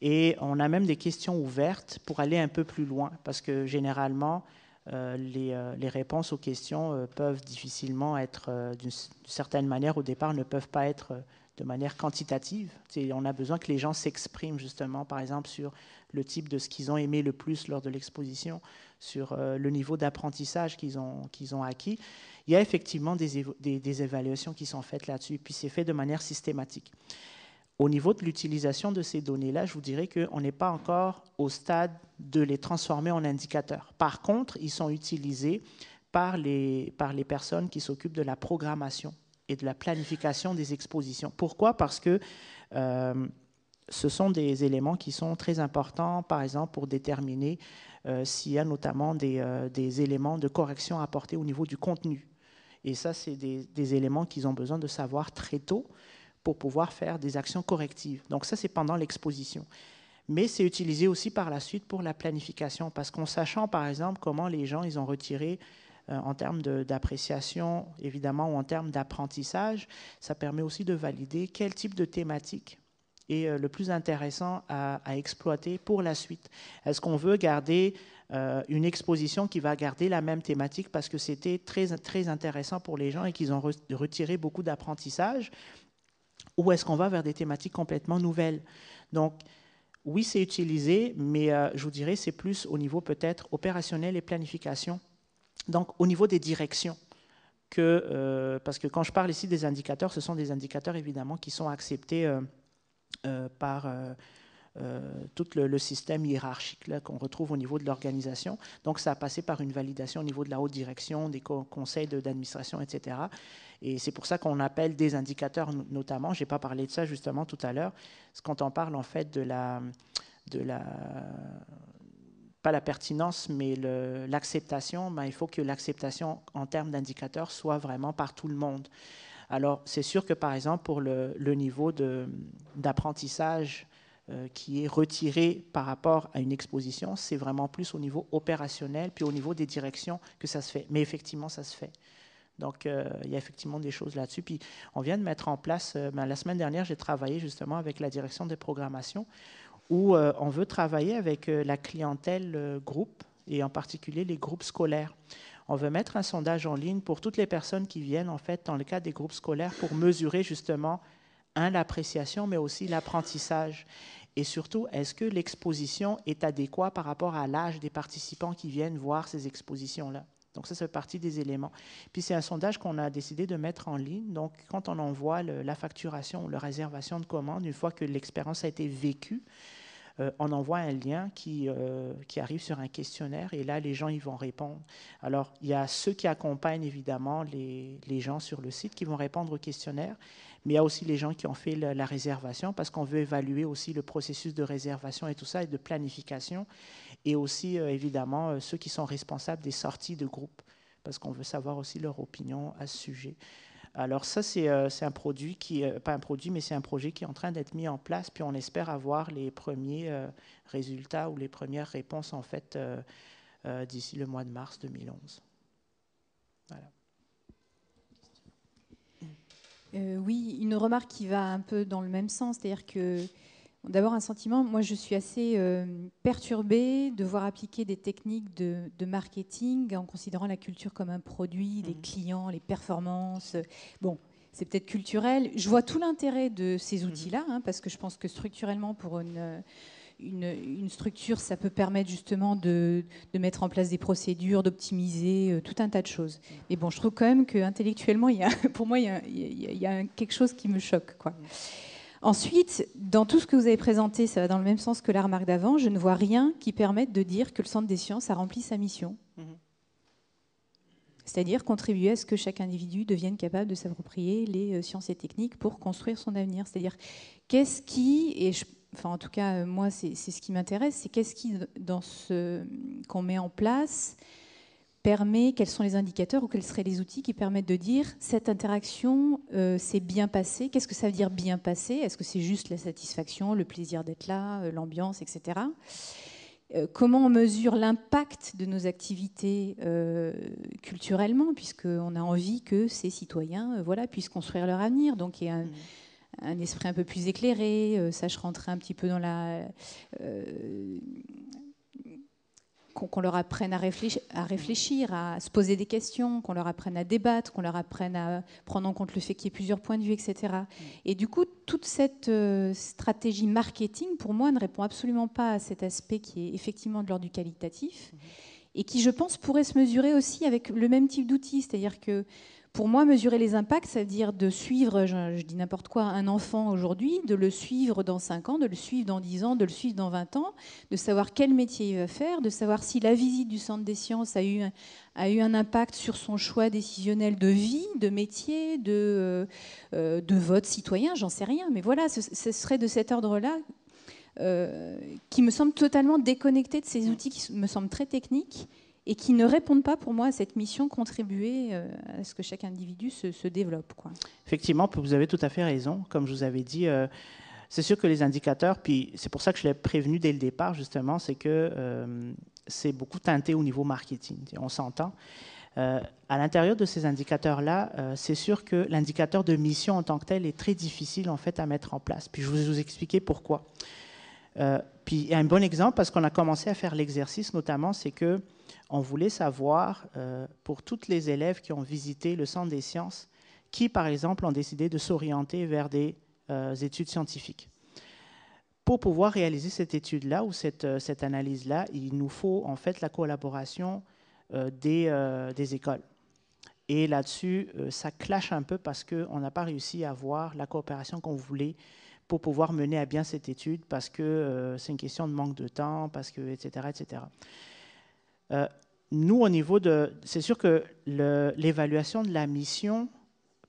Et on a même des questions ouvertes pour aller un peu plus loin, parce que généralement, euh, euh, les, réponses aux questions euh, peuvent difficilement être, d'une certaine manière, au départ, ne peuvent pas être de manière quantitative. on a besoin que les gens s'expriment justement, par exemple, sur le type de ce qu'ils ont aimé le plus lors de l'exposition, sur le niveau d'apprentissage qu'ils ont, acquis. Il y a effectivement des, évaluations qui sont faites là-dessus, puis c'est fait de manière systématique. Au niveau de l'utilisation de ces données-là, je vous dirais qu'on n'est pas encore au stade de les transformer en indicateurs. Par contre, ils sont utilisés par les personnes qui s'occupent de la programmation et de la planification des expositions. Pourquoi? Parce que euh, ce sont des éléments qui sont très importants, par exemple, pour déterminer euh, s'il y a notamment des, euh, des, éléments de correction à apporter au niveau du contenu. Et ça, c'est des, des éléments qu'ils ont besoin de savoir très tôt pour pouvoir faire des actions correctives. Donc ça, c'est pendant l'exposition. Mais c'est utilisé aussi par la suite pour la planification, parce qu'en sachant, par exemple, comment les gens ils ont retiré en termes d'appréciation, évidemment, ou en termes d'apprentissage, ça permet aussi de valider quel type de thématique est euh, le plus intéressant à, exploiter pour la suite. Est-ce qu'on veut garder euh, une exposition qui va garder la même thématique parce que c'était très, très intéressant pour les gens et qu'ils ont retiré beaucoup d'apprentissage? Ou est-ce qu'on va vers des thématiques complètement nouvelles? Donc, oui, c'est utilisé, mais euh, je vous dirais, c'est plus au niveau peut-être opérationnel et planification. Donc, au niveau des directions. Euh, parce que quand je parle ici des indicateurs, ce sont des indicateurs évidemment qui sont acceptés euh, par tout le, système hiérarchique qu'on retrouve au niveau de l'organisation. Donc, ça a passé par une validation au niveau de la haute direction, des conseils d'administration, etc. Et c'est pour ça qu'on appelle des indicateurs notamment, je n'ai pas parlé de ça justement tout à l'heure, quand on parle en fait de la, de la pas la pertinence, mais l'acceptation, ben, il faut que l'acceptation en termes d'indicateurs soit vraiment par tout le monde. Alors, c'est sûr que, par exemple, pour le, niveau d'apprentissage euh, qui est retiré par rapport à une exposition, c'est vraiment plus au niveau opérationnel, puis au niveau des directions que ça se fait. Mais effectivement, ça se fait. Donc, euh, il y a effectivement des choses là-dessus. Puis, on vient de mettre en place, euh, ben, la semaine dernière, j'ai travaillé justement avec la direction des programmations, où euh, on veut travailler avec la clientèle groupe, et en particulier les groupes scolaires. On veut mettre un sondage en ligne pour toutes les personnes qui viennent, en fait, dans le cadre des groupes scolaires, pour mesurer justement, un, l'appréciation, mais aussi l'apprentissage. Et surtout, est-ce que l'exposition est adéquate par rapport à l'âge des participants qui viennent voir ces expositions-là? Donc ça, c'est partie des éléments. Puis c'est un sondage qu'on a décidé de mettre en ligne. Donc quand on envoie la facturation ou la réservation de commande, une fois que l'expérience a été vécue, euh, on envoie un lien qui, euh, qui arrive sur un questionnaire et là, les gens y vont répondre. Alors, il y a ceux qui accompagnent évidemment les, les gens sur le site qui vont répondre au questionnaire, mais il y a aussi les gens qui ont fait la, réservation parce qu'on veut évaluer aussi le processus de réservation et tout ça et de planification, et aussi euh, évidemment ceux qui sont responsables des sorties de groupe parce qu'on veut savoir aussi leur opinion à ce sujet. Alors ça, c'est euh, un produit qui, euh, pas un produit, mais c'est un projet qui est en train d'être mis en place, puis on espère avoir les premiers euh, résultats ou les premières réponses en fait d'ici le mois de mars 2011. Voilà. oui, une remarque qui va un peu dans le même sens, c'est-à-dire que D'abord un sentiment, moi je suis assez euh, perturbée de voir appliquer des techniques de, marketing en considérant la culture comme un produit, les mmh. clients, les performances. Bon, c'est peut-être culturel. Je vois tout l'intérêt de ces mmh. outils-là, hein, parce que je pense que structurellement, pour une, une, structure, ça peut permettre justement de, mettre en place des procédures, d'optimiser euh, tout un tas de choses. Mmh. Mais bon, je trouve quand même qu'intellectuellement, il y a, pour moi, il y a, il y a, quelque chose qui me choque. Quoi. Ensuite, dans tout ce que vous avez présenté, ça va dans le même sens que la remarque d'avant, je ne vois rien qui permette de dire que le Centre des sciences a rempli sa mission. Mhm. C'est-à-dire contribuer à ce que chaque individu devienne capable de s'approprier les euh, sciences et techniques pour construire son avenir. C'est-à-dire qu'est-ce qui, et enfin en tout cas moi c'est ce qui m'intéresse, c'est qu'est-ce qui dans ce qu'on met en place permet, quels sont les indicateurs ou quels seraient les outils qui permettent de dire cette interaction euh, s'est bien passée? Qu'est-ce que ça veut dire bien passé Est-ce que c'est juste la satisfaction, le plaisir d'être là, euh, l'ambiance, etc. Euh, comment on mesure l'impact de nos activités culturellement, puisqu'on a envie que ces citoyens voilà, puissent construire leur avenir? Donc il y a un, mmh. un esprit un peu plus éclairé, sache rentrer un petit peu dans la qu'on leur apprenne à réfléchir, à réfléchir, à se poser des questions, qu'on leur apprenne à débattre, qu'on leur apprenne à prendre en compte le fait qu'il y ait plusieurs points de vue, etc. Mm. Et du coup, toute cette euh, stratégie marketing, pour moi, ne répond absolument pas à cet aspect qui est effectivement de l'ordre du qualitatif mm-hmm. et qui, je pense, pourrait se mesurer aussi avec le même type d'outils. C'est-à-dire que pour moi, mesurer les impacts, ça veut dire de suivre, je, dis n'importe quoi, un enfant aujourd'hui, de le suivre dans 5 ans, de le suivre dans 10 ans, de le suivre dans 20 ans, de savoir quel métier il va faire, de savoir si la visite du centre des sciences a eu, a eu un impact sur son choix décisionnel de vie, de métier, de, euh, de vote citoyen, j'en sais rien. Mais voilà, ce, serait de cet ordre-là euh, qui me semble totalement déconnecté de ces outils qui me semblent très techniques et qui ne répondent pas pour moi à cette mission contribuer euh, à ce que chaque individu se, développe. Effectivement, vous avez tout à fait raison. Comme je vous avais dit, euh, c'est sûr que les indicateurs, puis c'est pour ça que je l'ai prévenu dès le départ, justement, c'est que euh, c'est beaucoup teinté au niveau marketing. On s'entend. à l'intérieur de ces indicateurs-là, c'est sûr que l'indicateur de mission en tant que tel est très difficile en fait à mettre en place. Puis je vais vous expliquer pourquoi. puis un bon exemple, parce qu'on a commencé à faire l'exercice notamment, c'est que on voulait savoir, euh, pour toutes les élèves qui ont visité le Centre des sciences, qui, par exemple, ont décidé de s'orienter vers des euh, études scientifiques. Pour pouvoir réaliser cette étude-là ou cette, euh, analyse-là, il nous faut en fait la collaboration des, des, écoles. Et là-dessus, ça clash un peu parce qu'on n'a pas réussi à avoir la coopération qu'on voulait pour pouvoir mener à bien cette étude, parce que c'est une question de manque de temps, parce que, etc., etc nous, au niveau de... C'est sûr que l'évaluation de la mission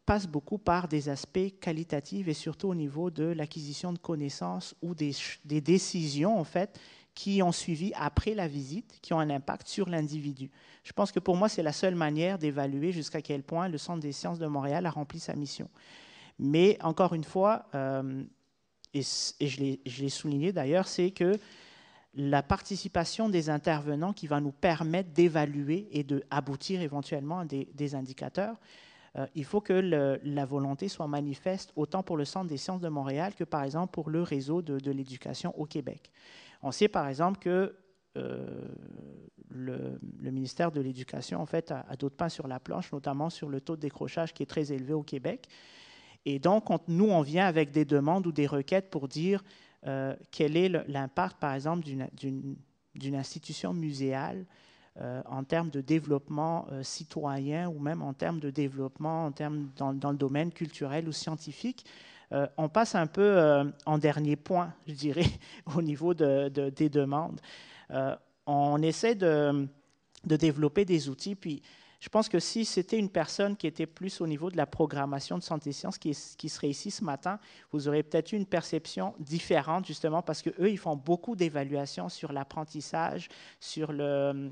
passe beaucoup par des aspects qualitatifs et surtout au niveau de l'acquisition de connaissances ou des, décisions, en fait, qui ont suivi après la visite, qui ont un impact sur l'individu. Je pense que pour moi, c'est la seule manière d'évaluer jusqu'à quel point le Centre des sciences de Montréal a rempli sa mission. Mais encore une fois, euh, et, je l'ai souligné d'ailleurs, c'est que la participation des intervenants qui va nous permettre d'évaluer et d'aboutir éventuellement à des, indicateurs. Euh, il faut que la volonté soit manifeste autant pour le Centre des sciences de Montréal que par exemple pour le réseau de, l'éducation au Québec. On sait par exemple que euh, le, ministère de l'Éducation en fait, a, d'autres pains sur la planche, notamment sur le taux de décrochage qui est très élevé au Québec. Et donc, nous, on vient avec des demandes ou des requêtes pour dire euh, quel est l'impact, par exemple, d'une institution muséale euh, en termes de développement euh, citoyen ou même en termes de développement en termes dans, le domaine culturel ou scientifique. on passe un peu en dernier point, je dirais, au niveau de, des demandes. on essaie de, de, développer des outils, puis je pense que si c'était une personne qui était plus au niveau de la programmation de santé sciences qui, qui serait ici ce matin, vous aurez peut-être eu une perception différente, justement, parce qu'eux, ils font beaucoup d'évaluations sur l'apprentissage, sur euh,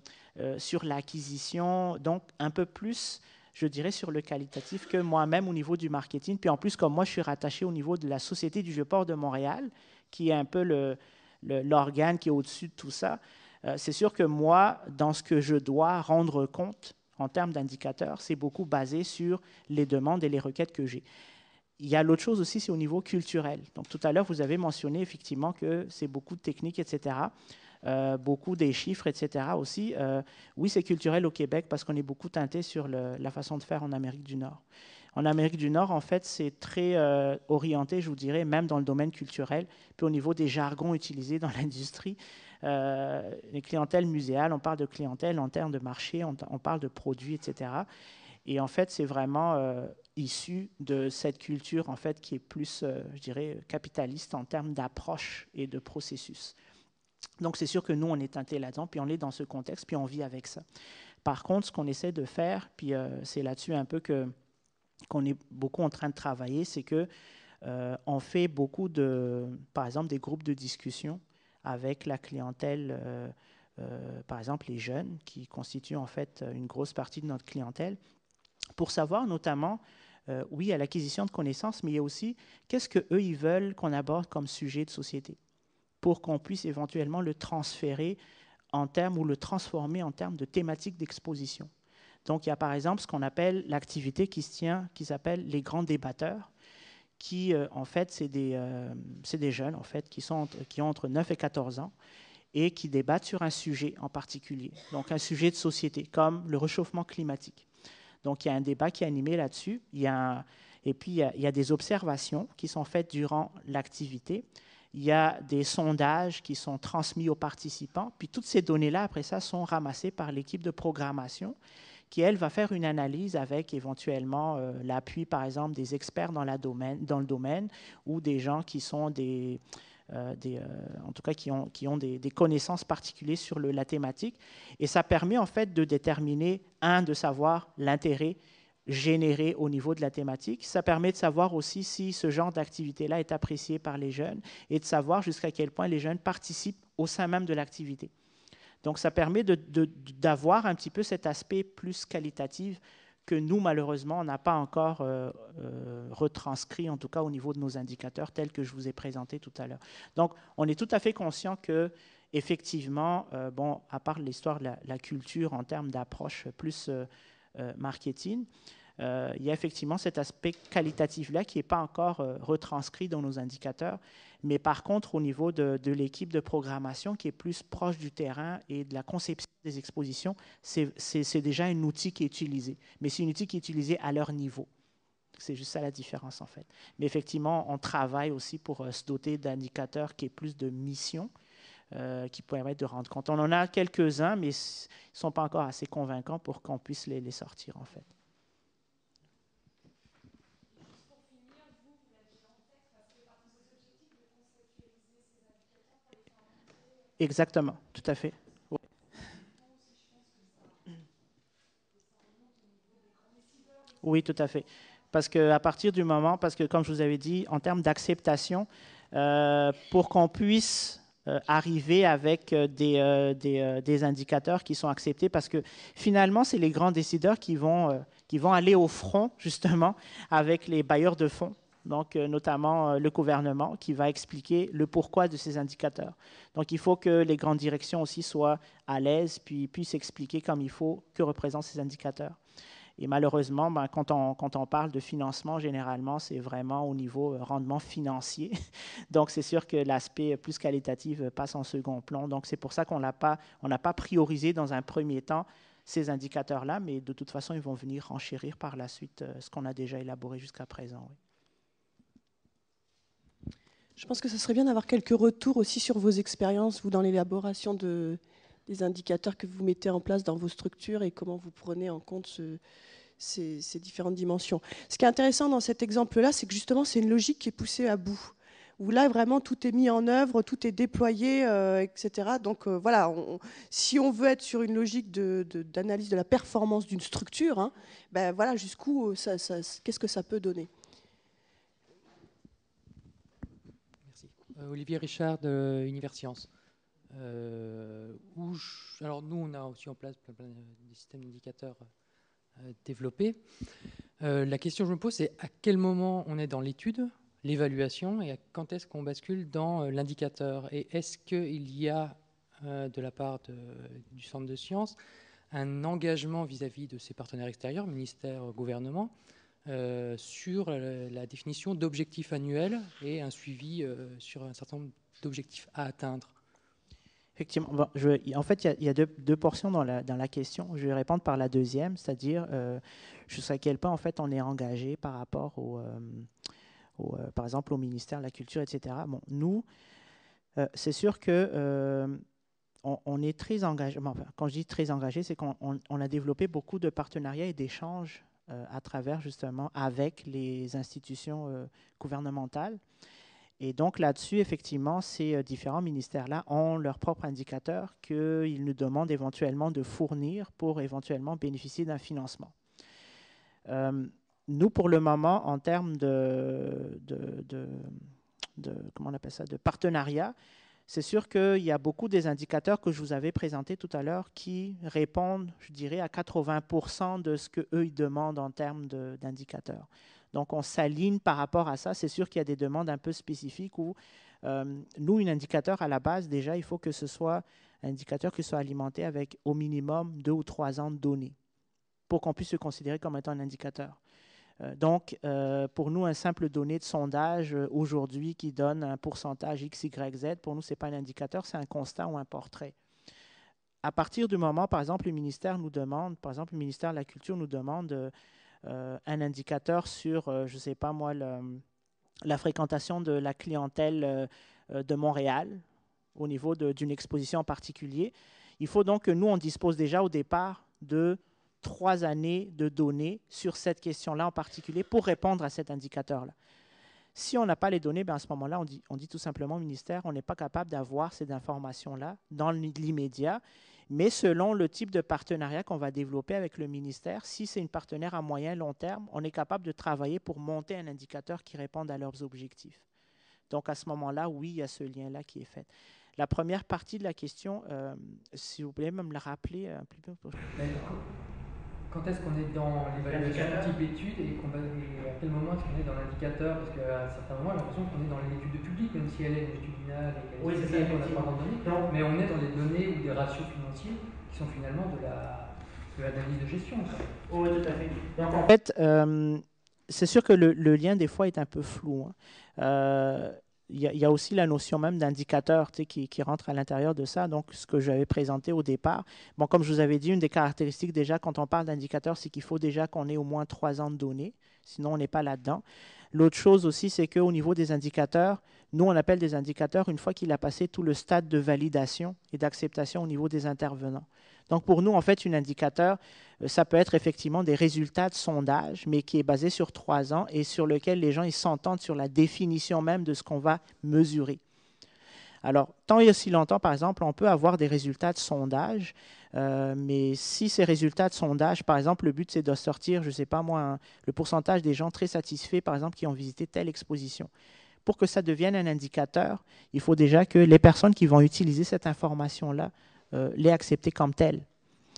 l'acquisition, donc un peu plus je dirais, sur le qualitatif que moi-même au niveau du marketing. Puis en plus, comme moi, je suis rattaché au niveau de la Société du Vieux-Port de Montréal, qui est un peu l'organe qui est au-dessus de tout ça, euh, c'est sûr que moi, dans ce que je dois rendre compte, en termes d'indicateurs, c'est beaucoup basé sur les demandes et les requêtes que j'ai. Il y a l'autre chose aussi, c'est au niveau culturel. Donc tout à l'heure, vous avez mentionné effectivement que c'est beaucoup de techniques, etc. Euh, beaucoup des chiffres, etc. aussi. Euh, oui, c'est culturel au Québec parce qu'on est beaucoup teinté sur la façon de faire en Amérique du Nord. En Amérique du Nord, en fait, c'est très euh, orienté, je vous dirais, même dans le domaine culturel, puis au niveau des jargons utilisés dans l'industrie. Euh, les clientèles muséales, on parle de clientèle en termes de marché, on, parle de produits, etc. Et en fait, c'est vraiment euh, issu de cette culture en fait qui est plus, euh, je dirais, capitaliste en termes d'approche et de processus. Donc c'est sûr que nous, on est teinté puis on est dans ce contexte, puis on vit avec ça. Par contre, ce qu'on essaie de faire, puis c'est là-dessus un peu que qu'on est beaucoup en train de travailler, c'est que on fait beaucoup de, par exemple, des groupes de discussion avec la clientèle, euh, euh, par exemple les jeunes, qui constituent en fait une grosse partie de notre clientèle, pour savoir notamment, euh, oui, à l'acquisition de connaissances, mais il y a aussi qu'est-ce qu'eux, ils veulent qu'on aborde comme sujet de société, pour qu'on puisse éventuellement le transférer en termes ou le transformer en termes de thématiques d'exposition. Donc, il y a par exemple ce qu'on appelle l'activité qui se tient, qui s'appelle les grands débatteurs, qui, euh, en fait, c'est des, euh, des, jeunes, en fait, qui, sont, qui ont entre 9 et 14 ans et qui débattent sur un sujet en particulier, donc un sujet de société, comme le réchauffement climatique. Donc, il y a un débat qui est animé là-dessus. Et puis, il y, a, il y, a, des observations qui sont faites durant l'activité. Il y a des sondages qui sont transmis aux participants. Puis, toutes ces données-là, après ça, sont ramassées par l'équipe de programmation qui, elle, va faire une analyse avec éventuellement euh, l'appui, par exemple, des experts dans, la domaine, dans le domaine ou des gens qui sont des... Euh, euh, en tout cas qui ont, qui ont des, connaissances particulières sur la thématique. Et ça permet en fait de déterminer, un, de savoir l'intérêt généré au niveau de la thématique. Ça permet de savoir aussi si ce genre d'activité-là est apprécié par les jeunes et de savoir jusqu'à quel point les jeunes participent au sein même de l'activité. Donc ça permet d'avoir un petit peu cet aspect plus qualitatif que nous, malheureusement, on n'a pas encore euh, euh, retranscrit, en tout cas au niveau de nos indicateurs tels que je vous ai présentés tout à l'heure. Donc on est tout à fait conscient que, effectivement, euh, bon, à part l'histoire de la, culture en termes d'approche plus marketing, il y a effectivement cet aspect qualitatif-là qui n'est pas encore retranscrit dans nos indicateurs. Mais par contre, au niveau de, l'équipe de programmation qui est plus proche du terrain et de la conception des expositions, c'est déjà un outil qui est utilisé. Mais c'est un outil qui est utilisé à leur niveau. C'est juste ça la différence en fait. Mais effectivement, on travaille aussi pour euh, se doter d'indicateurs qui est plus de mission, euh, qui permettent de rendre compte. On en a quelques-uns, mais ils ne sont pas encore assez convaincants pour qu'on puisse les sortir en fait. Exactement, tout à fait. Oui. tout à fait. Parce qu'à partir du moment, parce que comme je vous avais dit, en termes d'acceptation, euh, pour qu'on puisse euh, arriver avec euh, des, indicateurs qui sont acceptés, parce que finalement, c'est les grands décideurs qui vont aller au front, justement, avec les bailleurs de fonds donc notamment le gouvernement, qui va expliquer le pourquoi de ces indicateurs. Donc il faut que les grandes directions aussi soient à l'aise, puis puissent expliquer comme il faut que représentent ces indicateurs. Et malheureusement, ben, quand, on, parle de financement, généralement, c'est vraiment au niveau euh, rendement financier. Donc, c'est sûr que l'aspect plus qualitatif euh, passe en second plan. Donc, c'est pour ça qu'on n'a pas, priorisé dans un premier temps ces indicateurs-là, mais de toute façon, ils vont venir enchérir par la suite euh, ce qu'on a déjà élaboré jusqu'à présent. Je pense que ce serait bien d'avoir quelques retours aussi sur vos expériences, vous, dans l'élaboration de, des indicateurs que vous mettez en place dans vos structures et comment vous prenez en compte ces, différentes dimensions. Ce qui est intéressant dans cet exemple-là, c'est que justement, c'est une logique qui est poussée à bout où là vraiment tout est mis en œuvre, tout est déployé, euh, etc. Donc euh, voilà, si on veut être sur une logique d'analyse de, la performance d'une structure, hein, ben voilà jusqu'où euh, qu'est-ce que ça peut donner. Merci. Olivier Richard de Univers Sciences. Euh, alors nous, on a aussi en place des systèmes d'indicateurs euh, développés. Euh, la question que je me pose, c'est à quel moment on est dans l'étude, l'évaluation, et quand est-ce qu'on bascule dans l'indicateur? Et est-ce qu'il y a, de la part du Centre de sciences, un engagement vis-à-vis de ses partenaires extérieurs, ministère, gouvernement, sur la, définition d'objectifs annuels et un suivi sur un certain nombre d'objectifs à atteindre Effectivement. en fait, il y a, deux, portions dans la, question. Je vais répondre par la deuxième, c'est-à-dire euh, jusqu'à quel point en fait on est engagé par rapport euh, euh, par exemple au ministère de la Culture, etc. Bon, nous, euh, c'est sûr que on, est très engagé. quand je dis très engagé, c'est qu'on on a développé beaucoup de partenariats et d'échanges à travers justement avec les institutions gouvernementales. Et donc là-dessus, effectivement, ces euh, différents ministères-là ont leurs propres indicateurs qu'ils nous demandent éventuellement de fournir pour éventuellement bénéficier d'un financement. Euh, nous, pour le moment, en termes de, de, comment on appelle ça, de partenariat, c'est sûr qu'il y a beaucoup des indicateurs que je vous avais présentés tout à l'heure qui répondent, je dirais, à 80% de ce qu'eux demandent en termes d'indicateurs. Donc, on s'aligne par rapport à ça. C'est sûr qu'il y a des demandes un peu spécifiques où euh, nous, un indicateur à la base, déjà, il faut que ce soit un indicateur qui soit alimenté avec au minimum deux ou trois ans de données pour qu'on puisse se considérer comme étant un indicateur. Euh, donc, euh, pour nous, un simple donnée de sondage aujourd'hui qui donne un pourcentage X, Y, Z, pour nous, ce n'est pas un indicateur, c'est un constat ou un portrait. À partir du moment, par exemple, le ministère nous demande, par exemple, le ministère de la Culture nous demande euh, un indicateur sur, euh, je ne sais pas moi, la fréquentation de la clientèle euh, de Montréal au niveau d'une exposition en particulier. Il faut donc que nous, on dispose déjà au départ de trois années de données sur cette question-là en particulier pour répondre à cet indicateur-là. Si on n'a pas les données, ben à ce moment-là, on dit, on dit tout simplement au ministère, on n'est pas capable d'avoir ces informations-là dans l'immédiat. Mais selon le type de partenariat qu'on va développer avec le ministère, si c'est une partenaire à moyen long terme, on est capable de travailler pour monter un indicateur qui réponde à leurs objectifs. Donc à ce moment-là, oui, il y a ce lien-là qui est fait. La première partie de la question, euh, si vous pouvez me la rappeler un peu. Quand est-ce qu'on est dans l'évaluation type étude et, à quel moment est-ce qu'on est dans l'indicateur? Parce qu'à un certain moment, j'ai l'impression qu'on est dans l'étude publique, même si elle est une étude finale et qu'elle oui, est qu'on n'a pas de. Mais on est dans les données ou des ratios financiers qui sont finalement de la l'analyse de gestion. Oui, tout à fait. Donc, en fait, euh, c'est sûr que le, le, lien, des fois, est un peu flou. Hein. Euh, il y, a aussi la notion même d'indicateur qui, qui, rentre à l'intérieur de ça, donc ce que j'avais présenté au départ. Bon, comme je vous avais dit, une des caractéristiques déjà quand on parle d'indicateur, c'est qu'il faut déjà qu'on ait au moins trois ans de données, sinon on n'est pas là-dedans. L'autre chose aussi, c'est qu'au niveau des indicateurs, nous on appelle des indicateurs une fois qu'il a passé tout le stade de validation et d'acceptation au niveau des intervenants. Donc pour nous, en fait, un indicateur, euh, ça peut être effectivement des résultats de sondage, mais qui est basé sur trois ans et sur lequel les gens s'entendent sur la définition même de ce qu'on va mesurer. Alors, tant et aussi longtemps, par exemple, on peut avoir des résultats de sondage, euh, mais si ces résultats de sondage, par exemple, le but c'est de sortir, je ne sais pas moi, le pourcentage des gens très satisfaits, par exemple, qui ont visité telle exposition. Pour que ça devienne un indicateur, il faut déjà que les personnes qui vont utiliser cette information-là euh, les accepter comme telles.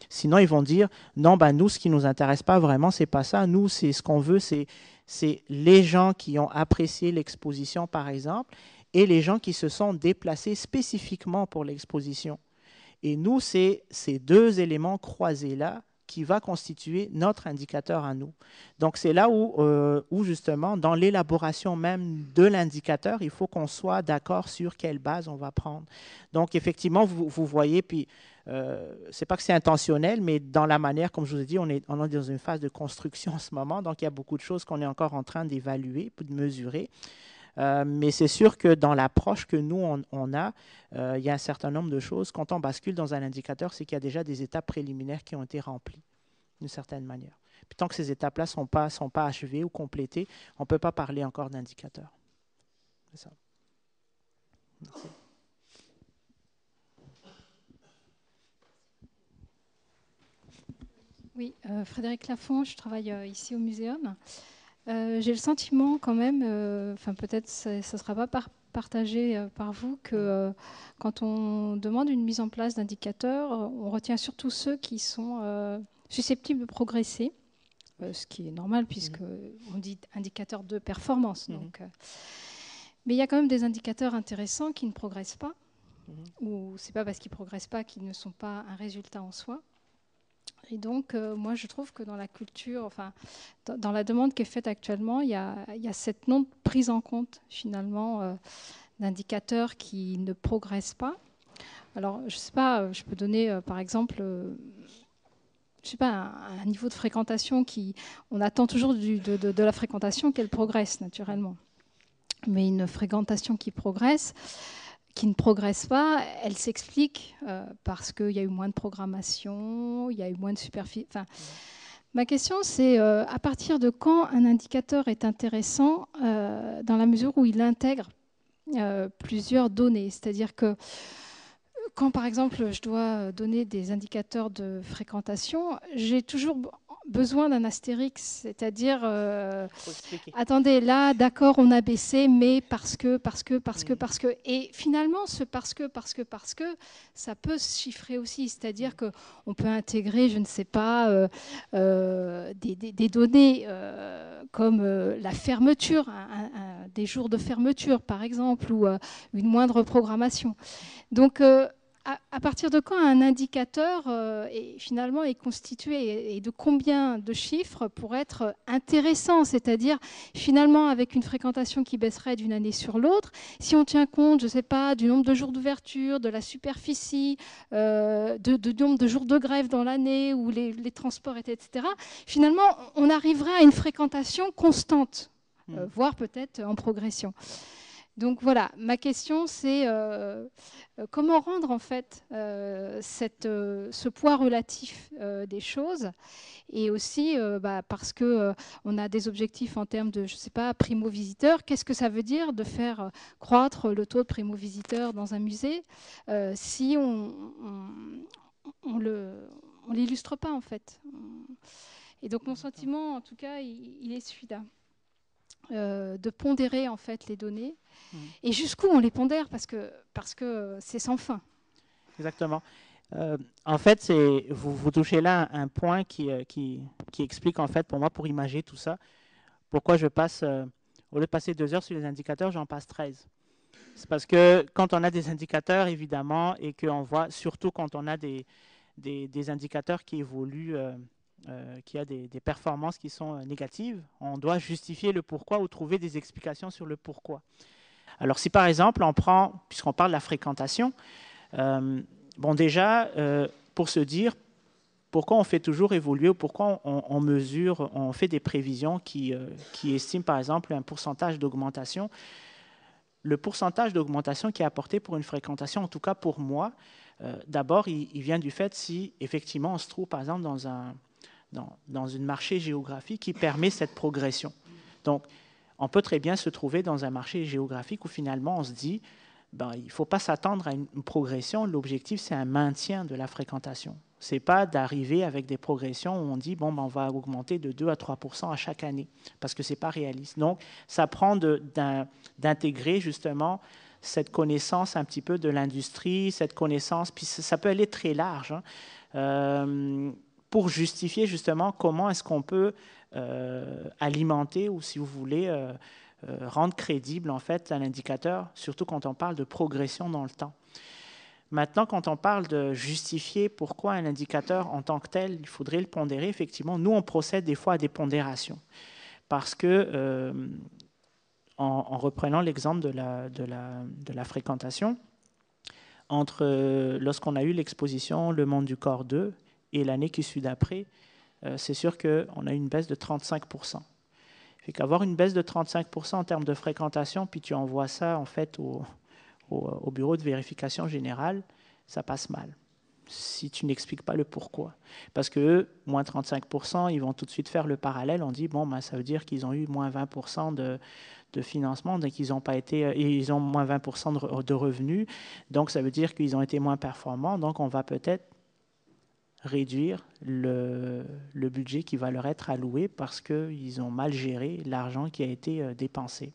Sinon, ils vont dire non, ben nous, ce qui nous intéresse pas vraiment, c'est pas ça. Nous, c'est ce qu'on veut, c'est c'est les gens qui ont apprécié l'exposition, par exemple, et les gens qui se sont déplacés spécifiquement pour l'exposition. Et nous, c'est ces deux éléments croisés-là qui va constituer notre indicateur à nous. Donc c'est là où, euh, où, justement, dans l'élaboration même de l'indicateur, il faut qu'on soit d'accord sur quelle base on va prendre. Donc effectivement, vous, voyez, puis euh, c'est pas que c'est intentionnel, mais dans la manière, comme je vous ai dit, on est, on est dans une phase de construction en ce moment, donc il y a beaucoup de choses qu'on est encore en train d'évaluer, de mesurer. Euh, mais c'est sûr que dans l'approche que nous, on, a, euh, il y a un certain nombre de choses. Quand on bascule dans un indicateur, c'est qu'il y a déjà des étapes préliminaires qui ont été remplies, d'une certaine manière. Puis tant que ces étapes-là ne sont pas, achevées ou complétées, on ne peut pas parler encore d'indicateur. Ça. Oui, euh, Frédéric Lafont, je travaille ici au muséum. Euh, j'ai le sentiment quand même, euh, enfin peut-être ça ne sera pas partagé euh, par vous, que quand on demande une mise en place d'indicateurs, on retient surtout ceux qui sont susceptibles de progresser, ce qui est normal puisque on dit indicateur de performance. Mhm. Donc, mais il y a quand même des indicateurs intéressants qui ne progressent pas, mhm. ou c'est pas parce qu'ils progressent pas qu'ils ne sont pas un résultat en soi. Et donc, euh, moi, je trouve que dans la culture, enfin, dans, la demande qui est faite actuellement, il y a, cette non prise en compte, finalement, euh, d'indicateurs qui ne progressent pas. Alors, je ne sais pas, euh, je peux donner, par exemple, je sais pas, un, niveau de fréquentation qui. On attend toujours de, de, la fréquentation qu'elle progresse, naturellement. Mais une fréquentation qui progresse, qui ne progresse pas, elle s'explique euh, parce qu'il y a eu moins de programmation, il y a eu moins de superficie. Enfin, ma question, c'est euh, à partir de quand un indicateur est intéressant euh, dans la mesure où il intègre plusieurs données? C'est-à-dire que quand, par exemple, je dois donner des indicateurs de fréquentation, j'ai toujours besoin d'un astérix, c'est-à-dire, euh, attendez, là, d'accord, on a baissé, mais parce que, parce que, parce que, mm. parce que. Et finalement, ce parce que, parce que, parce que, ça peut se chiffrer aussi, c'est-à-dire mm. qu'on peut intégrer, je ne sais pas, euh, euh, des, données comme la fermeture, des jours de fermeture, par exemple, ou une moindre programmation. Donc, à, partir de quand un indicateur euh, est, finalement est constitué et, de combien de chiffres pour être intéressant? C'est-à-dire finalement avec une fréquentation qui baisserait d'une année sur l'autre, si on tient compte, je ne sais pas, du nombre de jours d'ouverture, de la superficie, euh, de, du nombre de jours de grève dans l'année où les, les, transports étaient, etc., finalement on arriverait à une fréquentation constante, euh, mmh. voire peut-être en progression. Donc voilà, ma question c'est euh, euh, comment rendre en fait euh, cette, ce poids relatif des choses? Et aussi bah, parce que on a des objectifs en termes de je sais pas primo visiteurs. Qu'est-ce que ça veut dire de faire croître le taux de primo visiteurs dans un musée si on, on, le on l'illustre pas en fait? Et donc mon sentiment en tout cas il, est celui-là. De pondérer en fait les données et jusqu'où on les pondère? Parce que parce que c'est sans fin. Exactement. Euh, en fait, vous, vous touchez là un, point qui, euh, qui, qui, explique en fait pour moi pour imager tout ça pourquoi je passe euh, au lieu de passer deux heures sur les indicateurs, j'en passe 13. C'est parce que quand on a des indicateurs, évidemment, et qu'on voit, surtout quand on a des, des, des indicateurs qui évoluent, qui a des, performances qui sont négatives, on doit justifier le pourquoi ou trouver des explications sur le pourquoi. Alors si par exemple on prend, puisqu'on parle de la fréquentation, euh, bon déjà, euh, pour se dire pourquoi on fait toujours évoluer ou pourquoi on, mesure, on fait des prévisions qui, euh, qui estiment par exemple un pourcentage d'augmentation. Le pourcentage d'augmentation qui est apporté pour une fréquentation, en tout cas pour moi, d'abord il, vient du fait si effectivement on se trouve par exemple dans un dans, dans une marché géographique qui permet cette progression. Donc on peut très bien se trouver dans un marché géographique où finalement on se dit, ben, il ne faut pas s'attendre à une, progression, l'objectif c'est un maintien de la fréquentation. Ce n'est pas d'arriver avec des progressions où on dit, bon, ben, on va augmenter de 2 à 3% à chaque année, parce que ce n'est pas réaliste. Donc, ça prend d'intégrer justement cette connaissance un petit peu de l'industrie, cette connaissance, puis ça peut aller très large, hein, euh, pour justifier justement comment est-ce qu'on peut alimenter ou, si vous voulez, rendre crédible en fait un indicateur, surtout quand on parle de progression dans le temps. Maintenant, quand on parle de justifier pourquoi un indicateur en tant que tel, il faudrait le pondérer, effectivement, nous, on procède des fois à des pondérations. Parce que, euh, en, reprenant l'exemple de la, de, de la, fréquentation, entre euh, lorsqu'on a eu l'exposition Le Monde du Corps 2 et l'année qui suit d'après, euh, c'est sûr qu'on a une baisse de 35 fait qu'avoir une baisse de 35% en termes de fréquentation, puis tu envoies ça en fait au, au, bureau de vérification générale, ça passe mal. Si tu n'expliques pas le pourquoi. Parce que moins 35%, ils vont tout de suite faire le parallèle. On dit, bon, ben, ça veut dire qu'ils ont eu moins 20% de, de, financement, donc ils ont pas été, euh, ils ont moins 20% de, revenus. Donc ça veut dire qu'ils ont été moins performants. Donc on va peut-être réduire le, budget qui va leur être alloué parce qu'ils ont mal géré l'argent qui a été euh, dépensé.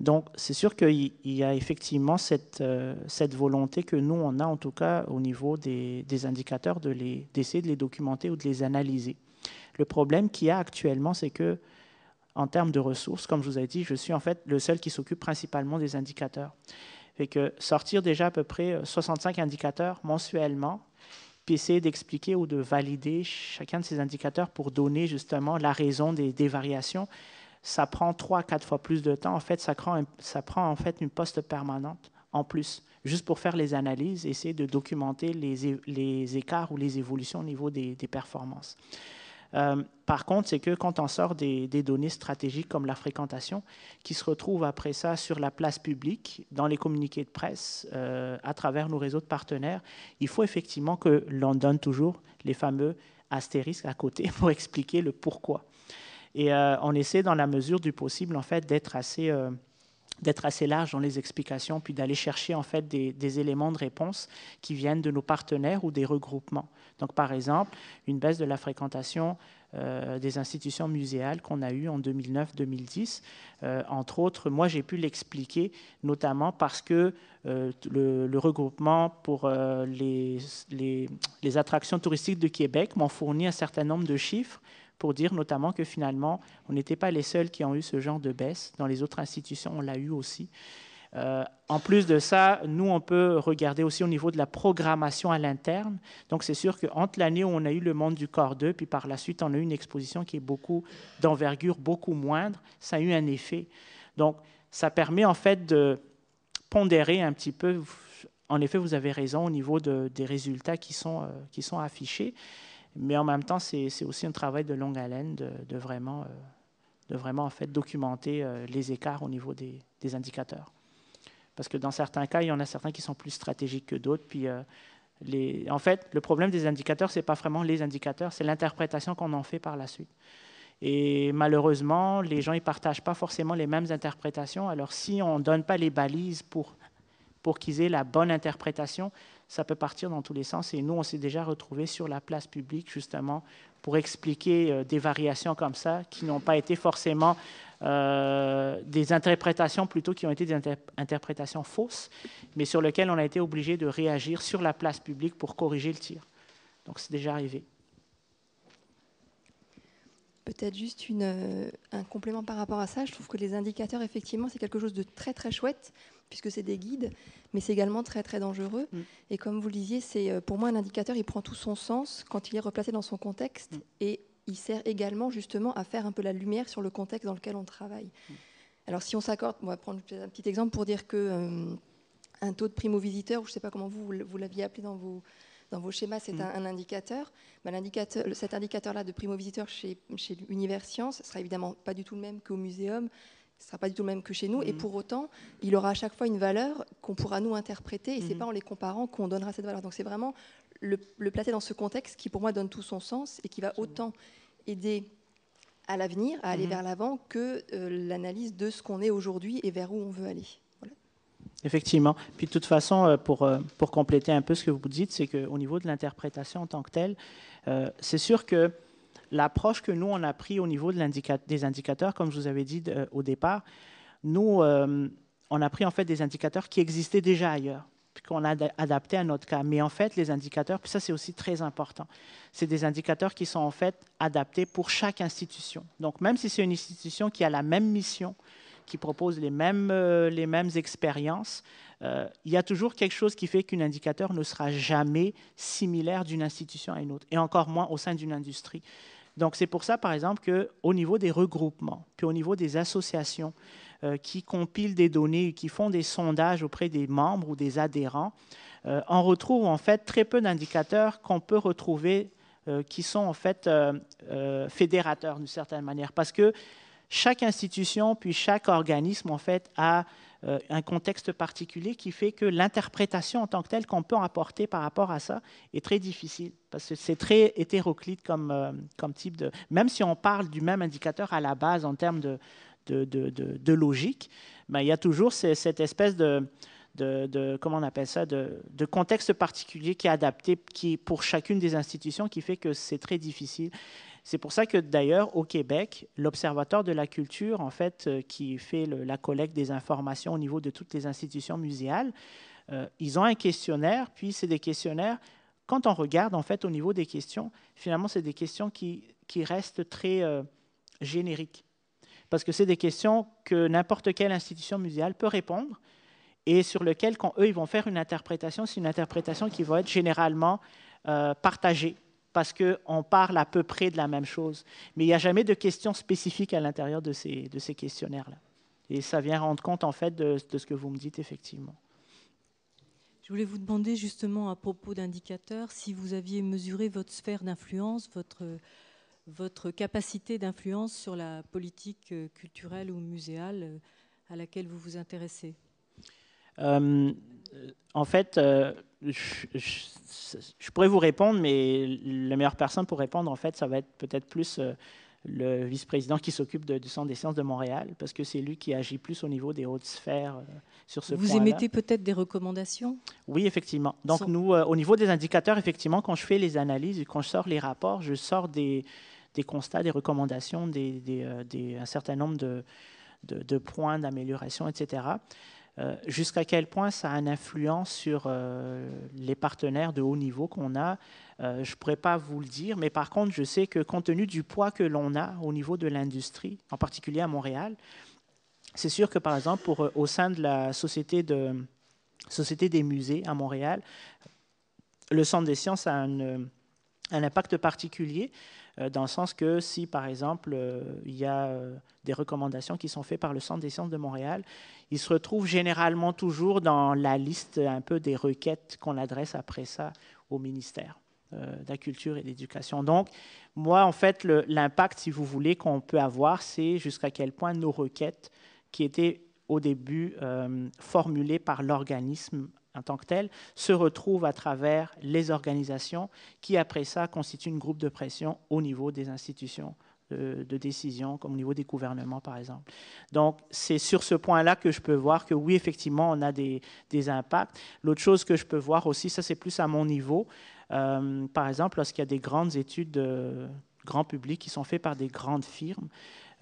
Donc, c'est sûr qu'il y a effectivement euh, cette, volonté que nous, on a en tout cas au niveau des, indicateurs d'essayer de, les documenter ou de les analyser. Le problème qu'il y a actuellement, c'est que en termes de ressources, comme je vous ai dit, je suis en fait le seul qui s'occupe principalement des indicateurs. Fait que sortir déjà à peu près 65 euh, indicateurs mensuellement, puis essayer d'expliquer ou de valider chacun de ces indicateurs pour donner justement la raison des variations, ça prend trois, quatre fois plus de temps. En fait, ça prend, ça prend en fait une poste permanente en plus, juste pour faire les analyses, essayer de documenter les, les écarts ou les évolutions au niveau des, performances. Euh, par contre, c'est que quand on sort des, données stratégiques comme la fréquentation, qui se retrouvent après ça sur la place publique, dans les communiqués de presse, euh, à travers nos réseaux de partenaires, il faut effectivement que l'on donne toujours les fameux astérisques à côté pour expliquer le pourquoi. Et euh, on essaie, dans la mesure du possible, en fait, d'être assez, d'être assez large dans les explications, puis d'aller chercher en fait des, éléments de réponse qui viennent de nos partenaires ou des regroupements. Donc, par exemple, une baisse de la fréquentation euh, des institutions muséales qu'on a eues en 2009-2010. entre autres, moi, j'ai pu l'expliquer, notamment parce que le, regroupement pour les, les, les, attractions touristiques de Québec m'ont fourni un certain nombre de chiffres pour dire notamment que finalement, on n'était pas les seuls qui ont eu ce genre de baisse. Dans les autres institutions, on l'a eu aussi. Euh, en plus de ça, nous, on peut regarder aussi au niveau de la programmation à l'interne. Donc, c'est sûr qu'entre l'année où on a eu le monde du corps 2, puis par la suite, on a eu une exposition qui est beaucoup d'envergure, beaucoup moindre, ça a eu un effet. Donc, ça permet en fait de pondérer un petit peu. En effet, vous avez raison au niveau de, des résultats qui sont, euh, qui sont affichés. Mais en même temps, c'est aussi un travail de longue haleine de, vraiment, euh, de vraiment en fait, documenter les écarts au niveau des, indicateurs. Parce que dans certains cas, il y en a certains qui sont plus stratégiques que d'autres. Puis, euh, en fait, le problème des indicateurs, ce n'est pas vraiment les indicateurs, c'est l'interprétation qu'on en fait par la suite. Et malheureusement, les gens ne partagent pas forcément les mêmes interprétations. Alors, si on ne donne pas les balises pour, pour qu'ils aient la bonne interprétation, ça peut partir dans tous les sens. Et nous, on s'est déjà retrouvés sur la place publique, justement, pour expliquer euh, des variations comme ça, qui n'ont pas été forcément euh, des interprétations, plutôt qui ont été des interprétations fausses, mais sur lesquelles on a été obligé de réagir sur la place publique pour corriger le tir. Donc, c'est déjà arrivé. Peut-être juste une, euh, un complément par rapport à ça. Je trouve que les indicateurs, effectivement, c'est quelque chose de très très chouette puisque c'est des guides, mais c'est également très très dangereux. Mm. Et comme vous le disiez, c'est euh, pour moi un indicateur, il prend tout son sens quand il est replacé dans son contexte mm. et il sert également justement à faire un peu la lumière sur le contexte dans lequel on travaille. Mm. Alors si on s'accorde, on va prendre un petit exemple pour dire que euh, un taux de primo-visiteur, ou je ne sais pas comment vous, vous l'aviez appelé dans vos, dans vos schémas, c'est un, indicateur. Bah, l'indicateur. Cet indicateur-là de primo-visiteur chez, chez Universcience ne sera évidemment pas du tout le même qu'au muséum ce ne sera pas du tout le même que chez nous. Et mm. pour autant, il aura à chaque fois une valeur qu'on pourra nous interpréter. Et ce n'est mm. pas en les comparant qu'on donnera cette valeur. Donc c'est vraiment le, placer dans ce contexte qui, pour moi, donne tout son sens et qui va autant aider à l'avenir, à aller mm-hmm. vers l'avant, que euh, l'analyse de ce qu'on est aujourd'hui et vers où on veut aller. Effectivement. Puis de toute façon, euh, pour, euh, pour compléter un peu ce que vous dites, c'est qu'au niveau de l'interprétation en tant que telle, c'est sûr que l'approche que nous, on a pris au niveau de des indicateurs, comme je vous avais dit au départ, nous, euh, on a pris en fait des indicateurs qui existaient déjà ailleurs, qu'on a adapté à notre cas. Mais en fait, les indicateurs, puis ça c'est aussi très important, c'est des indicateurs qui sont en fait adaptés pour chaque institution. Donc même si c'est une institution qui a la même mission, qui propose les mêmes, euh, les mêmes expériences, euh, il y a toujours quelque chose qui fait qu'un indicateur ne sera jamais similaire d'une institution à une autre, et encore moins au sein d'une industrie. Donc c'est pour ça, par exemple, qu'au niveau des regroupements, puis au niveau des associations qui compilent des données, qui font des sondages auprès des membres ou des adhérents, on retrouve en fait très peu d'indicateurs qu'on peut retrouver qui sont en fait fédérateurs d'une certaine manière, parce que chaque institution, puis chaque organisme, en fait, a euh, un contexte particulier qui fait que l'interprétation en tant que telle qu'on peut apporter par rapport à ça est très difficile, parce que c'est très hétéroclite comme, euh, comme type de... Même si on parle du même indicateur à la base en termes de, de, logique, ben, il y a toujours cette espèce de... De, comment on appelle ça, de, contexte particulier qui est adapté qui, pour chacune des institutions, qui fait que c'est très difficile. C'est pour ça que d'ailleurs, au Québec, l'Observatoire de la culture, en fait, euh, qui fait la collecte des informations au niveau de toutes les institutions muséales, euh, ils ont un questionnaire, puis c'est des questionnaires, quand on regarde en fait au niveau des questions, finalement, c'est des questions qui, qui restent très euh, génériques. Parce que c'est des questions que n'importe quelle institution muséale peut répondre et sur lesquelles, quand eux, ils vont faire une interprétation, c'est une interprétation qui va être généralement partagée parce qu'on parle à peu près de la même chose. Mais il n'y a jamais de questions spécifiques à l'intérieur de ces, de ces questionnaires-là. Et ça vient rendre compte, en fait, de, ce que vous me dites, effectivement. Je voulais vous demander justement à propos d'indicateurs, si vous aviez mesuré votre sphère d'influence, votre, votre capacité d'influence sur la politique euh, culturelle ou muséale euh, à laquelle vous vous intéressez? Euh, en fait, je, pourrais vous répondre, mais la meilleure personne pour répondre, en fait, ça va être peut-être plus euh, le vice-président qui s'occupe du Centre des sciences de Montréal, parce que c'est lui qui agit plus au niveau des hautes sphères sur ce Vous émettez peut-être des recommandations? Oui, effectivement. Donc, nous, au niveau des indicateurs, effectivement, quand je fais les analyses et quand je sors les rapports, je sors des, des constats, des recommandations, des, un certain nombre de, points d'amélioration, etc. Euh, jusqu'à quel point ça a une influence sur euh, les partenaires de haut niveau qu'on a, euh, je ne pourrais pas vous le dire, mais par contre, je sais que compte tenu du poids que l'on a au niveau de l'industrie, en particulier à Montréal, c'est sûr que par exemple, au sein de la société, de, société des musées à Montréal, le Centre des sciences a un impact particulier dans le sens que si, par exemple, il y a des recommandations qui sont faites par le Centre des sciences de Montréal, il se retrouve généralement toujours dans la liste un peu des requêtes qu'on adresse après ça au ministère euh, de la Culture et de l'Éducation. Donc, moi, en fait, l'impact, si vous voulez, qu'on peut avoir, c'est jusqu'à quel point nos requêtes, qui étaient au début euh, formulées par l'organisme en tant que tel, se retrouvent à travers les organisations qui, après ça, constituent une groupe de pression au niveau des institutions de, décision, comme au niveau des gouvernements, par exemple. Donc, c'est sur ce point-là que je peux voir que oui, effectivement, on a des, impacts. L'autre chose que je peux voir aussi, ça c'est plus à mon niveau, euh, par exemple, lorsqu'il y a des grandes études de grand public qui sont faites par des grandes firmes,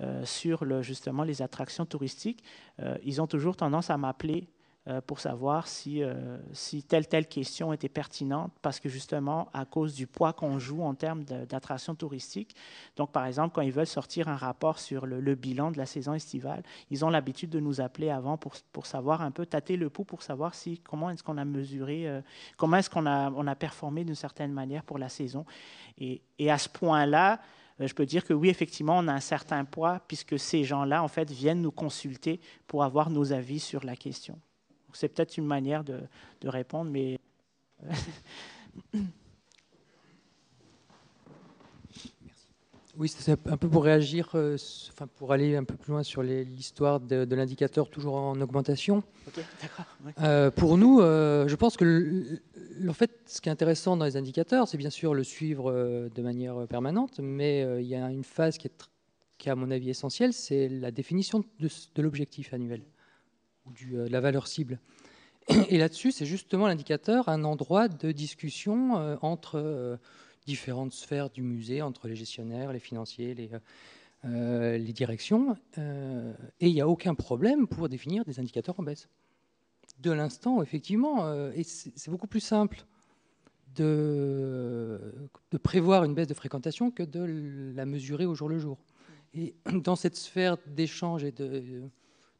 euh, sur le, justement les attractions touristiques, euh, ils ont toujours tendance à m'appeler euh, pour savoir si, euh, si telle telle question était pertinente parce que justement à cause du poids qu'on joue en termes d'attraction touristique. Donc par exemple quand ils veulent sortir un rapport sur le, bilan de la saison estivale, ils ont l'habitude de nous appeler avant pour, pour, savoir un peu tâter le pouls pour savoir si comment est-ce qu'on a mesuré, euh, comment est-ce qu'on a on a performé d'une certaine manière pour la saison. Et à ce point-là, je peux dire que oui, effectivement, on a un certain poids puisque ces gens-là, en fait, viennent nous consulter pour avoir nos avis sur la question. C'est peut-être une manière de, répondre, mais... Oui, c'est un peu pour réagir, euh, enfin pour aller un peu plus loin sur l'histoire de, l'indicateur toujours en augmentation. Euh, pour nous, euh, je pense que en fait, ce qui est intéressant dans les indicateurs, c'est bien sûr le suivre de manière permanente, mais il y a une phase qui est, qui est à mon avis essentielle, c'est la définition de l'objectif annuel de euh, la valeur cible. Et là-dessus, c'est justement l'indicateur, un endroit de discussion euh, entre euh, différentes sphères du musée, entre les gestionnaires, les financiers, les, directions, et il n'y a aucun problème pour définir des indicateurs en baisse. De l'instant, effectivement, c'est beaucoup plus simple de, prévoir une baisse de fréquentation que de la mesurer au jour le jour. Et dans cette sphère d'échange et de,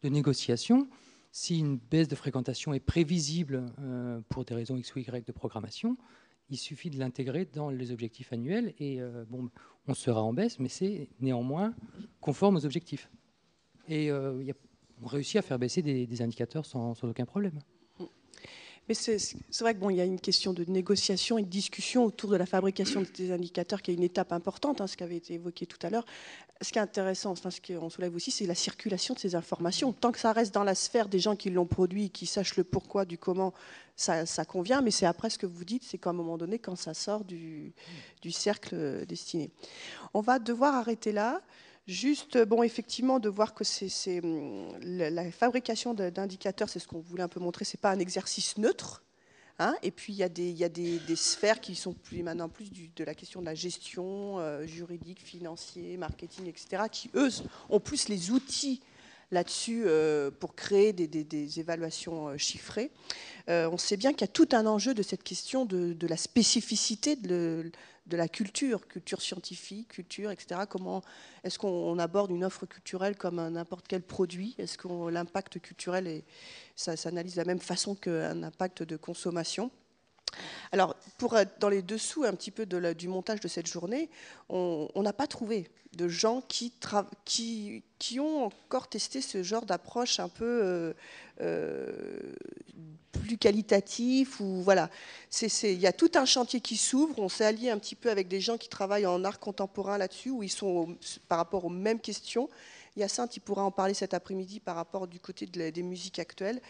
négociation, si une baisse de fréquentation est prévisible euh, pour des raisons X ou Y de programmation, il suffit de l'intégrer dans les objectifs annuels et euh, on sera en baisse, mais c'est néanmoins conforme aux objectifs. Et euh, on réussit à faire baisser des, indicateurs sans aucun problème. Mais c'est vrai qu'il bon, y a une question de négociation et de discussion autour de la fabrication de ces indicateurs qui est une étape importante, hein, ce qui avait été évoqué tout à l'heure. Ce qui est intéressant, enfin, ce qu'on soulève aussi, c'est la circulation de ces informations. Tant que ça reste dans la sphère des gens qui l'ont produit, qui sachent le pourquoi, du comment, ça, convient. Mais c'est après ce que vous dites, c'est qu'à un moment donné, quand ça sort du, du cercle destiné. On va devoir arrêter là. Juste, bon, effectivement, de voir que c'est hum, la fabrication d'indicateurs, c'est ce qu'on voulait un peu montrer, c'est pas un exercice neutre. Hein et puis il y a, des, sphères qui sont plus maintenant plus de la question de la gestion euh, juridique, financier, marketing, etc., qui eux ont plus les outils là-dessus euh, pour créer des, évaluations euh, chiffrées. Euh, on sait bien qu'il y a tout un enjeu de cette question de, de la spécificité de, de la culture, culture scientifique, culture, etc. Comment est-ce qu'on aborde une offre culturelle comme n'importe quel produit? Est-ce que l'impact culturel s'analyse de la même façon qu'un impact de consommation? Alors, dans les dessous un petit peu du montage de cette journée, on n'a pas trouvé de gens qui, ont encore testé ce genre d'approche un peu euh, euh, plus qualitatif. Voilà. Il y a tout un chantier qui s'ouvre. On s'est allié un petit peu avec des gens qui travaillent en art contemporain là-dessus, où ils sont par rapport aux mêmes questions. Hyacinthe, il pourra en parler cet après-midi par rapport du côté des musiques actuelles.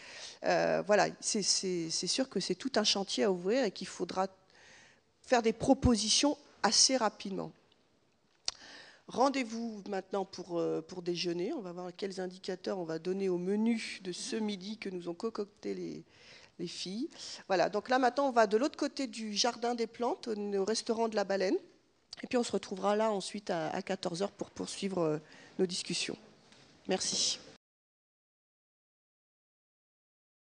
Euh, voilà, c'est sûr que c'est tout un chantier à ouvrir et qu'il faudra faire des propositions assez rapidement. Rendez-vous maintenant pour, euh, pour déjeuner. On va voir quels indicateurs on va donner au menu de ce midi que nous ont concocté les, les filles. Voilà, donc là maintenant on va de l'autre côté du jardin des plantes, au restaurant de la baleine. Et puis on se retrouvera là ensuite à, à 14h pour poursuivre euh, nos discussions. Merci.